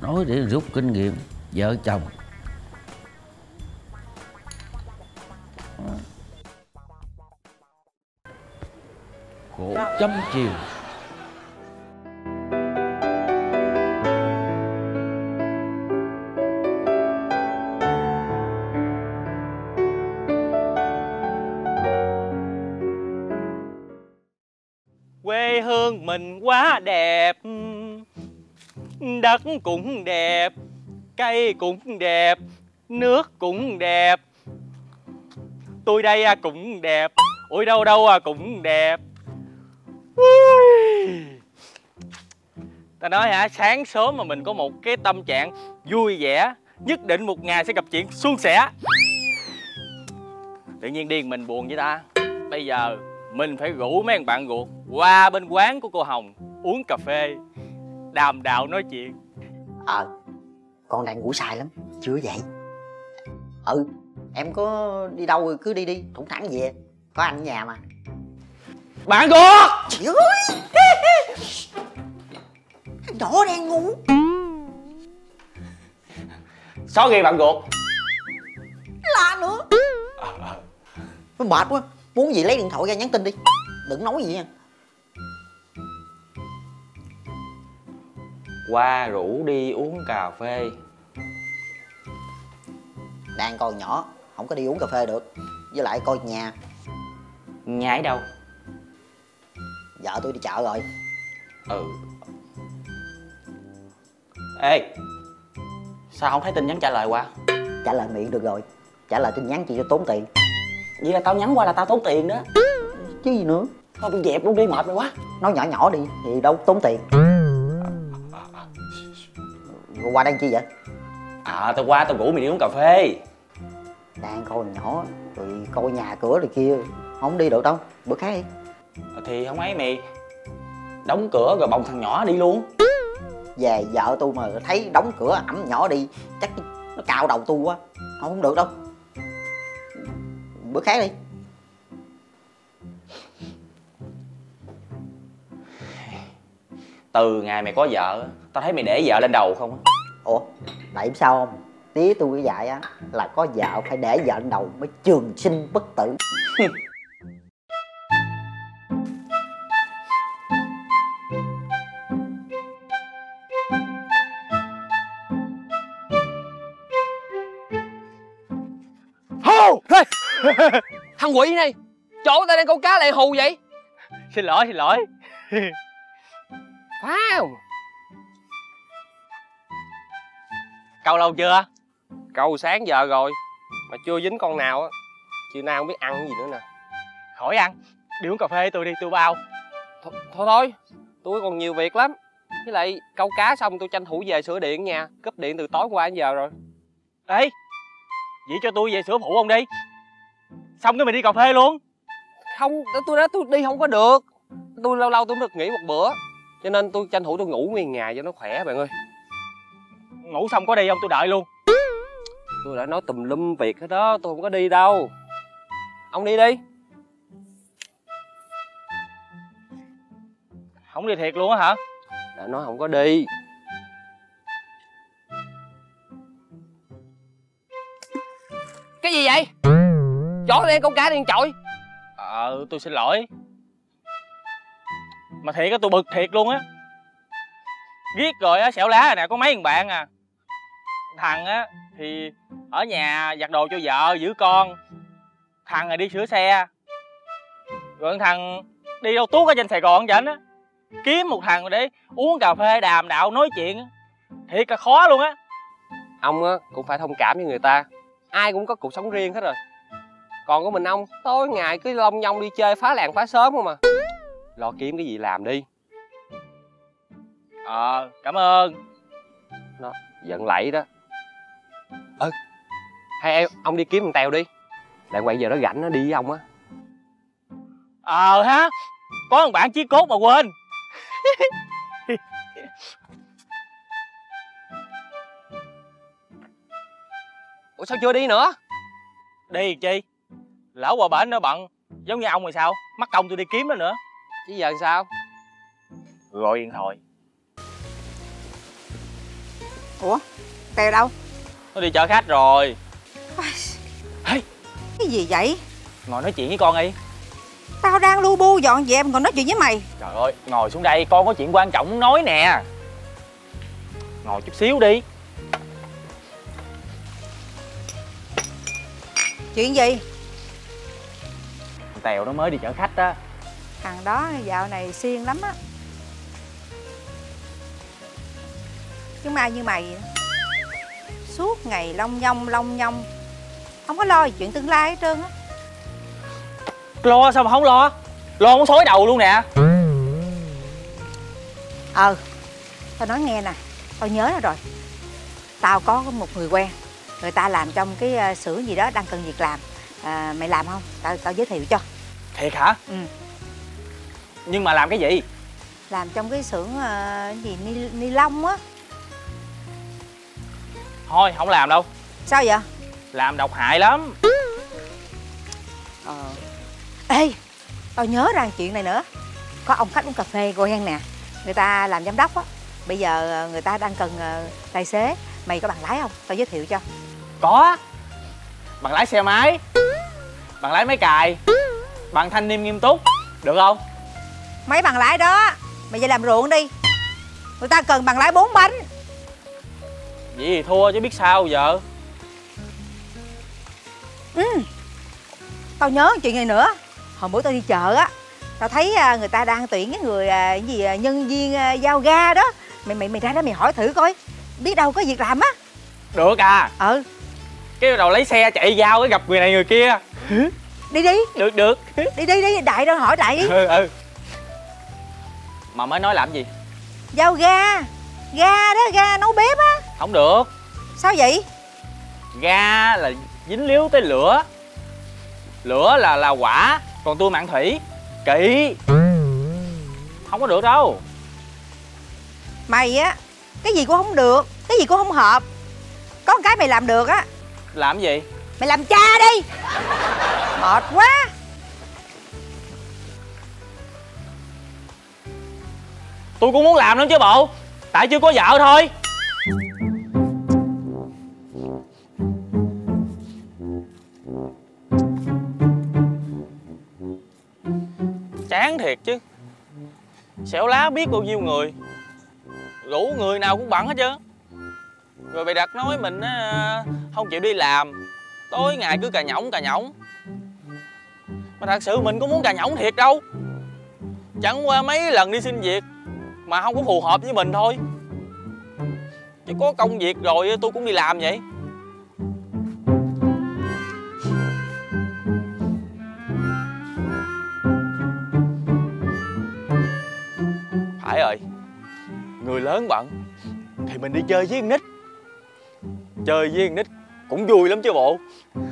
Nói để rút kinh nghiệm, vợ chồng. Khổ trăm chiều. Quê mình quá đẹp. Đất cũng đẹp cây cũng đẹp nước cũng đẹp. Tôi đây à, cũng đẹp. Ôi đâu đâu à, cũng đẹp. Ui. ta nói hả sáng sớm mà mình có một cái tâm trạng vui vẻ nhất định một ngày sẽ gặp chuyện suôn sẻ. Tự nhiên điên mình buồn với ta. Bây giờ mình phải rủ mấy thằng bạn ruột qua bên quán của cô hồng uống cà phê đàm đạo nói chuyện. Ờ con đang ngủ sai lắm chưa dậy. Ừ em có đi đâu thì cứ đi đi thủng thẳng về có anh ở nhà mà. Bạn ruột! Trời ơi! (laughs) Thằng nhỏ đang ngủ. Sorry bạn ruột? Lạ nữa. Nó mệt quá Muốn gì lấy điện thoại ra nhắn tin đi. Đừng nói gì nha. Qua rủ đi uống cà phê. Đang còn nhỏ Không có đi uống cà phê được. Với lại coi nhà. Nhà ở đâu? Vợ tôi đi chợ rồi. Ừ. Ê sao không thấy tin nhắn trả lời qua? Trả lời miệng được rồi. Trả lời tin nhắn chỉ cho tốn tiền vậy là tao nhắn qua là tao tốn tiền đó. Chứ gì nữa. Thôi bị dẹp luôn đi mệt rồi quá. Nói nhỏ nhỏ đi Thì đâu tốn tiền. Qua đây chi vậy? À tao qua tao rủ mày đi uống cà phê. Đang coi nhỏ Rồi coi nhà cửa này kia Không đi được đâu Bữa khác đi. Thì không ấy mày đóng cửa rồi bồng thằng nhỏ đi luôn. Về vợ tôi mà thấy đóng cửa ẩm nhỏ đi Chắc nó cạo đầu tôi quá Không được đâu Bữa khác đi. Từ ngày mày có vợ tao thấy mày để vợ lên đầu không á? Ủa Tại sao không? Tía tôi với dạy á là có vợ phải để vợ lên đầu mới trường sinh bất tử. Hù (laughs) Thằng quỷ này Chỗ ta đang câu cá lại hù vậy? Xin lỗi xin lỗi. (laughs) Wow Câu lâu chưa? Câu sáng giờ rồi Mà chưa dính con nào á. Chiều nay không biết ăn cái gì nữa nè. Khỏi ăn Đi uống cà phê tôi đi tôi bao. Thôi thôi, thôi. Tôi còn nhiều việc lắm. Với lại câu cá xong tôi tranh thủ về sửa điện nha. Cúp điện từ tối qua đến giờ rồi. Ê Vậy cho tôi về sửa phụ ông đi Xong cái mình đi cà phê luôn. Không tôi nói tôi đi không có được. Tôi lâu lâu tôi mới được nghỉ một bữa. Cho nên tôi tranh thủ tôi ngủ nguyên ngày cho nó khỏe bạn ơi. Ngủ xong có đi không? Tôi đợi luôn. Tôi đã nói tùm lum việc hết đó Tôi không có đi đâu. Ông đi đi. Không đi thiệt luôn á hả? Đã nói không có đi. Cái gì vậy Chỗ đen con cá đen chọi. Ờ tôi xin lỗi. Mà thiệt á tôi bực thiệt luôn á. Ghét rồi á xẻo lá rồi nè có mấy thằng bạn à. Thằng á thì ở nhà giặt đồ cho vợ giữ con. Thằng này đi sửa xe. Rồi thằng đi đâu tuốt ở trên Sài Gòn vậy á. Kiếm một thằng để uống cà phê đàm đạo nói chuyện á. Thiệt là khó luôn á. Ông á cũng phải thông cảm với người ta. Ai cũng có cuộc sống riêng hết rồi Còn có mình ông tối ngày cứ lông nhông đi chơi phá làng phá sớm không mà Lo kiếm cái gì làm đi. Ờ cảm ơn. Nó giận lẫy đó. Ơ Hay em, ông đi kiếm thằng Tèo đi. Lại quay giờ nó rảnh nó đi với ông á. Ờ ha? Có một bạn chí cốt mà quên. (laughs) Ủa sao chưa đi nữa? Đi chi Lỡ qua bển nó bận Giống như ông rồi sao? Mắc công tôi đi kiếm nó nữa. Chứ giờ sao? Gọi điện thoại. Ủa tèo đâu? Nó đi chở khách rồi. Cái gì vậy? Ngồi nói chuyện với con đi. Tao đang lu bu dọn dẹp còn nói chuyện với mày. Trời ơi ngồi xuống đây con có chuyện quan trọng muốn nói nè. Ngồi chút xíu đi. Chuyện gì Tèo nó mới đi chở khách á. Thằng đó dạo này xiên lắm á. Chứ mai như mày suốt ngày long nhong long nhong. Không có lo gì chuyện tương lai hết trơn á. Lo sao mà không lo? Lo muốn xối đầu luôn nè. Ờ tao nói nghe nè tao nhớ ra rồi. Tao có một người quen người ta làm trong cái ờ, xưởng gì đó đang cần việc làm. À, mày làm không? Tao tao giới thiệu cho Thiệt hả? Ừ. Nhưng mà làm cái gì? Làm trong cái xưởng ờ, gì ni, ni lông á. Thôi không làm đâu. Sao vậy? Làm độc hại lắm. Ờ. Ê tao nhớ ra chuyện này nữa. Có ông khách uống cà phê cô hen nè. Người ta làm giám đốc á. Bây giờ ờ, người ta đang cần ờ, tài xế. Mày có bằng lái không? Tao giới thiệu cho. Có. Bằng lái xe máy. Bằng lái máy cài Bằng thanh niên nghiêm túc Được không? Mấy bằng lái đó mày về làm ruộng đi. Người ta cần bằng lái bốn bánh. Vậy thì thua chứ biết sao giờ? Ừ. Tao nhớ chuyện này nữa. Hồi bữa tao đi chợ á tao thấy à, người ta đang tuyển cái người à, cái gì à, nhân viên giao ga đó. Mày mày mày ra đó mày hỏi thử coi biết đâu có việc làm á. Được à. Ừ. Cái đầu lấy xe chạy giao cái gặp người này người kia đi đi. Được được. Đi đi đi. Đại đâu hỏi đại đi. Ừ ừ. Mà mới nói làm gì? Giao ga ga đó ga nấu bếp á. Không được. Sao vậy? Ga là dính líu tới lửa. Lửa là là quả Còn tôi mạng thủy. Kỵ. Không có được đâu. Mày á cái gì cũng không được cái gì cũng không hợp. Có một cái mày làm được á. Làm gì mày làm cha đi. Mệt quá. Tôi cũng muốn làm lắm chứ bộ tại chưa có vợ thôi. Chán thiệt chứ. Xẻo lá biết bao nhiêu người. Rủ người nào cũng bận hết chứ rồi bày đặt nói mình không chịu đi làm tối ngày cứ cà nhõng cà nhõng. Mà thật sự mình có muốn cà nhõng thiệt đâu. Chẳng qua mấy lần đi xin việc mà không có phù hợp với mình thôi. Chứ có công việc rồi tôi cũng đi làm vậy. Phải rồi. Người lớn bận thì mình đi chơi với con nít. Chơi với con nít cũng vui lắm chứ bộ ui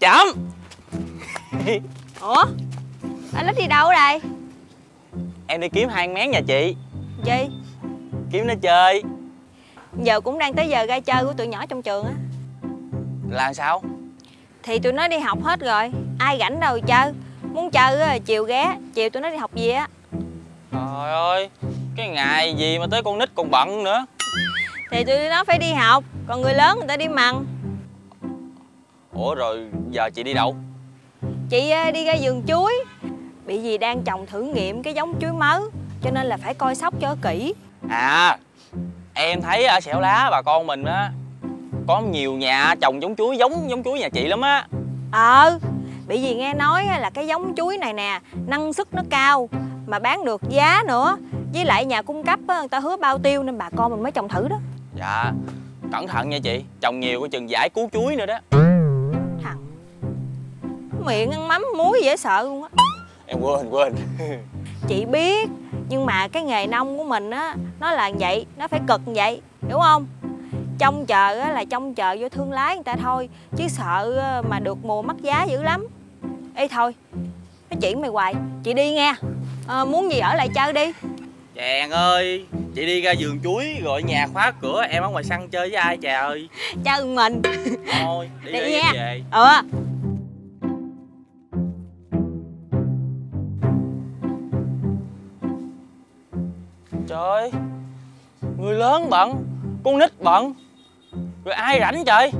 chậm. Ủa? Anh lít đi đâu đây em đi kiếm hai mén nhà chị. Gì? Kiếm nó chơi. Giờ cũng đang tới giờ ra chơi của tụi nhỏ trong trường á. Là sao? Thì tụi nó đi học hết rồi. Ai rảnh đâu chơi muốn chơi á, chiều ghé chiều tụi nó đi học gì á. Trời ơi cái ngày gì mà tới con nít còn bận nữa. Thì tụi nó phải đi học còn người lớn người ta đi mần ủa rồi giờ chị đi đâu? Chị á, đi ra vườn chuối. Bị gì đang trồng thử nghiệm cái giống chuối mới cho nên là phải coi sóc cho kỹ. À em thấy ở xẻo lá bà con mình á có nhiều nhà trồng giống chuối giống giống chuối nhà chị lắm á. Ờ bị gì nghe nói là cái giống chuối này nè năng suất nó cao mà bán được giá nữa. Với lại nhà cung cấp á, người ta hứa bao tiêu nên bà con mình mới trồng thử đó. Dạ cẩn thận nha chị. Trồng nhiều có chừng giải cứu chuối nữa đó. Miệng ăn mắm muối dễ sợ luôn á. Em quên quên. (laughs) Chị biết nhưng mà cái nghề nông của mình á nó là vậy nó phải cực vậy hiểu không trông chờ á là trông chờ vô thương lái người ta thôi chứ sợ mà được mùa mắc giá dữ lắm. Ê thôi nói chuyện mày hoài. Chị đi nghe. À, muốn gì ở lại chơi đi. Chàng ơi chị đi ra vườn chuối rồi nhà khóa cửa em ở ngoài sân chơi với ai chà ơi? Chơi mình. Thôi đi, đi đi em về. Ờ. Trời ơi người lớn bận con nít bận rồi ai rảnh trời?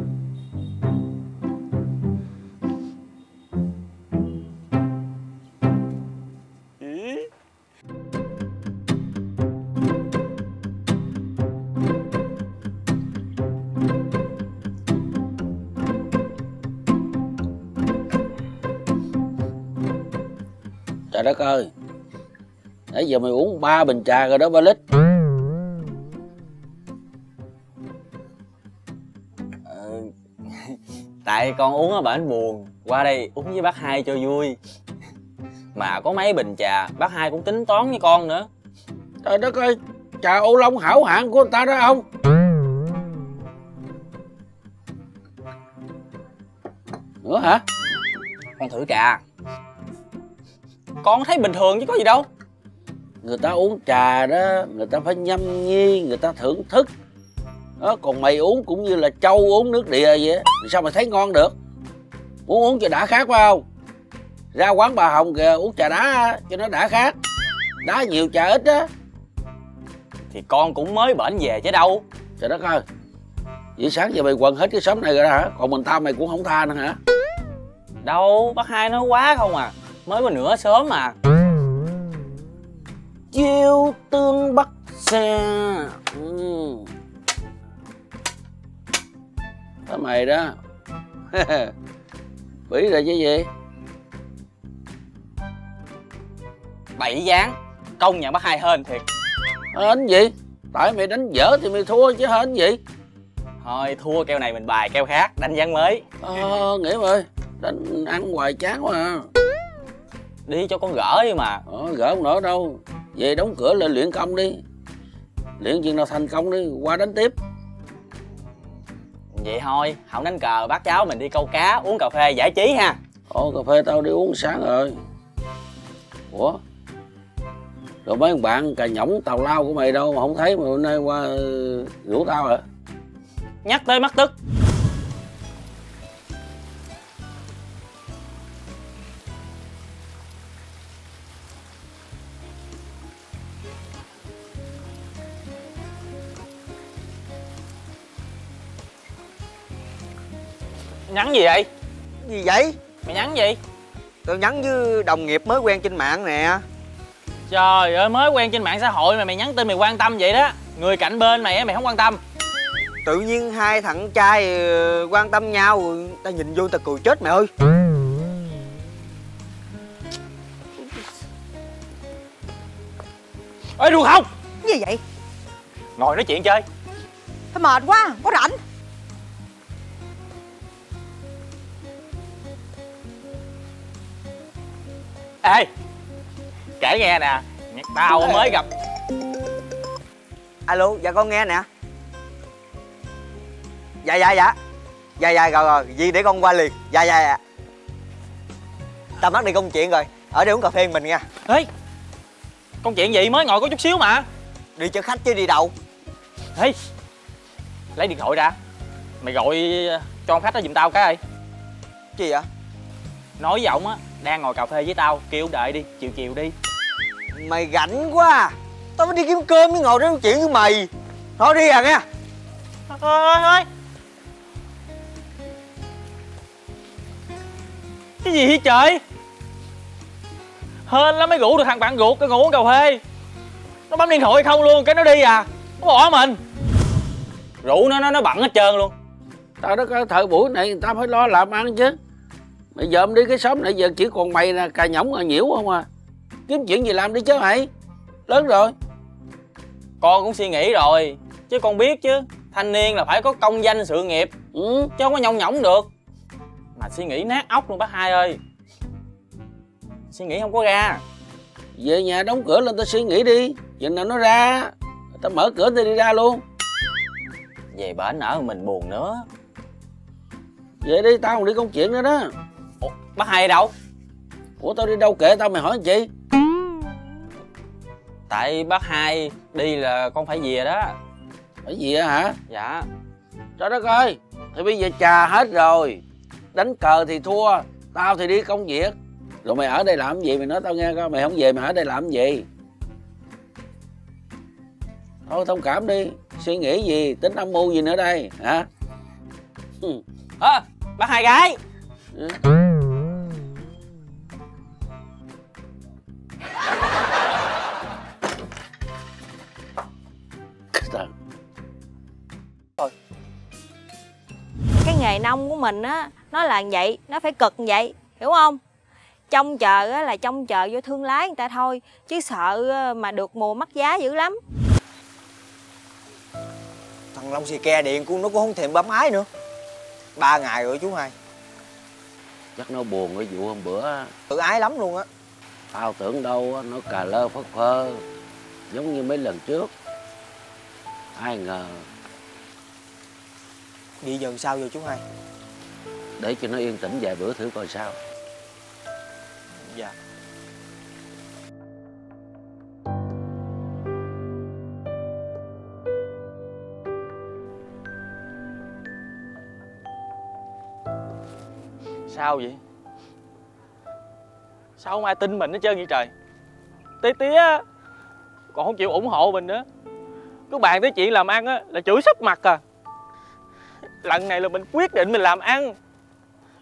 Trời đất ơi, nãy giờ mày uống ba bình trà rồi đó, ba lít. Tại con uống ở bển buồn. Qua đây uống với bác hai cho vui. (laughs) Mà có mấy bình trà bác hai cũng tính toán với con nữa. Trời đất ơi trà ô long hảo hạng của người ta đó không nữa hả? Con thử trà. Con thấy bình thường chứ có gì đâu. Người ta uống trà đó người ta phải nhâm nhi người ta thưởng thức đó còn mày uống cũng như là trâu uống nước địa vậy á thì sao mày thấy ngon được? Muốn uống cho đã khác phải không? Ra quán bà hồng kìa uống trà đá cho nó đã khác đá nhiều trà ít á. Thì con cũng mới bệnh về chứ đâu. Trời đất ơi vậy sáng giờ mày quần hết cái xóm này rồi đó hả? Còn mình tao mày cũng không tha nữa hả? Đâu bác hai nói quá không à. Mới có nửa sớm mà. Chiêu tương bắt xe. Ừ. Đó mày đó. (laughs) Bỉ rồi chứ gì? Bảy dáng. Công nhận bác hai hên thiệt. Hên gì? Tại mày đánh dở thì mày thua chứ hên gì? Thôi thua keo này mình bài keo khác đánh dáng mới. Ờ nghĩa ơi Đánh ăn hoài chán quá à. Đi cho con gỡ đi mà. Ờ gỡ không nổi đâu. Về đóng cửa lên luyện công đi. Luyện chuyện nào thành công đi Qua đánh tiếp vậy thôi không đánh cờ bác cháu mình đi câu cá uống cà phê giải trí ha. Ồ cà phê tao đi uống sáng rồi. Ủa? Rồi mấy bạn cà nhõng tàu lao của mày đâu mà không thấy mà hôm nay qua rủ tao hả? Nhắc tới mắt tức Nhắn gì vậy? Gì vậy? Mày nhắn gì? Tao nhắn với đồng nghiệp mới quen trên mạng nè Trời ơi mới quen trên mạng xã hội mà mày nhắn tin mày quan tâm vậy đó Người cạnh bên mày á mày không quan tâm Tự nhiên hai thằng trai ờ, quan tâm nhau Ta nhìn vô ta cười chết mày ơi Ê được không? Gì vậy? Ngồi nói chuyện chơi Thôi mệt quá, có rảnh Ê Kể nghe nè. Tao mới gặp. Alo, dạ con nghe nè. Dạ dạ dạ. Dạ dạ rồi rồi, gì để con qua liền. Dạ dạ dạ. Tao mắc đi công chuyện rồi. Ở đây uống cà phê mình nha. Ê Công chuyện gì? Mới ngồi có chút xíu mà. Đi cho khách chứ đi đâu? Ê Lấy điện thoại ra. Mày gọi cho con khách đó giùm tao cái ơi. Gì vậy? Nói với ổng á Đang ngồi cà phê với tao Kêu đợi đi Chiều chiều đi. Mày rảnh quá à. Tao mới đi kiếm cơm mới ngồi đó nói chuyện với mày. Thôi đi à nghe. Thôi thôi thôi Cái gì vậy trời? Hên lắm mới rủ được thằng bạn ruột cái ngủ uống cà phê. Nó bấm điện thoại không luôn Cái nó đi à. Nó bỏ mình. Rủ nó nó nó bận hết trơn luôn. Tao đó cái thời buổi này người ta phải lo làm ăn chứ Mày dòm đi cái xóm này giờ chỉ còn mày nè Cà nhõng à nhiễu không à. Kiếm chuyện gì làm đi chứ mày? Lớn rồi. Con cũng suy nghĩ rồi Chứ con biết chứ. Thanh niên là phải có công danh sự nghiệp ừ. Chứ không có nhông nhỏng được. Mà suy nghĩ nát óc luôn bác hai ơi. Suy nghĩ không có ra. Về nhà đóng cửa lên tao suy nghĩ đi. Chừng nào nó ra Tao mở cửa tao đi ra luôn. Về bển ở mình buồn nữa. Về đi tao còn đi công chuyện nữa đó Ủa, bác hai đâu? Ủa tao đi đâu kệ tao mày hỏi chị Tại bác hai đi là con phải về đó. Phải về hả? Dạ. Trời đất ơi Thì bây giờ trà hết rồi. Đánh cờ thì thua Tao thì đi công việc. Rồi mày ở đây làm gì? Mày nói tao nghe coi Mày không về mày ở đây làm gì? Thôi thông cảm đi. Suy nghĩ gì? Tính âm mưu gì nữa đây? Hả? Ừ. à, bác hai gái ừ. cái nghề nông của mình á, nó là vậy, nó phải cực vậy, hiểu không? Trông chờ á là trông chờ vô thương lái người ta thôi, chứ sợ ờ, mà được mùa mất giá dữ lắm. Thằng Long xì ke điện của nó cũng không thèm bấm ái nữa. Ba ngày rồi chú hai. Chắc nó buồn cái vụ hôm bữa Tự ái lắm luôn á. Tao tưởng đâu nó cà lơ phất phơ Giống như mấy lần trước. Ai ngờ. Vậy giờ sao giờ chú hai. Để cho nó yên tĩnh vài bữa thử coi sao. Dạ Sao vậy? Sao không ai tin mình hết trơn vậy trời? Tía tía Còn không chịu ủng hộ mình nữa. Cứ bàn tới chuyện làm ăn á, Là chửi sắp mặt à. Lần này là mình quyết định mình làm ăn.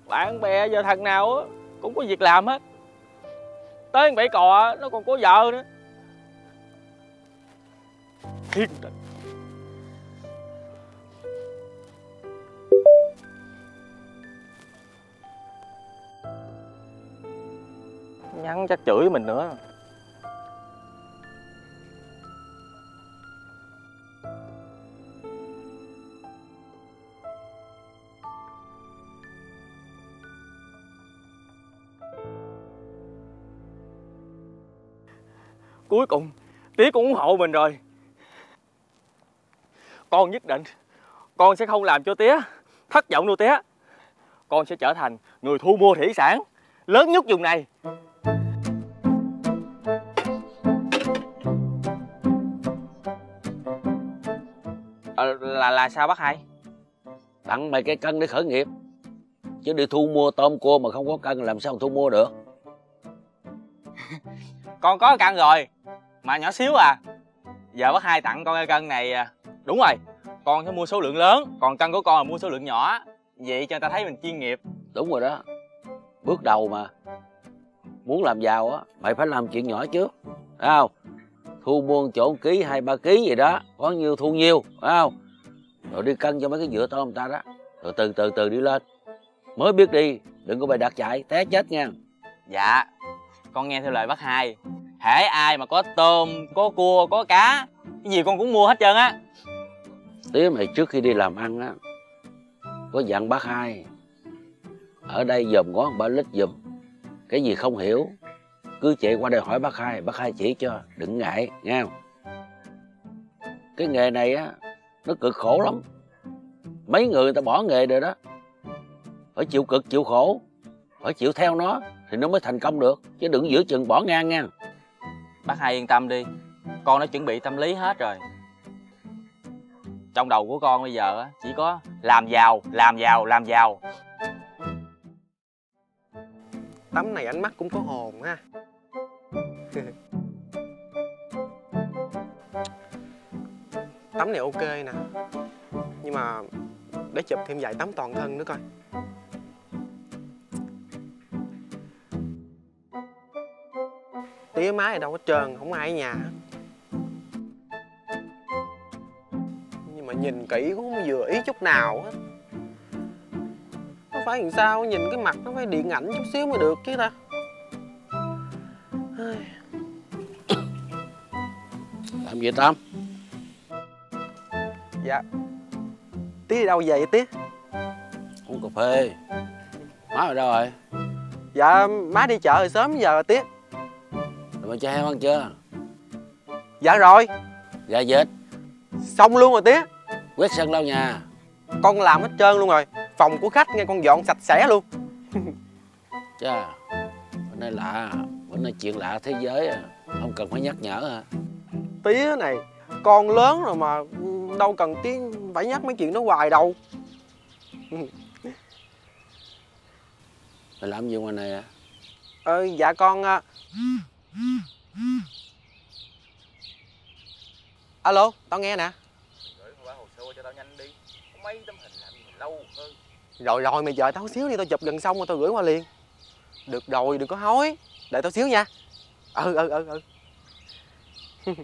Bạn bè giờ thằng nào á, Cũng có việc làm hết. Tới bảy cò nó còn có vợ nữa. Thiên nhắn chắc chửi mình nữa. Cuối cùng, tía cũng ủng hộ mình rồi. Con nhất định, con sẽ không làm cho tía thất vọng đâu tía. Con sẽ trở thành người thu mua thủy sản lớn nhất vùng này. Là là sao bác hai? Tặng mày cái cân để khởi nghiệp. Chứ đi thu mua tôm cua mà không có cân làm sao thu mua được? (laughs) Con có cân rồi mà nhỏ xíu à. Giờ bác hai tặng con cái cân này à, đúng rồi. Con sẽ mua số lượng lớn còn cân của con là mua số lượng nhỏ. Vậy cho người ta thấy mình chuyên nghiệp. Đúng rồi đó. Bước đầu mà. Muốn làm giàu á mày phải làm chuyện nhỏ trước. Phải không? Thu buôn chỗ ký hai ba ký gì đó. Có nhiêu thu nhiêu phải không rồi đi cân cho mấy cái dựa tôm người ta đó. Rồi từ từ từ đi lên. Mới biết đi đừng có bày đặt chạy té chết nha. Dạ con nghe theo lời bác hai. Hễ ai mà có tôm có cua có cá cái gì con cũng mua hết trơn á. Tía mày trước khi đi làm ăn á có dặn bác hai ở đây dòm ngó ba lít dùm. Cái gì không hiểu cứ chạy qua đây hỏi bác hai bác hai chỉ cho đừng ngại nghe không? Cái nghề này á nó cực khổ lắm. Mấy người, người ta bỏ nghề rồi đó. Phải chịu cực chịu khổ. Phải chịu theo nó thì nó mới thành công được. Chứ đừng giữa chừng bỏ ngang nha. Bác hai yên tâm đi. Con đã chuẩn bị tâm lý hết rồi. Trong đầu của con bây giờ á, chỉ có làm giàu làm giàu làm giàu. Tấm này ánh mắt cũng có hồn ha (laughs) tấm này ok nè. Nhưng mà để chụp thêm vài tấm toàn thân nữa coi. Tía má này đâu có trơn, không ai ở nhà. Nhưng mà nhìn kỹ cũng không vừa ý chút nào hết. Nó phải làm sao, nhìn cái mặt nó phải điện ảnh chút xíu mới được chứ ta. Làm gì tám? Dạ. Tía đi đâu về vậy tía uống cà phê. Má ở đâu rồi? Dạ má đi chợ từ sớm giờ rồi tía rồi mà cho heo ăn chưa? Dạ rồi. Gà vịt xong luôn rồi tía quét sân lau nhà. Con làm hết trơn luôn rồi. Phòng của khách nghe con dọn sạch sẽ luôn. (laughs) Chà bữa nay lạ. Bữa nay chuyện lạ thế giới à. Không cần phải nhắc nhở hả tía này con lớn rồi mà đâu cần tía phải nhắc mấy chuyện đó hoài đâu. Mày làm gì ngoài này à? Ờ dạ con à, alo tao nghe nè. Rồi rồi mày chờ tao xíu đi tao chụp gần xong rồi tao gửi qua liền. Được rồi đừng có hối. Đợi tao xíu nha. Ừ ừ ừ ừ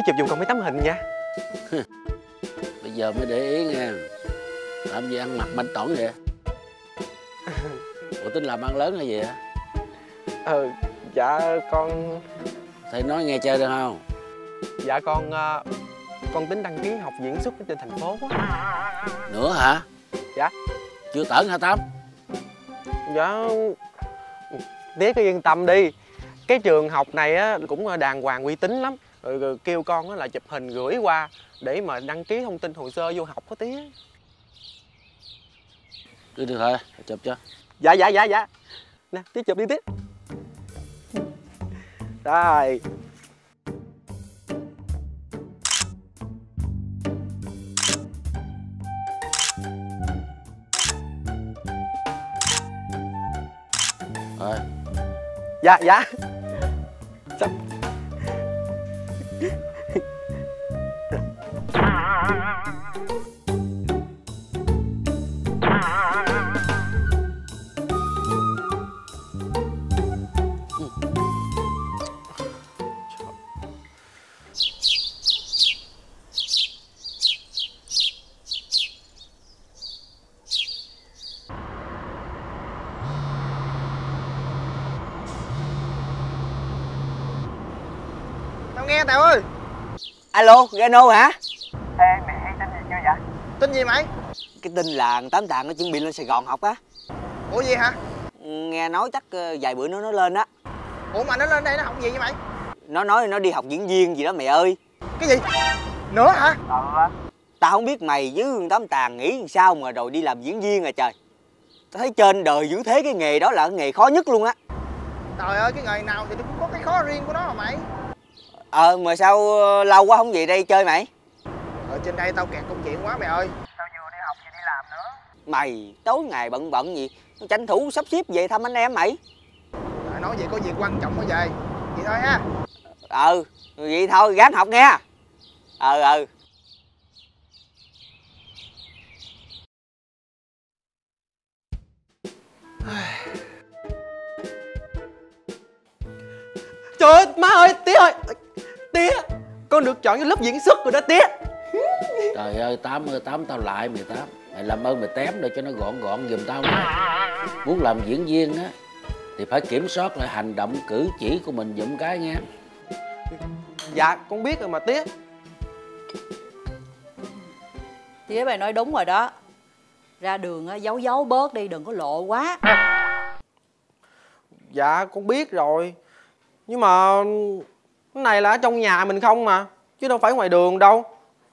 tía chụp giùm con mấy tấm hình nha. (laughs) Bây giờ mới để ý nha làm gì ăn mặc banh tỏn vậy? (laughs) Ủa tính làm ăn lớn hay gì hả ừ dạ con thầy nói nghe chơi được không? Dạ con à, con tính đăng ký học diễn xuất ở trên thành phố á. Nữa hả? Dạ. Chưa tởn hả tám? Dạ tía cứ yên tâm đi. Cái trường học này á cũng đàng hoàng uy tín lắm rồi, rồi kêu con á là chụp hình gửi qua để mà đăng ký thông tin hồ sơ vô học có tía cứ được thôi chụp cho. Dạ dạ dạ dạ. Nè tía chụp đi tía (laughs) rồi. Rồi. Dạ dạ alo gano hả? Ê mày hay tin gì chưa vậy? Tin gì mày? Cái tin là tám tàng nó chuẩn bị lên sài gòn học á. Ủa gì hả? Nghe nói chắc ờ, vài bữa nữa nó lên á. Ủa mà nó lên đây nó học gì vậy mày? Nó nói nó đi học diễn viên gì đó mày ơi. Cái gì? Nữa hả? Tao không biết mày với thằng tám tàng nghĩ sao mà rồi đi làm diễn viên à trời. Tao thấy trên đời dữ thế cái nghề đó là cái nghề khó nhất luôn á. Trời ơi cái nghề nào thì nó cũng có cái khó riêng của nó mà mày ờ mà sao ờ, lâu quá không về đây chơi mày? Ở trên đây tao kẹt công chuyện quá mày ơi. Mày tối ngày bận bận gì? Tranh thủ sắp xếp về thăm anh em mày. Nói vậy có việc quan trọng quá về vậy thôi ha. Ừ vậy thôi gắng học nghe. Ừ ừ Trời ơi, má ơi, tía ơi Tía, con được chọn vô lớp diễn xuất rồi đó tía. Trời ơi Tám ơi Tám tao lại mày Tám. Mày làm ơn mày tém để cho nó gọn gọn giùm tao nha Muốn làm diễn viên á Thì phải kiểm soát lại hành động cử chỉ của mình giùm cái nghe. Dạ, con biết rồi mà tía. Tía mày nói đúng rồi đó. Ra đường á giấu giấu bớt đi đừng có lộ quá. Dạ, con biết rồi. Nhưng mà Cái này là ở trong nhà mình không mà Chứ đâu phải ngoài đường đâu.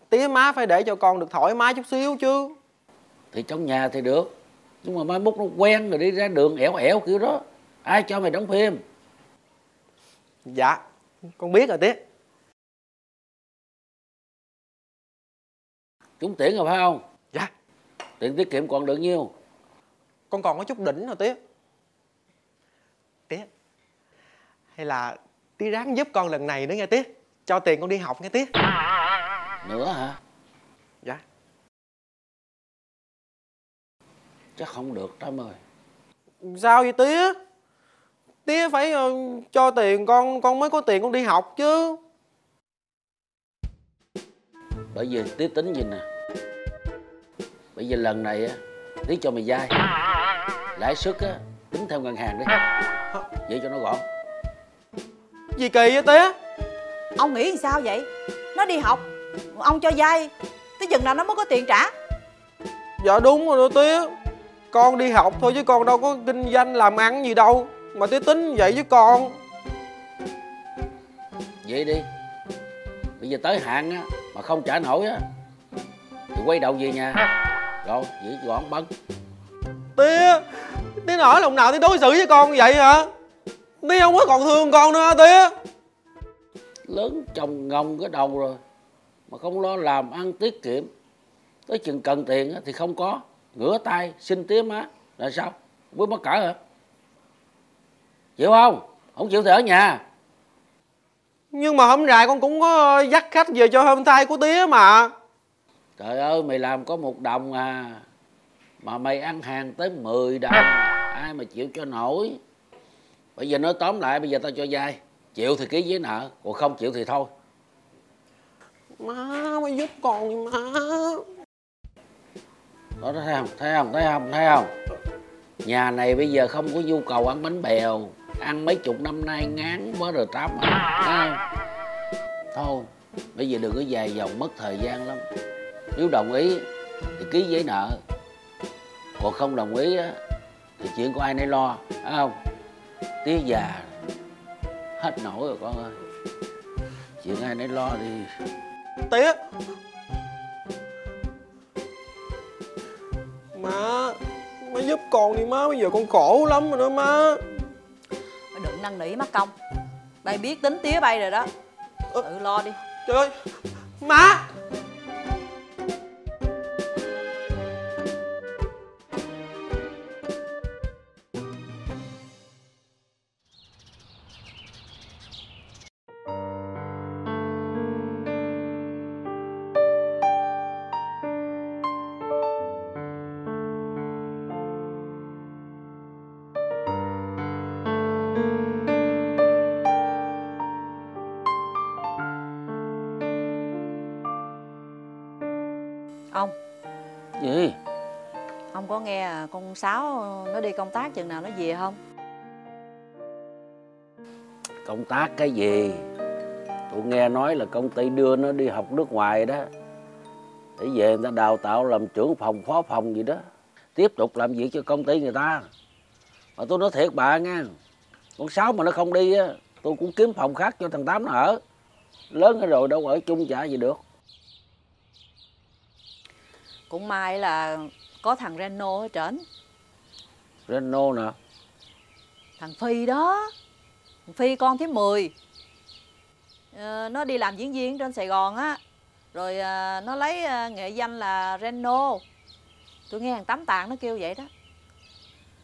Tía má phải để cho con được thoải mái chút xíu chứ. Thì trong nhà thì được Nhưng mà mai mốt nó quen rồi đi ra đường ẻo ẻo kiểu đó. Ai cho mày đóng phim? Dạ, con biết rồi tía Trúng tiền rồi phải không? Dạ. Tiền tiết kiệm còn được nhiêu? Con còn có chút đỉnh rồi tía Tía Hay là tía ráng giúp con lần này nữa nghe tía Cho tiền con đi học nghe tía Nữa hả? Dạ. Chắc không được Tám ơi. Sao vậy tía? Tía phải ờ, cho tiền con Con mới có tiền con đi học chứ. Bởi vì tía tính gì nè? Bây giờ lần này á Tía cho mày vay. Lãi suất á Tính theo ngân hàng đi. Vậy cho nó gọn Gì kỳ vậy tía ông nghĩ làm sao vậy? Nó đi học ông cho vay tới chừng nào nó mới có tiền trả. Dạ đúng rồi đó tía Con đi học thôi chứ con đâu có kinh doanh làm ăn gì đâu Mà tía tính vậy với con. Vậy đi. Bây giờ tới hạn á Mà không trả nổi á Thì quay đầu về nhà. Rồi vậy gọn bấn Tía Tía nở lòng nào tía đối xử với con vậy hả Tía không có còn thương con nữa tía? Lớn chồng ngông cái đầu rồi Mà không lo làm ăn tiết kiệm. Tới chừng cần tiền thì không có. Ngửa tay xin tía má. Là sao? Biết mắc cỡ hả? Chịu không? Không chịu thì ở nhà. Nhưng mà hôm rày con cũng có dắt khách về cho hôm thai của tía mà. Trời ơi mày làm có một đồng à. Mà mày ăn hàng tới 10 đồng. Ai mà chịu cho nổi Bây giờ nói tóm lại bây giờ tao cho vay Chịu thì ký giấy nợ Còn không chịu thì thôi. Má mới giúp con đi má. Đó thấy không? Thấy không? Thấy không? Thấy không? Nhà này bây giờ không có nhu cầu ăn bánh bèo. Ăn mấy chục năm nay ngán quá rồi tám à. Không? Thôi bây giờ đừng có dài dòng mất thời gian lắm. Nếu đồng ý thì ký giấy nợ. Còn không đồng ý á Thì chuyện của ai nấy lo Thấy không Tía già Hết nổi rồi con ơi. Chuyện ai nấy lo đi. Tía Má Má giúp con đi má Bây giờ con khổ lắm rồi đó má. Đừng năn nỉ mất công. Bay biết tính tía bay rồi đó. Tự lo đi. Trời ơi Má đi công tác chừng nào nó về không? Công tác cái gì? Tôi nghe nói là công ty đưa nó đi học nước ngoài đó. Để về người ta đào tạo làm trưởng phòng, phó phòng gì đó. Tiếp tục làm việc cho công ty người ta. Mà tôi nói thiệt bà nghe Con Sáu mà nó không đi á Tôi cũng kiếm phòng khác cho thằng Tám nó ở. Lớn rồi đâu ở chung chả gì được. Cũng may là có thằng Reno ở trển Renault nè. Thằng Phi đó. Thằng Phi con thứ 10 ờ, Nó đi làm diễn viên trên Sài Gòn á. Rồi à, nó lấy à, nghệ danh là Reno. Tôi nghe thằng Tám Tàng nó kêu vậy đó.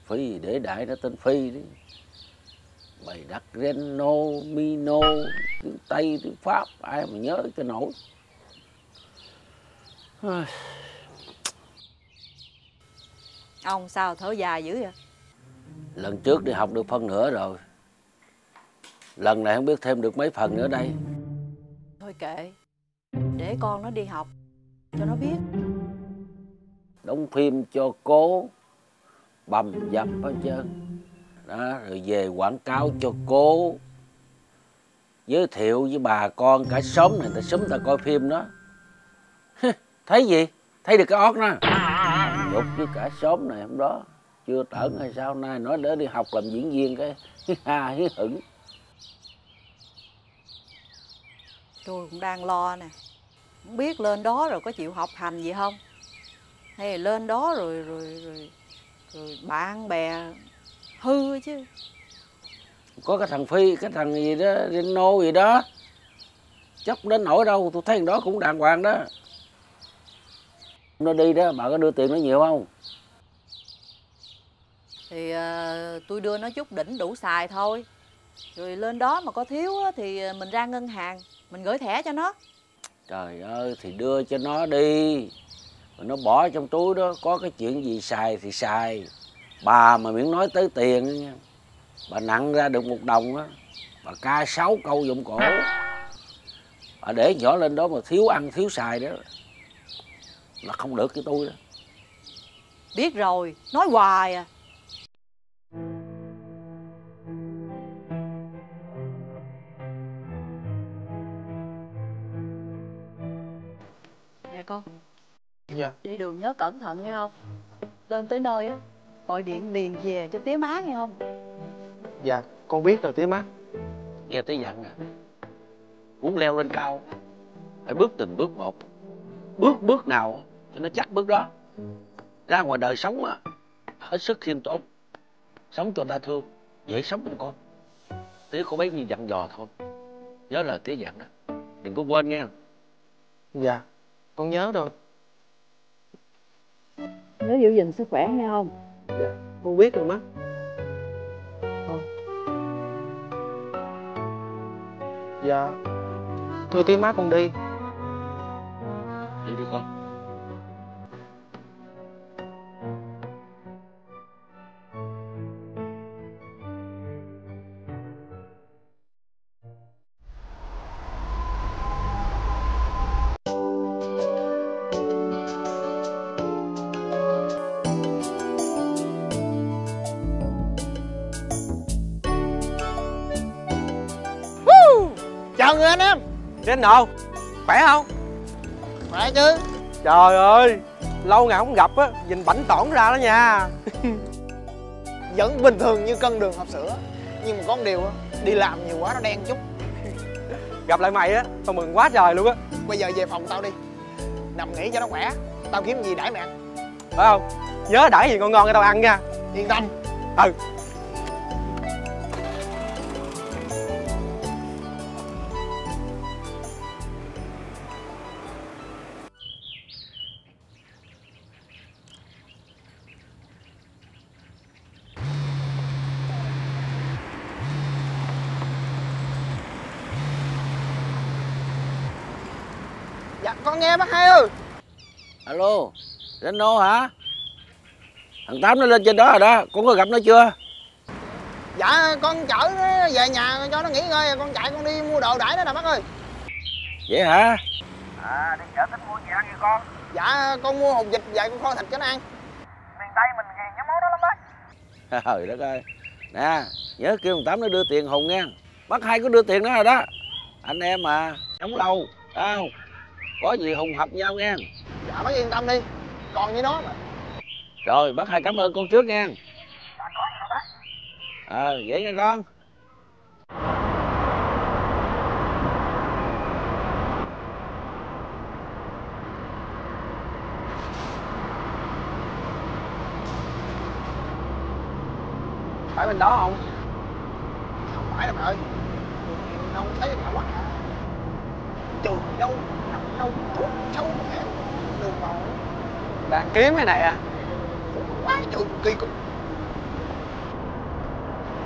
Phi để đại nó tên Phi đi. Bày đặt Reno, Mino, tiếng Tây, tiếng Pháp, ai mà nhớ cho nổi. Ông sao thở dài dữ vậy? Lần trước đi học được phân nửa rồi. Lần này không biết thêm được mấy phần nữa đây. Thôi kệ. Để con nó đi học cho nó biết. Đóng phim cho cố, bầm dập hết trơn. Đó, rồi về quảng cáo cho cố. Giới thiệu với bà con cả xóm này, ta xúm ta coi phim đó. Thấy gì? Thấy được cái ót đó. Dục với cả xóm này hôm đó. Chưa tởn hay sao nay nói để đi học làm diễn viên cái hí (laughs) ha hí hửng. Tôi cũng đang lo nè. Không biết lên đó rồi có chịu học hành gì không? Hay là lên đó rồi rồi rồi rồi bạn bè hư chứ. có cái thằng phi cái thằng gì đó Reno gì đó chắc đến nổi đâu tôi thấy thằng đó cũng đàng hoàng đó nó đi đó bà có đưa tiền nó nhiều không? Thì ờ, tôi đưa nó chút đỉnh đủ xài thôi. Rồi lên đó mà có thiếu á, thì mình ra ngân hàng, mình gửi thẻ cho nó. trời ơi thì đưa cho nó đi. Rồi nó bỏ trong túi đó có cái chuyện gì xài thì xài. Bà mà miễn nói tới tiền nha bà nặng ra được một đồng á bà ca sáu câu dụng cổ. Bà để nhỏ lên đó mà thiếu ăn thiếu xài đó là không được với tôi đó Biết rồi, nói hoài à. Nè con, Dạ. đi đường nhớ cẩn thận nghe không? Lên tới nơi á, gọi điện liền về cho tía má nghe không? Dạ, con biết rồi tía má. nghe tới dặn à muốn leo lên cao phải bước từng bước một bước bước nào cho nó chắc bước đó ra ngoài đời sống á hết sức khiêm tốn sống cho ta thương dễ sống cho con tía có bấy nhiêu dặn dò thôi nhớ lời tía dặn đó đừng có quên nghe Dạ, con nhớ rồi. Nhớ giữ gìn sức khỏe nghe không? Dạ, con biết rồi má. Thôi. Dạ. Thôi tía má con đi Đâu? Khỏe không? khỏe chứ Trời ơi, lâu ngày không gặp á, nhìn bảnh tỏn ra đó nha. (laughs) vẫn bình thường như cân đường hộp sữa nhưng mà có một điều á đi làm nhiều quá nó đen chút (laughs) Gặp lại mày á, tao mừng quá trời luôn á. bây giờ về phòng tao đi nằm nghỉ cho nó khỏe tao kiếm gì đãi mẹ ăn Phải không? Nhớ đãi gì ngon ngon cho tao ăn nha. yên tâm Ừ. bác hai ơi. Alo Reno hả? Thằng tám nó lên trên đó rồi đó con có gặp nó chưa? Dạ con chở nó về nhà cho nó nghỉ ngơi con chạy con đi mua đồ đãi nó nè bác ơi. Vậy hả? À đi chợ tính mua gì ăn vậy con? Dạ con mua hột vịt vài con kho thịt cho nó ăn. Miền tây mình ghiền cái món đó lắm bác (laughs) trời đất ơi. Nè nhớ kêu thằng tám nó đưa tiền hùng nha. Bác hai có đưa tiền đó rồi đó. Anh em mà sống lâu không có gì hùng hợp nhau nha dạ bác yên tâm đi. Còn với nó mà. Rồi bác hai cảm ơn con trước nha ờ vậy nha con. Phải bên đó không? không phải đâu mẹ ơi. Đâu thấy mẹ quá. Trường đâu đâu thuốc sâu mẹ đường mòn Đang kiếm cái này à? quá trời kỳ cục.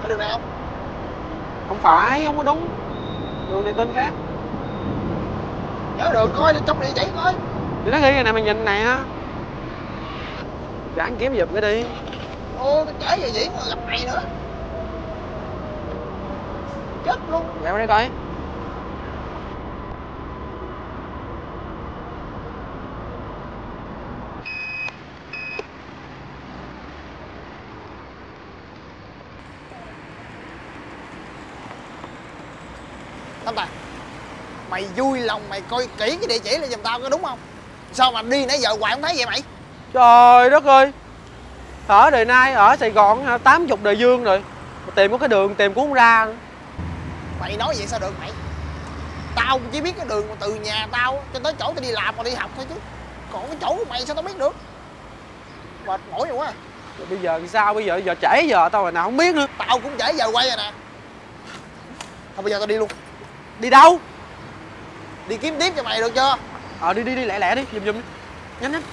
Có đường nào? Không không phải không có đúng. Đường này tên khác. Nhớ đường coi trong địa chỉ coi. Thì nó ghi này nè mày nhìn nè gắn kiếm giùm cái đi. Ô tôi trễ về diễn mà gặp mày nữa. Chết luôn. Leo đây coi Tâm Tài Mày vui lòng mày coi kỹ cái địa chỉ là giùm tao có đúng không? Sao mà đi nãy giờ hoài không thấy vậy mày? Trời đất ơi. Ở đời nay ở sài gòn tám chục đời dương rồi. Mà tìm có cái đường tìm cũng không ra. Nữa. Mày nói vậy sao được mày? Tao chỉ biết cái đường mà từ nhà tao cho tới chỗ tao đi làm và đi học thôi chứ. Còn cái chỗ của mày sao tao biết được? Mệt mỏi rồi quá. Rồi bây giờ sao? Bây giờ giờ trễ giờ tao rồi nào không biết nữa. Tao cũng trễ giờ quay rồi nè. Thôi bây giờ tao đi luôn. Đi đâu Đi kiếm tiếp cho mày được chưa? Ờ đi đi đi lẹ lẹ đi giùm giùm đi. Nhanh nhanh.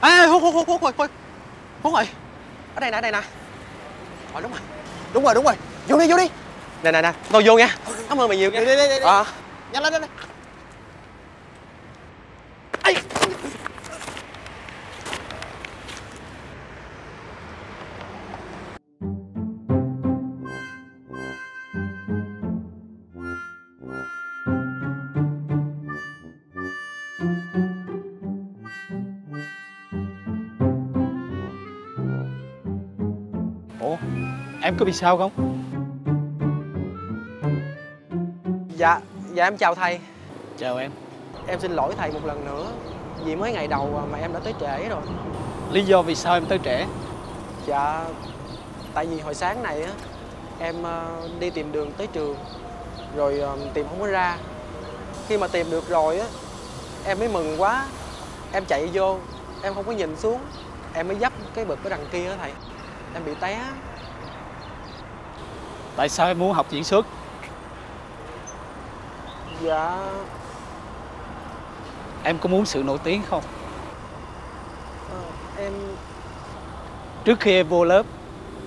Ê hút hút hút hút rồi hút hút rồi ở đây nè ở đây nè. Ờ đúng rồi. Đúng rồi đúng rồi. Vô đi vô đi. Nè nè nè tôi vô nha. Cảm ơn mày nhiều nha. Đi đi đi, đi. ờ. Nhanh lên lên. Ủa em có bị sao không? Dạ dạ em chào thầy. Chào em. Em xin lỗi thầy một lần nữa vì mới ngày đầu mà em đã tới trễ rồi. Lý do vì sao em tới trễ? Dạ tại vì hồi sáng này á em ờ, đi tìm đường tới trường rồi ờ, tìm không có ra. Khi mà tìm được rồi á em mới mừng quá. Em chạy vô em không có nhìn xuống. Em mới dấp cái bực ở đằng kia á thầy. Em bị té Tại sao em muốn học diễn xuất? Dạ. Em có muốn sự nổi tiếng không? Ờ, em Trước khi em vô lớp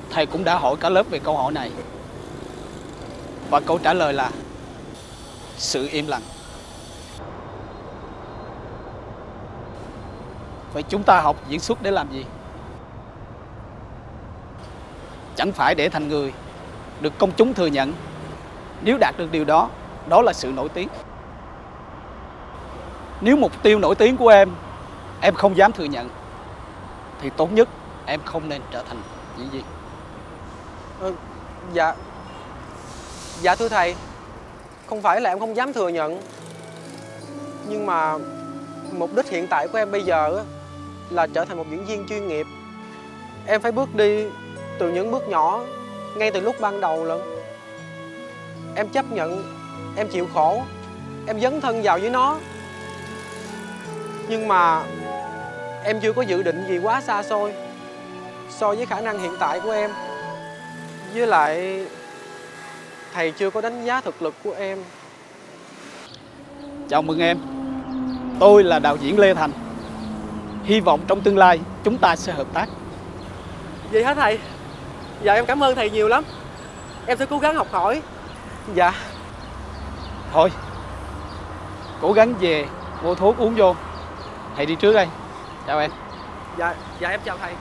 Thầy cũng đã hỏi cả lớp về câu hỏi này. Và câu trả lời là Sự im lặng. Vậy chúng ta học diễn xuất để làm gì? Chẳng phải để thành người được công chúng thừa nhận. Nếu đạt được điều đó Đó là sự nổi tiếng. Nếu mục tiêu nổi tiếng của em Em không dám thừa nhận Thì tốt nhất em không nên trở thành diễn viên. Ừ, dạ. Dạ thưa thầy không phải là em không dám thừa nhận nhưng mà mục đích hiện tại của em bây giờ là trở thành một diễn viên chuyên nghiệp. Em phải bước đi từ những bước nhỏ ngay từ lúc ban đầu lận. Em chấp nhận em chịu khổ em dấn thân vào với nó. Nhưng mà em chưa có dự định gì quá xa xôi so với khả năng hiện tại của em. Với lại thầy chưa có đánh giá thực lực của em. Chào mừng em. Tôi là đạo diễn Lê Thành. Hy vọng trong tương lai chúng ta sẽ hợp tác. Vậy hả thầy dạ em cảm ơn thầy nhiều lắm. Em sẽ cố gắng học hỏi. Dạ. Thôi. Cố gắng về mua thuốc uống vô. Thầy đi trước đây. Chào em. Dạ dạ em chào thầy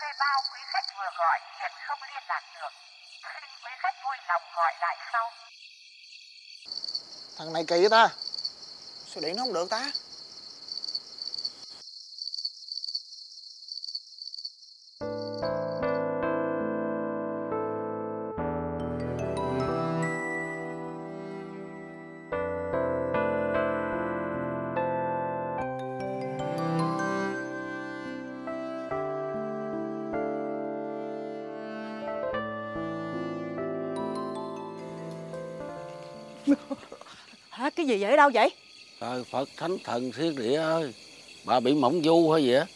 Thuê bao quý khách vừa gọi hiện không liên lạc được. Xin quý khách vui lòng gọi lại sau. Thằng này kỳ ta Sao điện nó không được ta cái gì vậy? Ở đâu vậy? Trời Phật Thánh Thần Thiên Địa ơi. Bà bị mộng du hay gì á?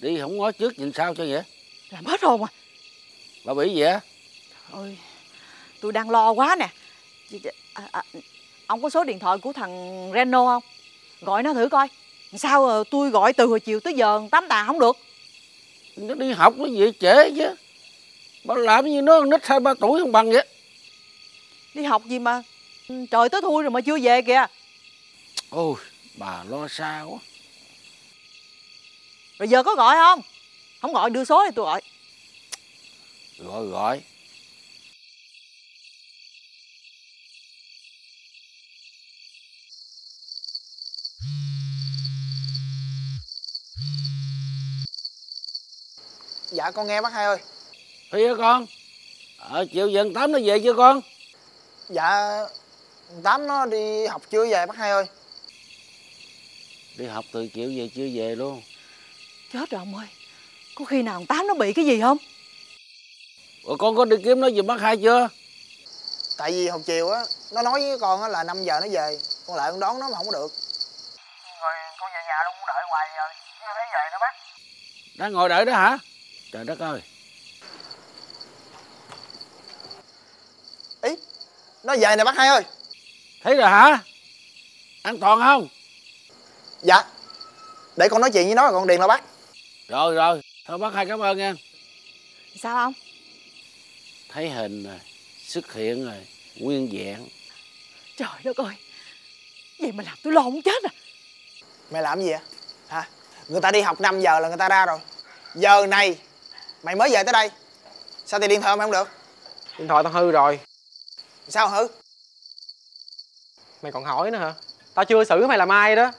Đi không ngó trước nhìn sau cho vậy Làm hết hồn à Bà bị gì á? Ôi Tôi đang lo quá nè. À, à, Ông có số điện thoại của thằng Reno không? Gọi nó thử coi. Sao ờ, tôi gọi từ hồi chiều tới giờ tám tà không được? Nó đi học nó gì trễ chứ? Bà làm như nó nít hai ba tuổi không bằng vậy? Đi học gì mà Trời tới thui rồi mà chưa về kìa. Ôi bà lo xa quá. Rồi giờ có gọi không? Không gọi đưa số thì tôi gọi. Gọi gọi. Dạ con nghe bác hai ơi. Thì hả con Ờ chiều dần tám nó về chưa con? Dạ Tám nó đi học chưa về bác hai ơi? Đi học từ chiều về chưa về luôn. Chết rồi ông ơi. Có khi nào Tám nó bị cái gì không? Rồi con có đi kiếm nó giùm bác hai chưa? Tại vì hồi chiều á Nó nói với con á là 5 giờ nó về. Con lại con đón nó mà không có được. Rồi con về nhà luôn đợi hoài giờ Chưa thấy về nữa bác. Đang ngồi đợi đó hả? Trời đất ơi. Ý Nó về nè bác hai ơi Thấy rồi hả? An toàn không? Dạ. Để con nói chuyện với nó rồi con điền lo bác. Rồi rồi. Thôi bác hai cảm ơn nha. Sao không? Thấy hình rồi Xuất hiện rồi Nguyên vẹn Trời đất ơi. Vậy mà làm tôi lo muốn chết à. Mày làm gì vậy? Hả? Người ta đi học 5 giờ là người ta ra rồi. Giờ này Mày mới về tới đây. Sao thì điện thoại mày không được? Điện thoại tao hư rồi. Sao hư Mày còn hỏi nữa hả? Tao chưa xử mày làm ai đó.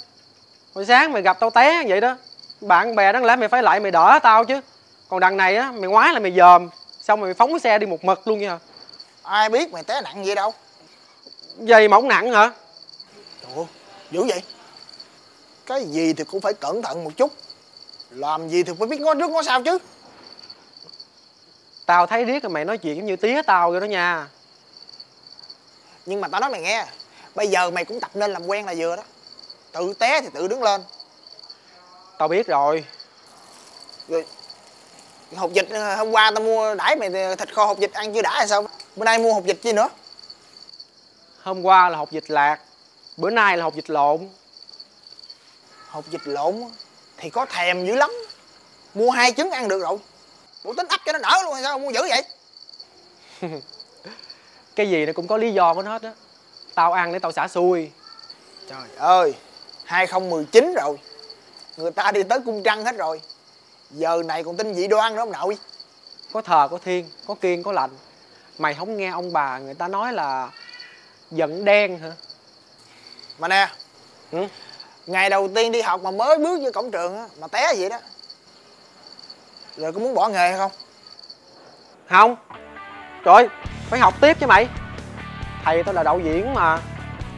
Hồi sáng mày gặp tao té vậy đó. Bạn bè đáng lẽ mày phải lại mày đỡ tao chứ. Còn đằng này á mày ngoái là mày dòm Xong mày phóng xe đi một mực luôn nha Ai biết mày té nặng gì đâu. Giày mỏng nặng hả? Trời ơi Dữ vậy? Cái gì thì cũng phải cẩn thận một chút. Làm gì thì phải biết ngó trước ngó sau chứ. Tao thấy riết là mày nói chuyện giống như tía tao vậy đó nha. Nhưng mà tao nói mày nghe Bây giờ mày cũng tập nên làm quen là vừa đó. Tự té thì tự đứng lên. Tao biết rồi. Rồi Hột vịt ờ, hôm qua tao mua đãi mày thịt kho hột vịt ăn chưa đã hay sao? Bữa nay mua hột vịt chi nữa? Hôm qua là hột vịt lạc Bữa nay là hột vịt lộn. Hột vịt lộn thì có thèm dữ lắm. Mua hai trứng ăn được rồi. Bộ tính ấp cho nó nở luôn hay sao? Mua dữ vậy? (laughs) Cái gì nó cũng có lý do của nó hết á Tao ăn để tao xả xui. Trời ơi 2019 rồi. Người ta đi tới cung trăng hết rồi. Giờ này còn tin dị đoan nữa ông nội. Có thờ có thiên Có kiên có lành. Mày không nghe ông bà người ta nói là Giận đen hả? Mà nè Ngày đầu tiên đi học mà mới bước vô cổng trường á Mà té vậy đó. Rồi có muốn bỏ nghề hay không? Không. Trời ơi, phải học tiếp chứ mày Thầy tao là đạo diễn mà.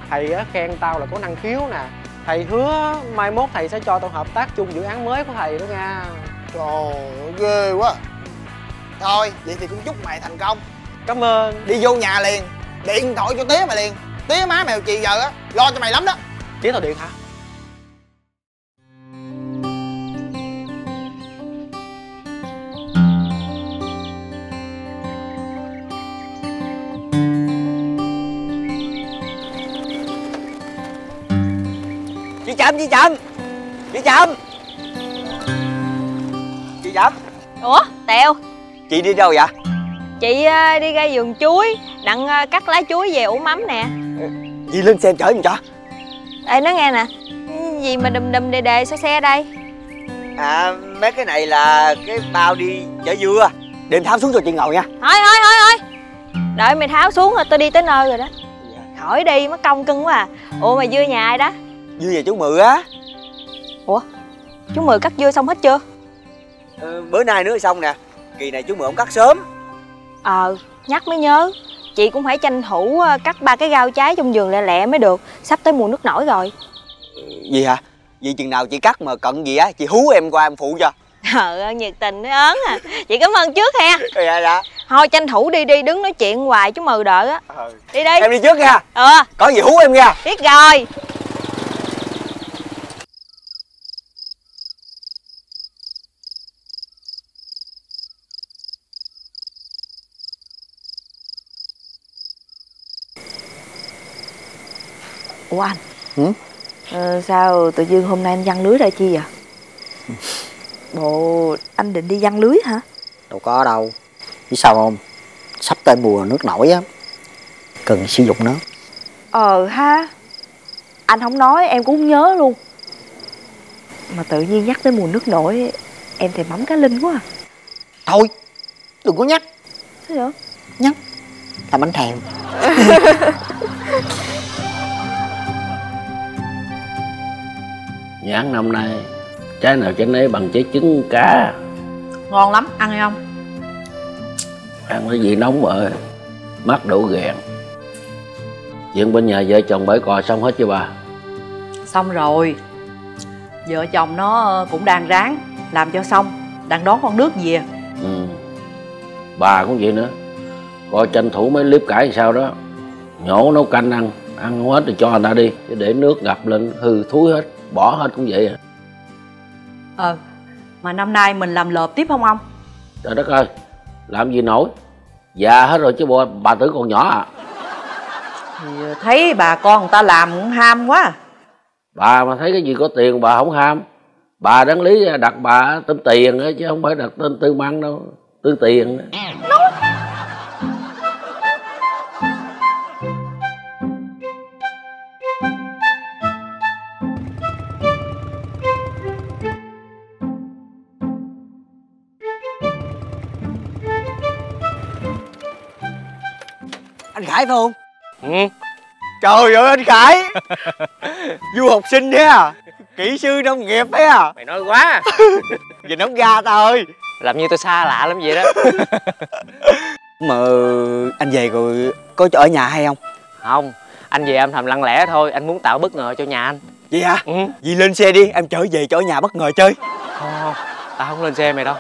Thầy á, khen tao là có năng khiếu nè. Thầy hứa mai mốt thầy sẽ cho tao hợp tác chung dự án mới của thầy đó nha. Trời ơi, ghê quá. Thôi vậy thì cũng chúc mày thành công. Cảm ơn. Đi vô nhà liền Điện thoại cho tía mày liền. Tía má mèo chiều giờ á Lo cho mày lắm đó. Tía tao điện hả chậm chị chậm. Chị chậm. Chị chậm. Ủa Tèo? Chị đi đâu vậy? Chị ờ, đi ra vườn chuối Đặng ờ, cắt lá chuối về ủ mắm nè. Chị lên xem chở giùm cho. Ê nói nghe nè. Gì mà đùm đùm đề đề xe xe đây? À mấy cái này là cái bao đi chở dưa đem tháo xuống cho chị ngồi nha. Thôi thôi thôi thôi. Đợi mày tháo xuống rồi tôi đi tới nơi rồi đó. Hỏi đi mất công cưng quá à. Ủa mày dưa nhà ai đó dưa về chú mự á. Ủa? Chú Mười cắt dưa xong hết chưa? Ờ, bữa nay nữa xong nè. Kỳ này chú mự không cắt sớm. Ờ nhắc mới nhớ. Chị cũng phải tranh thủ ờ, cắt ba cái rau trái trong vườn lẹ lẹ mới được. Sắp tới mùa nước nổi rồi. Gì hả? Vậy chừng nào chị cắt mà cận gì á chị hú em qua em phụ cho. Ơi, nhiệt tình nó ớn à. Chị cảm ơn trước ha. Dạ dạ Thôi tranh thủ đi đi, đứng nói chuyện hoài chú mừ đợi á. Đi đi. Em đi trước nha. Ờ. Có gì hú em nha. Biết rồi Ủa anh. Ừ? ờ, Sao tự dưng hôm nay anh văng lưới ra chi vậy? Bộ anh định đi văng lưới hả? Đâu có đâu. Biết sao không? Sắp tới mùa nước nổi á. Cần sử dụng nó. Ờ ha. Anh không nói em cũng không nhớ luôn. Mà tự nhiên nhắc tới mùa nước nổi Em thèm mắm cá linh quá à. Thôi đừng có nhắc. Sao vậy nhắc. Làm anh thèm (laughs) Nhãn năm nay trái nào trái nấy bằng trái trứng cá. Ngon lắm, ăn hay không? ăn cái gì nóng rồi mắt đổ ghẹn chuyện bên nhà vợ chồng bãi cò xong hết chưa bà? Xong rồi. Vợ chồng nó cũng đang ráng Làm cho xong Đang đón con nước về. Ừ. bà cũng vậy nữa. Coi tranh thủ mấy clip cải sao đó. Nhổ nấu canh ăn ăn không hết thì cho người ta đi chứ để nước ngập lên hư thúi hết bỏ hết cũng vậy à. Ờ Mà năm nay mình làm lợp tiếp không ông? trời đất ơi làm gì nổi? Già hết rồi chứ bộ bà tử còn nhỏ à. Thì thấy bà con người ta làm cũng ham quá. Bà mà thấy cái gì có tiền bà không ham. Bà đáng lý đặt bà tên tiền chứ không phải đặt tên tư măng đâu tư tiền Anh Khải phải không? Ừ. Trời ơi anh Khải. (laughs) Du học sinh nha Kỹ sư nông nghiệp ấy à? Mày nói quá. (laughs) Giờ nóng ga ta ơi. Làm như tôi xa lạ lắm vậy đó. (laughs) Mà anh về rồi có chỗ ở nhà hay không? Không Anh về em thầm lặng lẽ thôi. Anh muốn tạo bất ngờ cho nhà anh. Vậy hả? Ừ. Vì lên xe đi em trở về chỗ nhà bất ngờ chơi. Không không Tao không lên xe mày đâu.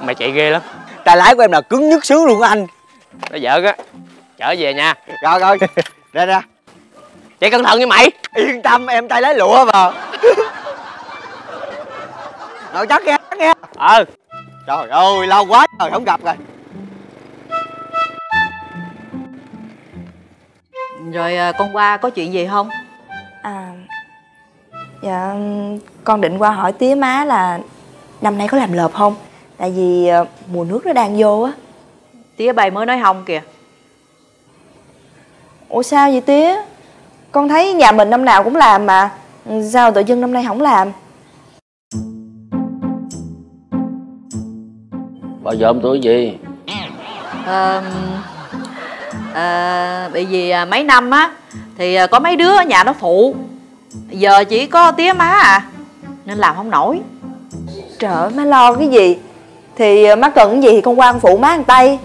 Mày chạy ghê lắm. Tay lái của em là cứng nhất xứ luôn á anh. Nó giỡn á Trở về nha Rồi rồi. (laughs) Ra ra. Chạy cẩn thận nha mày. Yên tâm em tay lái lụa mà Rồi chắc nghe chắc nghe. Ờ Trời ơi lâu quá rồi không gặp rồi. Rồi à, con qua có chuyện gì không? À Dạ Con định qua hỏi tía má là Năm nay có làm lợp không? Tại vì ờ, mùa nước nó đang vô á. Tía bay mới nói không kìa Ủa sao vậy tía? Con thấy nhà mình năm nào cũng làm mà. Sao tự dưng năm nay không làm? Bà dòm tôi cái gì? Ờ, ờ, bởi vì à, mấy năm á thì à, có mấy đứa ở nhà nó phụ. Giờ chỉ có tía má à nên làm không nổi. Trời ơi má lo cái gì? Thì ờ, má cần cái gì thì con qua con phụ má ăn tay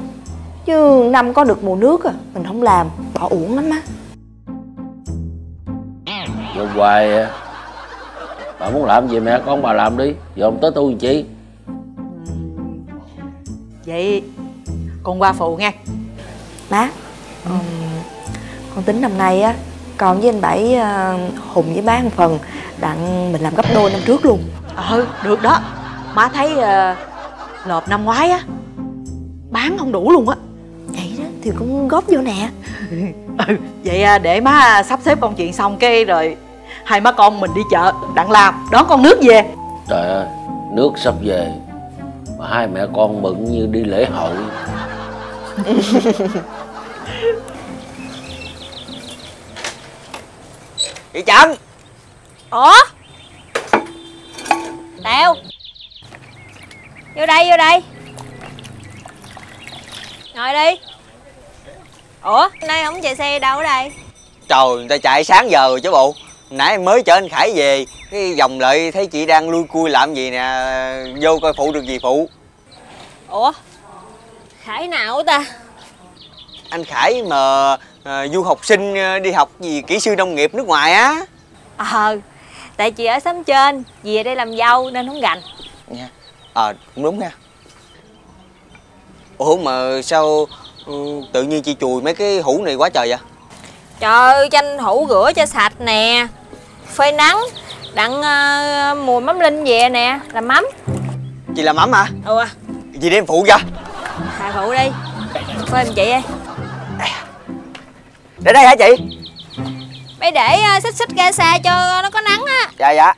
Chứ năm có được mùa nước à Mình không làm bỏ uổng lắm má dòm hoài à. Bà muốn làm gì mẹ con bà làm đi dòm tới tôi làm chi? Vậy con qua phụ nghe. Má ừm, Con tính năm nay á Con với anh Bảy ờ, Hùng với má một phần Đặng mình làm gấp đôi năm trước luôn. Ừ được đó. Má thấy uh, lợp năm ngoái á bán không đủ luôn á vậy đó thì cũng góp vô nè. (laughs) Ừ vậy à, để má sắp xếp công chuyện xong cái rồi hai má con mình đi chợ đặng làm đón con nước về. Trời ơi nước sắp về mà hai mẹ con mừng như đi lễ hội. Chị Trâm Ủa? Tèo. Vô đây vô đây Ngồi đi. Ủa nay không chạy xe đâu ở đây? Trời người ta chạy sáng giờ rồi chứ bộ. Nãy em mới chở anh Khải về Cái vòng lại thấy chị đang lui cui làm gì nè Vô coi phụ được gì phụ. Ủa Khải nào ta? Anh Khải mà à, du học sinh à, đi học gì kỹ sư nông nghiệp nước ngoài á. Ờ Tại chị ở xóm trên Về đây làm dâu nên không gành ờ cũng đúng ha ủa mà sao ừ, tự nhiên chị chùi mấy cái hũ này quá trời vậy? Trời ơi, tranh thủ rửa cho sạch nè. Phơi nắng Đặng ờ, mùi mắm linh về nè Làm mắm. Chị làm mắm hả? Ừ. À chị đem phụ cho. Hà phụ đi. Phơi giùm chị ơi để đây hả chị? Bây để ờ, xích xích ra xa cho nó có nắng á. Dạ dạ.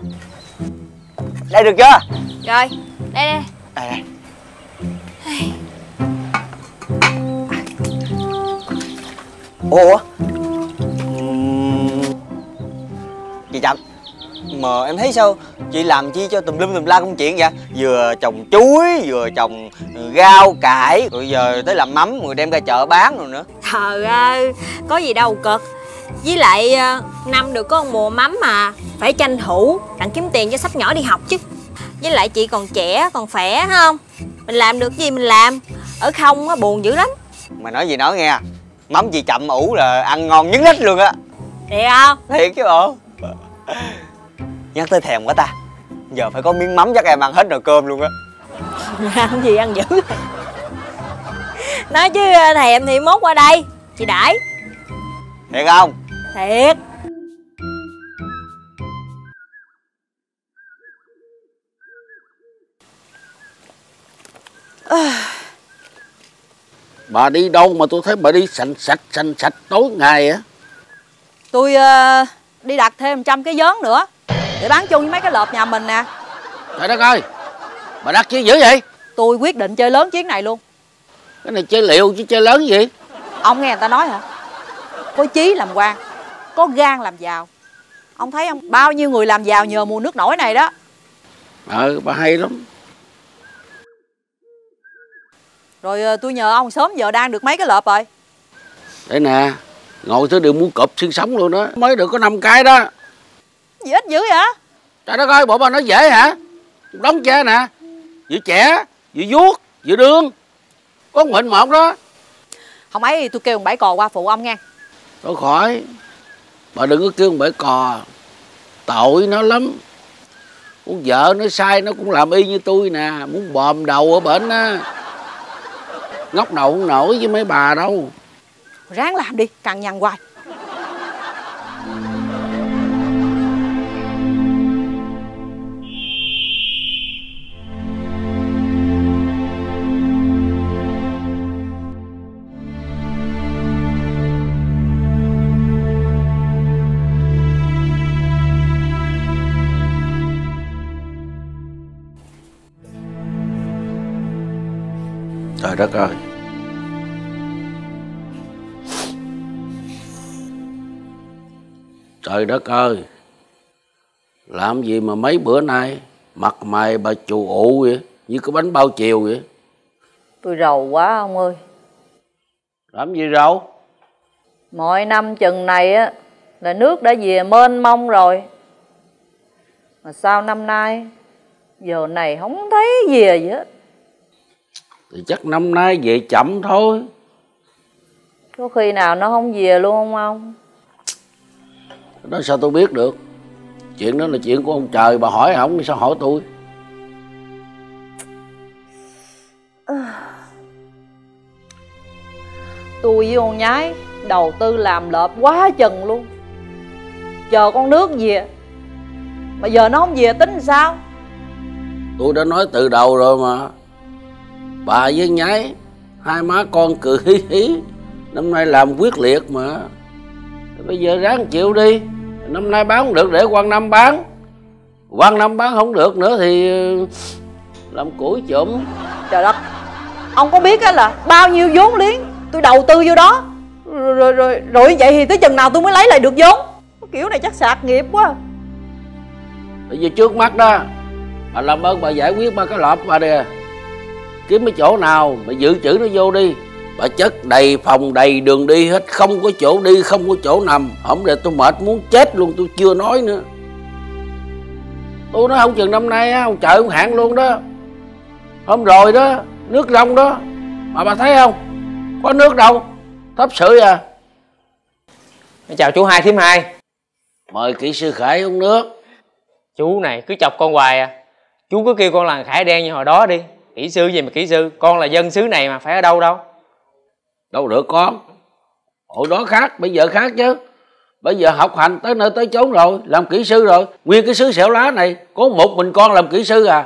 Đây được chưa? Rồi, đây đây. Đây. Đây ủa? Ừm, chị chậm mà em thấy sao? Chị làm chi cho tùm lum tùm la công chuyện vậy? Vừa trồng chuối vừa trồng rau cải rồi giờ tới làm mắm rồi đem ra chợ bán rồi nữa. Trời ơi, có gì đâu cực. Với lại ờ, năm được có một mùa mắm mà Phải tranh thủ Đặng kiếm tiền cho sắp nhỏ đi học chứ. Với lại chị còn trẻ, còn khỏe không? Mình làm được gì mình làm Ở không á buồn dữ lắm. Mà nói gì nói nghe mắm chị chậm ủ là ăn ngon nhất lít luôn á. Thiệt không? thiệt chứ bộ. Nhắc tới thèm quá ta. Giờ phải có miếng mắm chắc em ăn hết nồi cơm luôn á. Ăn gì ăn dữ Nói chứ ờ, thèm thì mốt qua đây. Chị đãi thiệt không? Thiệt Bà đi đâu mà tôi thấy bà đi sành sạch sành sạch tối ngày á? Tôi ờ, đi đặt thêm trăm cái giớn nữa Để bán chung với mấy cái lợp nhà mình nè. Trời đất ơi Bà đặt chi dữ vậy? Tôi quyết định chơi lớn chuyến này luôn. Cái này chơi liệu chứ chơi lớn gì? Ông nghe người ta nói hả? Có chí làm quan Có gan làm giàu. Ông thấy không? Bao nhiêu người làm giàu nhờ mùa nước nổi này đó. Ờ bà hay lắm Rồi ờ, tôi nhờ ông sớm giờ đang được mấy cái lợp rồi. Đây nè Ngồi tới đường muốn cọp xương sống luôn đó. Mới được có 5 cái đó. Gì ít dữ vậy? Trời đất ơi bộ bà nói dễ hả? Đóng cha nè. Vừa trẻ Vừa vuốt Vừa đương. Có hình một đó. Không ấy tôi kêu ông Bảy cò qua phụ ông nghe. Thôi khỏi. Bà đừng có kêu con bể cò. Tội nó lắm. Con vợ nó sai nó cũng làm y như tôi nè. Muốn bòm đầu ở bển á Ngóc đầu không nổi với mấy bà đâu. Ráng làm đi Càng nhằn hoài. Trời đất ơi Trời đất ơi Làm gì mà mấy bữa nay Mặt mày bà chù ụ vậy? Như cái bánh bao chiều vậy? Tôi rầu quá ông ơi. Làm gì đâu Mọi năm chừng này á Là nước đã về mênh mông rồi. Mà sao năm nay Giờ này không thấy về gì hết Thì chắc năm nay về chậm thôi. Có khi nào nó không về luôn không ông Đó sao tôi biết được? Chuyện đó là chuyện của ông trời Bà hỏi ổng sao hỏi tôi? (sighs) Tôi với con nhái Đầu tư làm lợp quá chừng luôn. Chờ con nước về. Mà giờ nó không về tính sao? Tôi đã nói từ đầu rồi mà. Bà với nhái Hai má con cười hí hí. Năm nay làm quyết liệt mà. Bây giờ ráng chịu đi Năm nay bán không được để quan năm bán. Quan năm bán không được nữa thì ừ, Làm củi trộm. Trời đất. Ông có biết á là bao nhiêu vốn liếng Tôi đầu tư vô đó? Rồi, rồi, rồi, rồi vậy thì tới chừng nào tôi mới lấy lại được vốn? Kiểu này chắc sạc nghiệp quá. Bây giờ trước mắt đó Bà làm ơn bà giải quyết ba cái lọp bà đi. Kiếm cái chỗ nào mà dự trữ nó vô đi Bà chất đầy phòng đầy đường đi hết Không có chỗ đi không có chỗ nằm. Không để tôi mệt muốn chết luôn tôi chưa nói nữa. Tôi nói không chừng năm nay á, ông trời ông hạn luôn đó. Hôm rồi đó Nước rong đó. Mà bà thấy không? Có nước đâu. Thấp sưởi à. Chào chú hai thím hai. Mời kỹ sư Khải uống nước. Chú này cứ chọc con hoài à. Chú cứ kêu con là khải đen như hồi đó đi. Kỹ sư gì mà kỹ sư? Con là dân xứ này mà phải ở đâu đâu đâu được con. Hồi đó khác bây giờ khác chứ. Bây giờ học hành tới nơi tới chốn rồi làm kỹ sư rồi. Nguyên cái xứ xẻo lá này có một mình con làm kỹ sư à?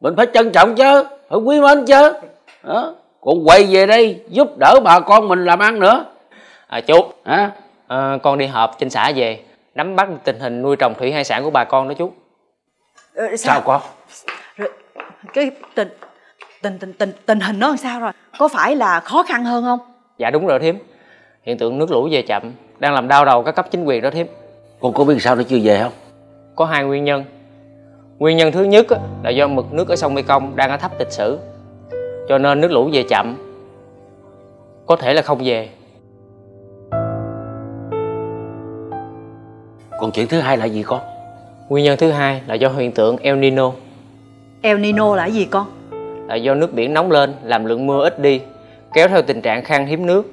Mình phải trân trọng chứ phải quý mến chứ. Đó. còn quay về đây giúp đỡ bà con mình làm ăn nữa. À chú. Hả? À, con đi họp trên xã về nắm bắt tình hình nuôi trồng thủy hải sản của bà con đó chú. Ờ, sao? Con? Cái tình tình tình tình tình hình nó làm sao rồi? Có phải là khó khăn hơn không dạ đúng rồi thím hiện tượng nước lũ về chậm đang làm đau đầu các cấp chính quyền đó thím con có biết sao nó chưa về không? Có hai nguyên nhân. Nguyên nhân thứ nhất là do mực nước ở sông mekong đang ở thấp lịch sử cho nên nước lũ về chậm. Có thể là không về. Còn chuyện thứ hai là gì con? Nguyên nhân thứ hai là do hiện tượng El Nino. El Nino là gì con? Là do nước biển nóng lên làm lượng mưa ít đi kéo theo tình trạng khan hiếm nước.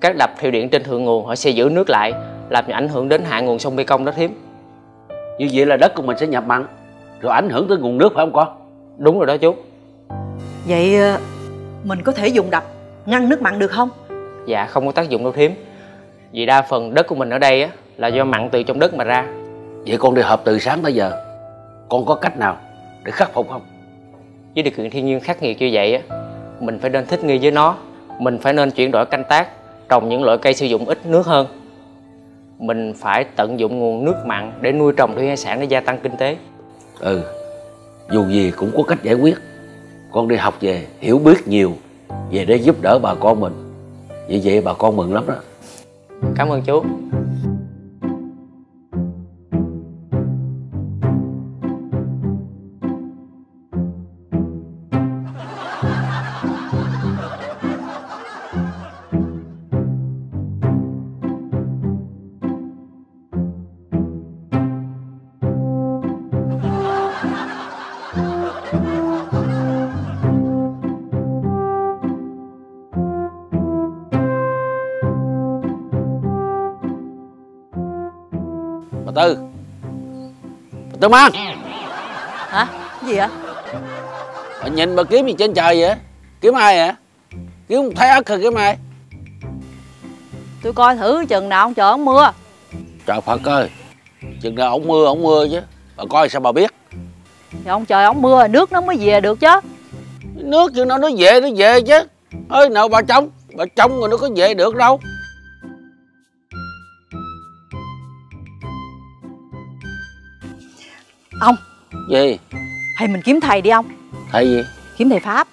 Các đập thủy điện trên thượng nguồn họ sẽ giữ nước lại làm cho ảnh hưởng đến hạ nguồn sông Mekong đó thím như vậy là đất của mình sẽ nhập mặn rồi ảnh hưởng tới nguồn nước phải không con? Đúng rồi đó chú. Vậy ờ, mình có thể dùng đập ngăn nước mặn được không? Dạ không có tác dụng đâu thím. Vì đa phần đất của mình ở đây á là do mặn từ trong đất mà ra. Vậy con đi họp từ sáng tới giờ. Con có cách nào để khắc phục không? Với điều kiện thiên nhiên khắc nghiệt như vậy á mình phải nên thích nghi với nó mình phải nên chuyển đổi canh tác trồng những loại cây sử dụng ít nước hơn. Mình phải tận dụng nguồn nước mặn để nuôi trồng thủy hải sản để gia tăng kinh tế. Ừ dù gì cũng có cách giải quyết. Con đi học về hiểu biết nhiều về để giúp đỡ bà con mình. Vậy vậy bà con mừng lắm đó. Cảm ơn chú tư mang hả? Cái gì vậy? Bà nhìn bà kiếm gì trên trời vậy? Kiếm ai vậy? Kiếm thấy ớt rồi kiếm ai? Tôi coi thử chừng nào ông chờ ông mưa. Trời phật ơi chừng nào ổng mưa ổng mưa chứ. Bà coi sao bà biết. Thì ông trời ông mưa nước nó mới về được chứ. Nước chừng nào nó về nó về chứ. Ơi nào bà trông bà trông rồi nó có về được đâu gì? Hay mình kiếm thầy đi ông. Thầy gì? Kiếm thầy pháp.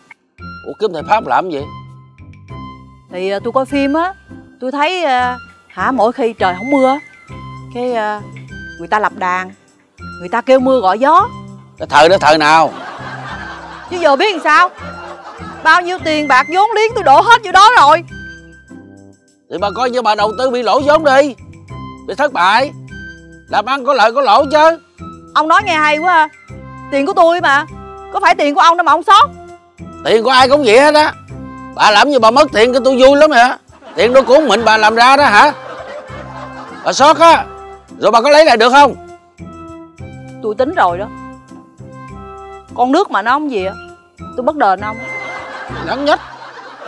Ủa kiếm thầy pháp làm gì? Thì ờ, tôi coi phim á tôi thấy ờ, hả mỗi khi trời không mưa cái ờ, người ta lập đàn người ta kêu mưa gọi gió. Cái thời đó thời nào? Chứ giờ biết làm sao? Bao nhiêu tiền bạc vốn liếng tôi đổ hết vô đó rồi. Thì bà coi như bà đầu tư bị lỗ vốn đi. Bị thất bại. Làm ăn có lợi có lỗ chứ ông nói nghe hay quá à. tiền của tôi mà. Có phải tiền của ông đâu mà ông sót tiền của ai cũng vậy hết á. Bà làm như bà mất tiền cái tôi vui lắm hả? Tiền đó của mình bà làm ra đó hả? Bà sót á. Rồi bà có lấy lại được không? Tôi tính rồi đó. Con nước mà nó không về tôi bắt đền ông. Nhẫn nhất.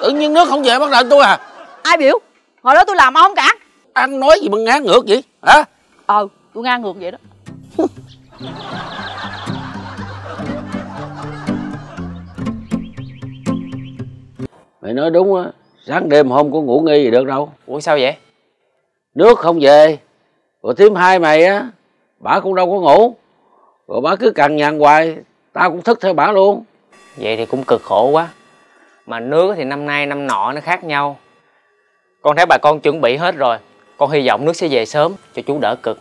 Tự nhiên nước không về bắt đền tôi à? Ai biểu? Hồi đó tôi làm ông cả. Ăn nói gì mà ngán ngược vậy? Hả? Ờ tôi ngang ngược vậy đó (laughs) mày nói đúng á sáng đêm hôm có ngủ nghỉ gì được đâu. Ủa sao vậy? Nước không về rồi thím hai mày á bả cũng đâu có ngủ. Rồi bả cứ cằn nhằn hoài tao cũng thức theo bả luôn. Vậy thì cũng cực khổ quá. Mà nước thì năm nay năm nọ nó khác nhau. Con thấy bà con chuẩn bị hết rồi. Con hy vọng nước sẽ về sớm cho chú đỡ cực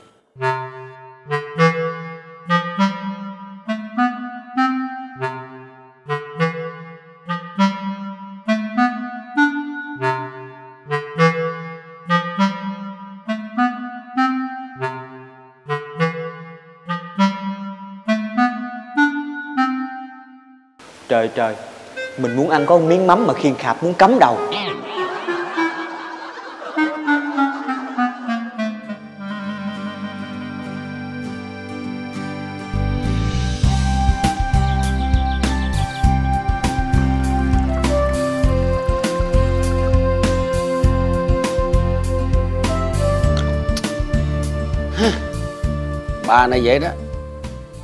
Trời trời. Mình muốn ăn có miếng mắm mà khiên khạp muốn cắm đầu. Bà này vậy đó.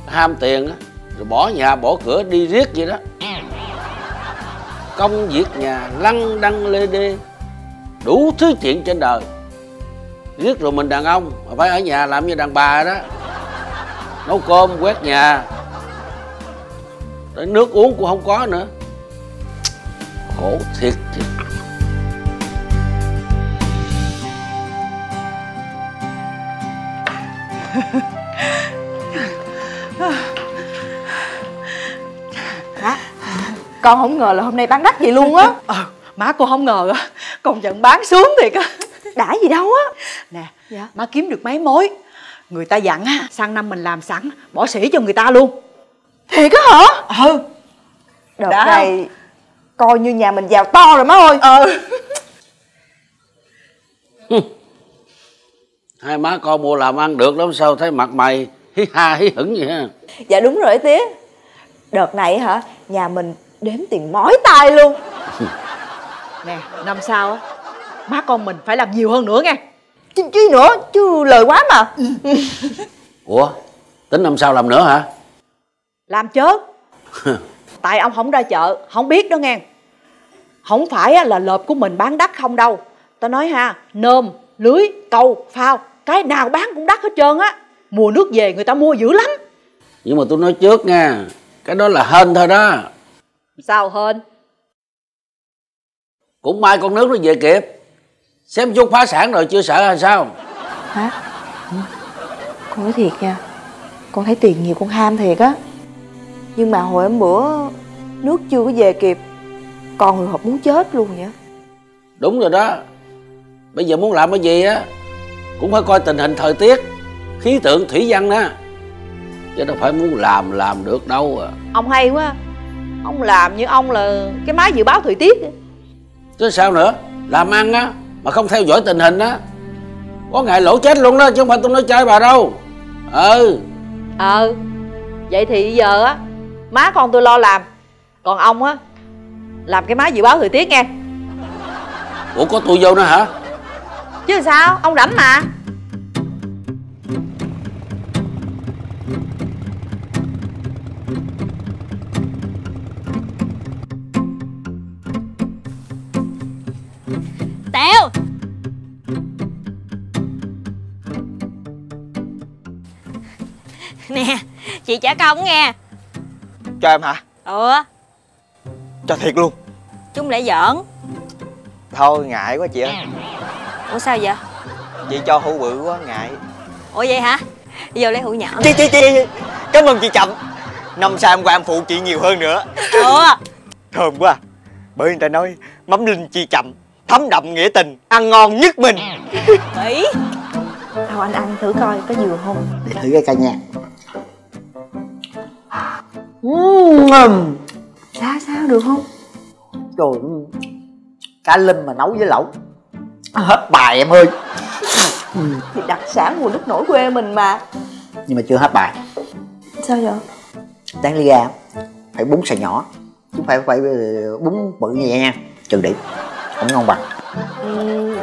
Ham tiền đó, rồi bỏ nhà bỏ cửa đi riết vậy đó công việc nhà lăng đăng lê đê. Đủ thứ chuyện trên đời. Riết rồi mình đàn ông, mà phải ở nhà làm như đàn bà đó. Nấu cơm, quét nhà. Tới nước uống cũng không có nữa. Khổ thiệt thiệt. Con không ngờ là hôm nay bán đắt vậy luôn á. (laughs) Ờ má cô không ngờ á. Con giận bán sướng thiệt á. Đã gì đâu á. Nè Dạ. má kiếm được mấy mối? Người ta dặn á Sang năm mình làm sẵn Bỏ sỉ cho người ta luôn. Thiệt á hả? Ừ Đợt Đã. này Coi như nhà mình giàu to rồi má ơi. Ừ hai má con mua làm ăn được lắm sao thấy mặt mày hí ha hí hửng vậy ha? Dạ đúng rồi tía. Đợt này hả Nhà mình đếm tiền mỏi tay luôn. (laughs) Nè năm sau á Má con mình phải làm nhiều hơn nữa nghe. Chứ, chứ nữa Chứ lời quá mà. (laughs) Ủa tính năm sau làm nữa hả? Làm chớ. (laughs) Tại ông không ra chợ Không biết đó nghe. Không phải là lợp của mình bán đắt không đâu. Tao nói ha Nôm, lưới, câu, phao Cái nào bán cũng đắt hết trơn á. Mùa nước về người ta mua dữ lắm. Nhưng mà tôi nói trước nha cái đó là hên thôi đó Sao hên? Cũng mai con nước nó về kịp. Xem chút phá sản rồi chưa sợ hay sao? Hả? Con nói thiệt nha. Con thấy tiền nhiều con ham thiệt á. Nhưng mà hồi hôm bữa Nước chưa có về kịp. Còn người hộp muốn chết luôn vậy đúng rồi đó. Bây giờ muốn làm cái gì á cũng phải coi tình hình thời tiết khí tượng thủy văn đó chứ đâu phải muốn làm làm được đâu à. Ông hay quá Ông làm như ông là cái máy dự báo thời tiết chứ sao nữa? Làm ăn á mà không theo dõi tình hình á. Có ngày lỗ chết luôn đó chứ không phải tôi nói chơi bà đâu. Ừ. Ờ Vậy thì giờ á Má con tôi lo làm. Còn ông á Làm cái máy dự báo thời tiết nghe. Ủa có tôi vô nữa hả? Chứ sao? Ông rảnh mà Chị trả công nghe. Cho em hả? Ừ Cho thiệt luôn. Chúng lại giỡn. Thôi ngại quá chị ơi. Ủa sao vậy? Chị cho hũ bự quá ngại. Ủa vậy hả? Vô lấy hũ nhỏ Chị chị chị. Cảm ơn chị chậm Năm sau em qua em phụ chị nhiều hơn nữa. Ủa? Thơm quá. Bởi người ta nói Mắm linh chi chậm Thấm đậm nghĩa tình Ăn ngon nhất mình. Bỉ Đâu anh ăn thử coi có vừa không? Để thử cái ca nha Uhm. Sao sao được không? Trời cá linh mà nấu với lẩu. Hết bài em ơi. Thì đặc sản mùa nước nổi quê mình mà. Nhưng mà chưa hết bài. Sao vậy? Đáng lý ra phải bún xào nhỏ chứ phải phải bún bự như vậy nha. Trừ điểm không ngon bằng. Ừ,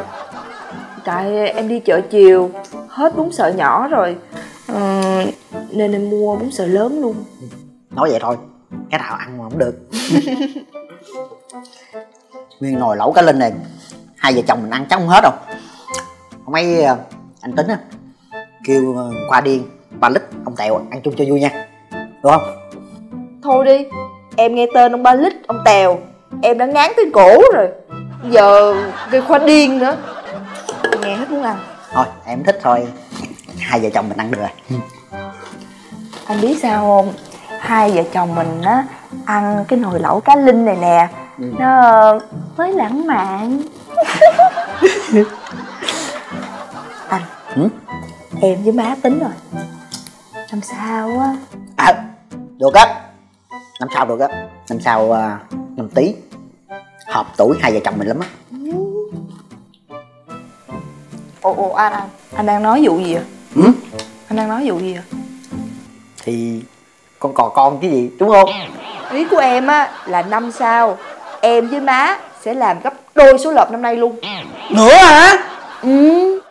Tại em đi chợ chiều Hết bún sợ nhỏ rồi ừ, Nên em mua bún sợ lớn luôn. Nói vậy thôi cái nào ăn mà không được. (laughs) Nguyên nồi lẩu cá linh này hai vợ chồng mình ăn chắc không hết đâu. Không mấy ờ, anh tính á kêu ờ, khoa điên ba lít ông tèo ăn chung cho vui nha. Được không? Thôi đi Em nghe tên ông Ba Lít, ông Tèo. Em đã ngán tới cổ rồi. Giờ cây khoa điên nữa. Nghe hết muốn ăn. Thôi em thích thôi hai vợ chồng mình ăn được. Rồi Anh biết sao không? Hai vợ chồng mình á Ăn cái nồi lẩu cá linh này nè. Ừ. Nó mới lãng mạn. (laughs) Anh. Ừ? Em với má tính rồi. Năm sau á? À, được á. Năm sau được á? Năm sau à, năm tí. Hợp tuổi hai vợ chồng mình lắm á. Ồ, ồ anh anh Anh đang nói vụ gì vậy ừ? Anh đang nói vụ gì vậy? Thì con cò con cái gì đúng không? Ý của em á là năm sau Em với má sẽ làm gấp đôi số lợp năm nay luôn. Nữa hả? Ừ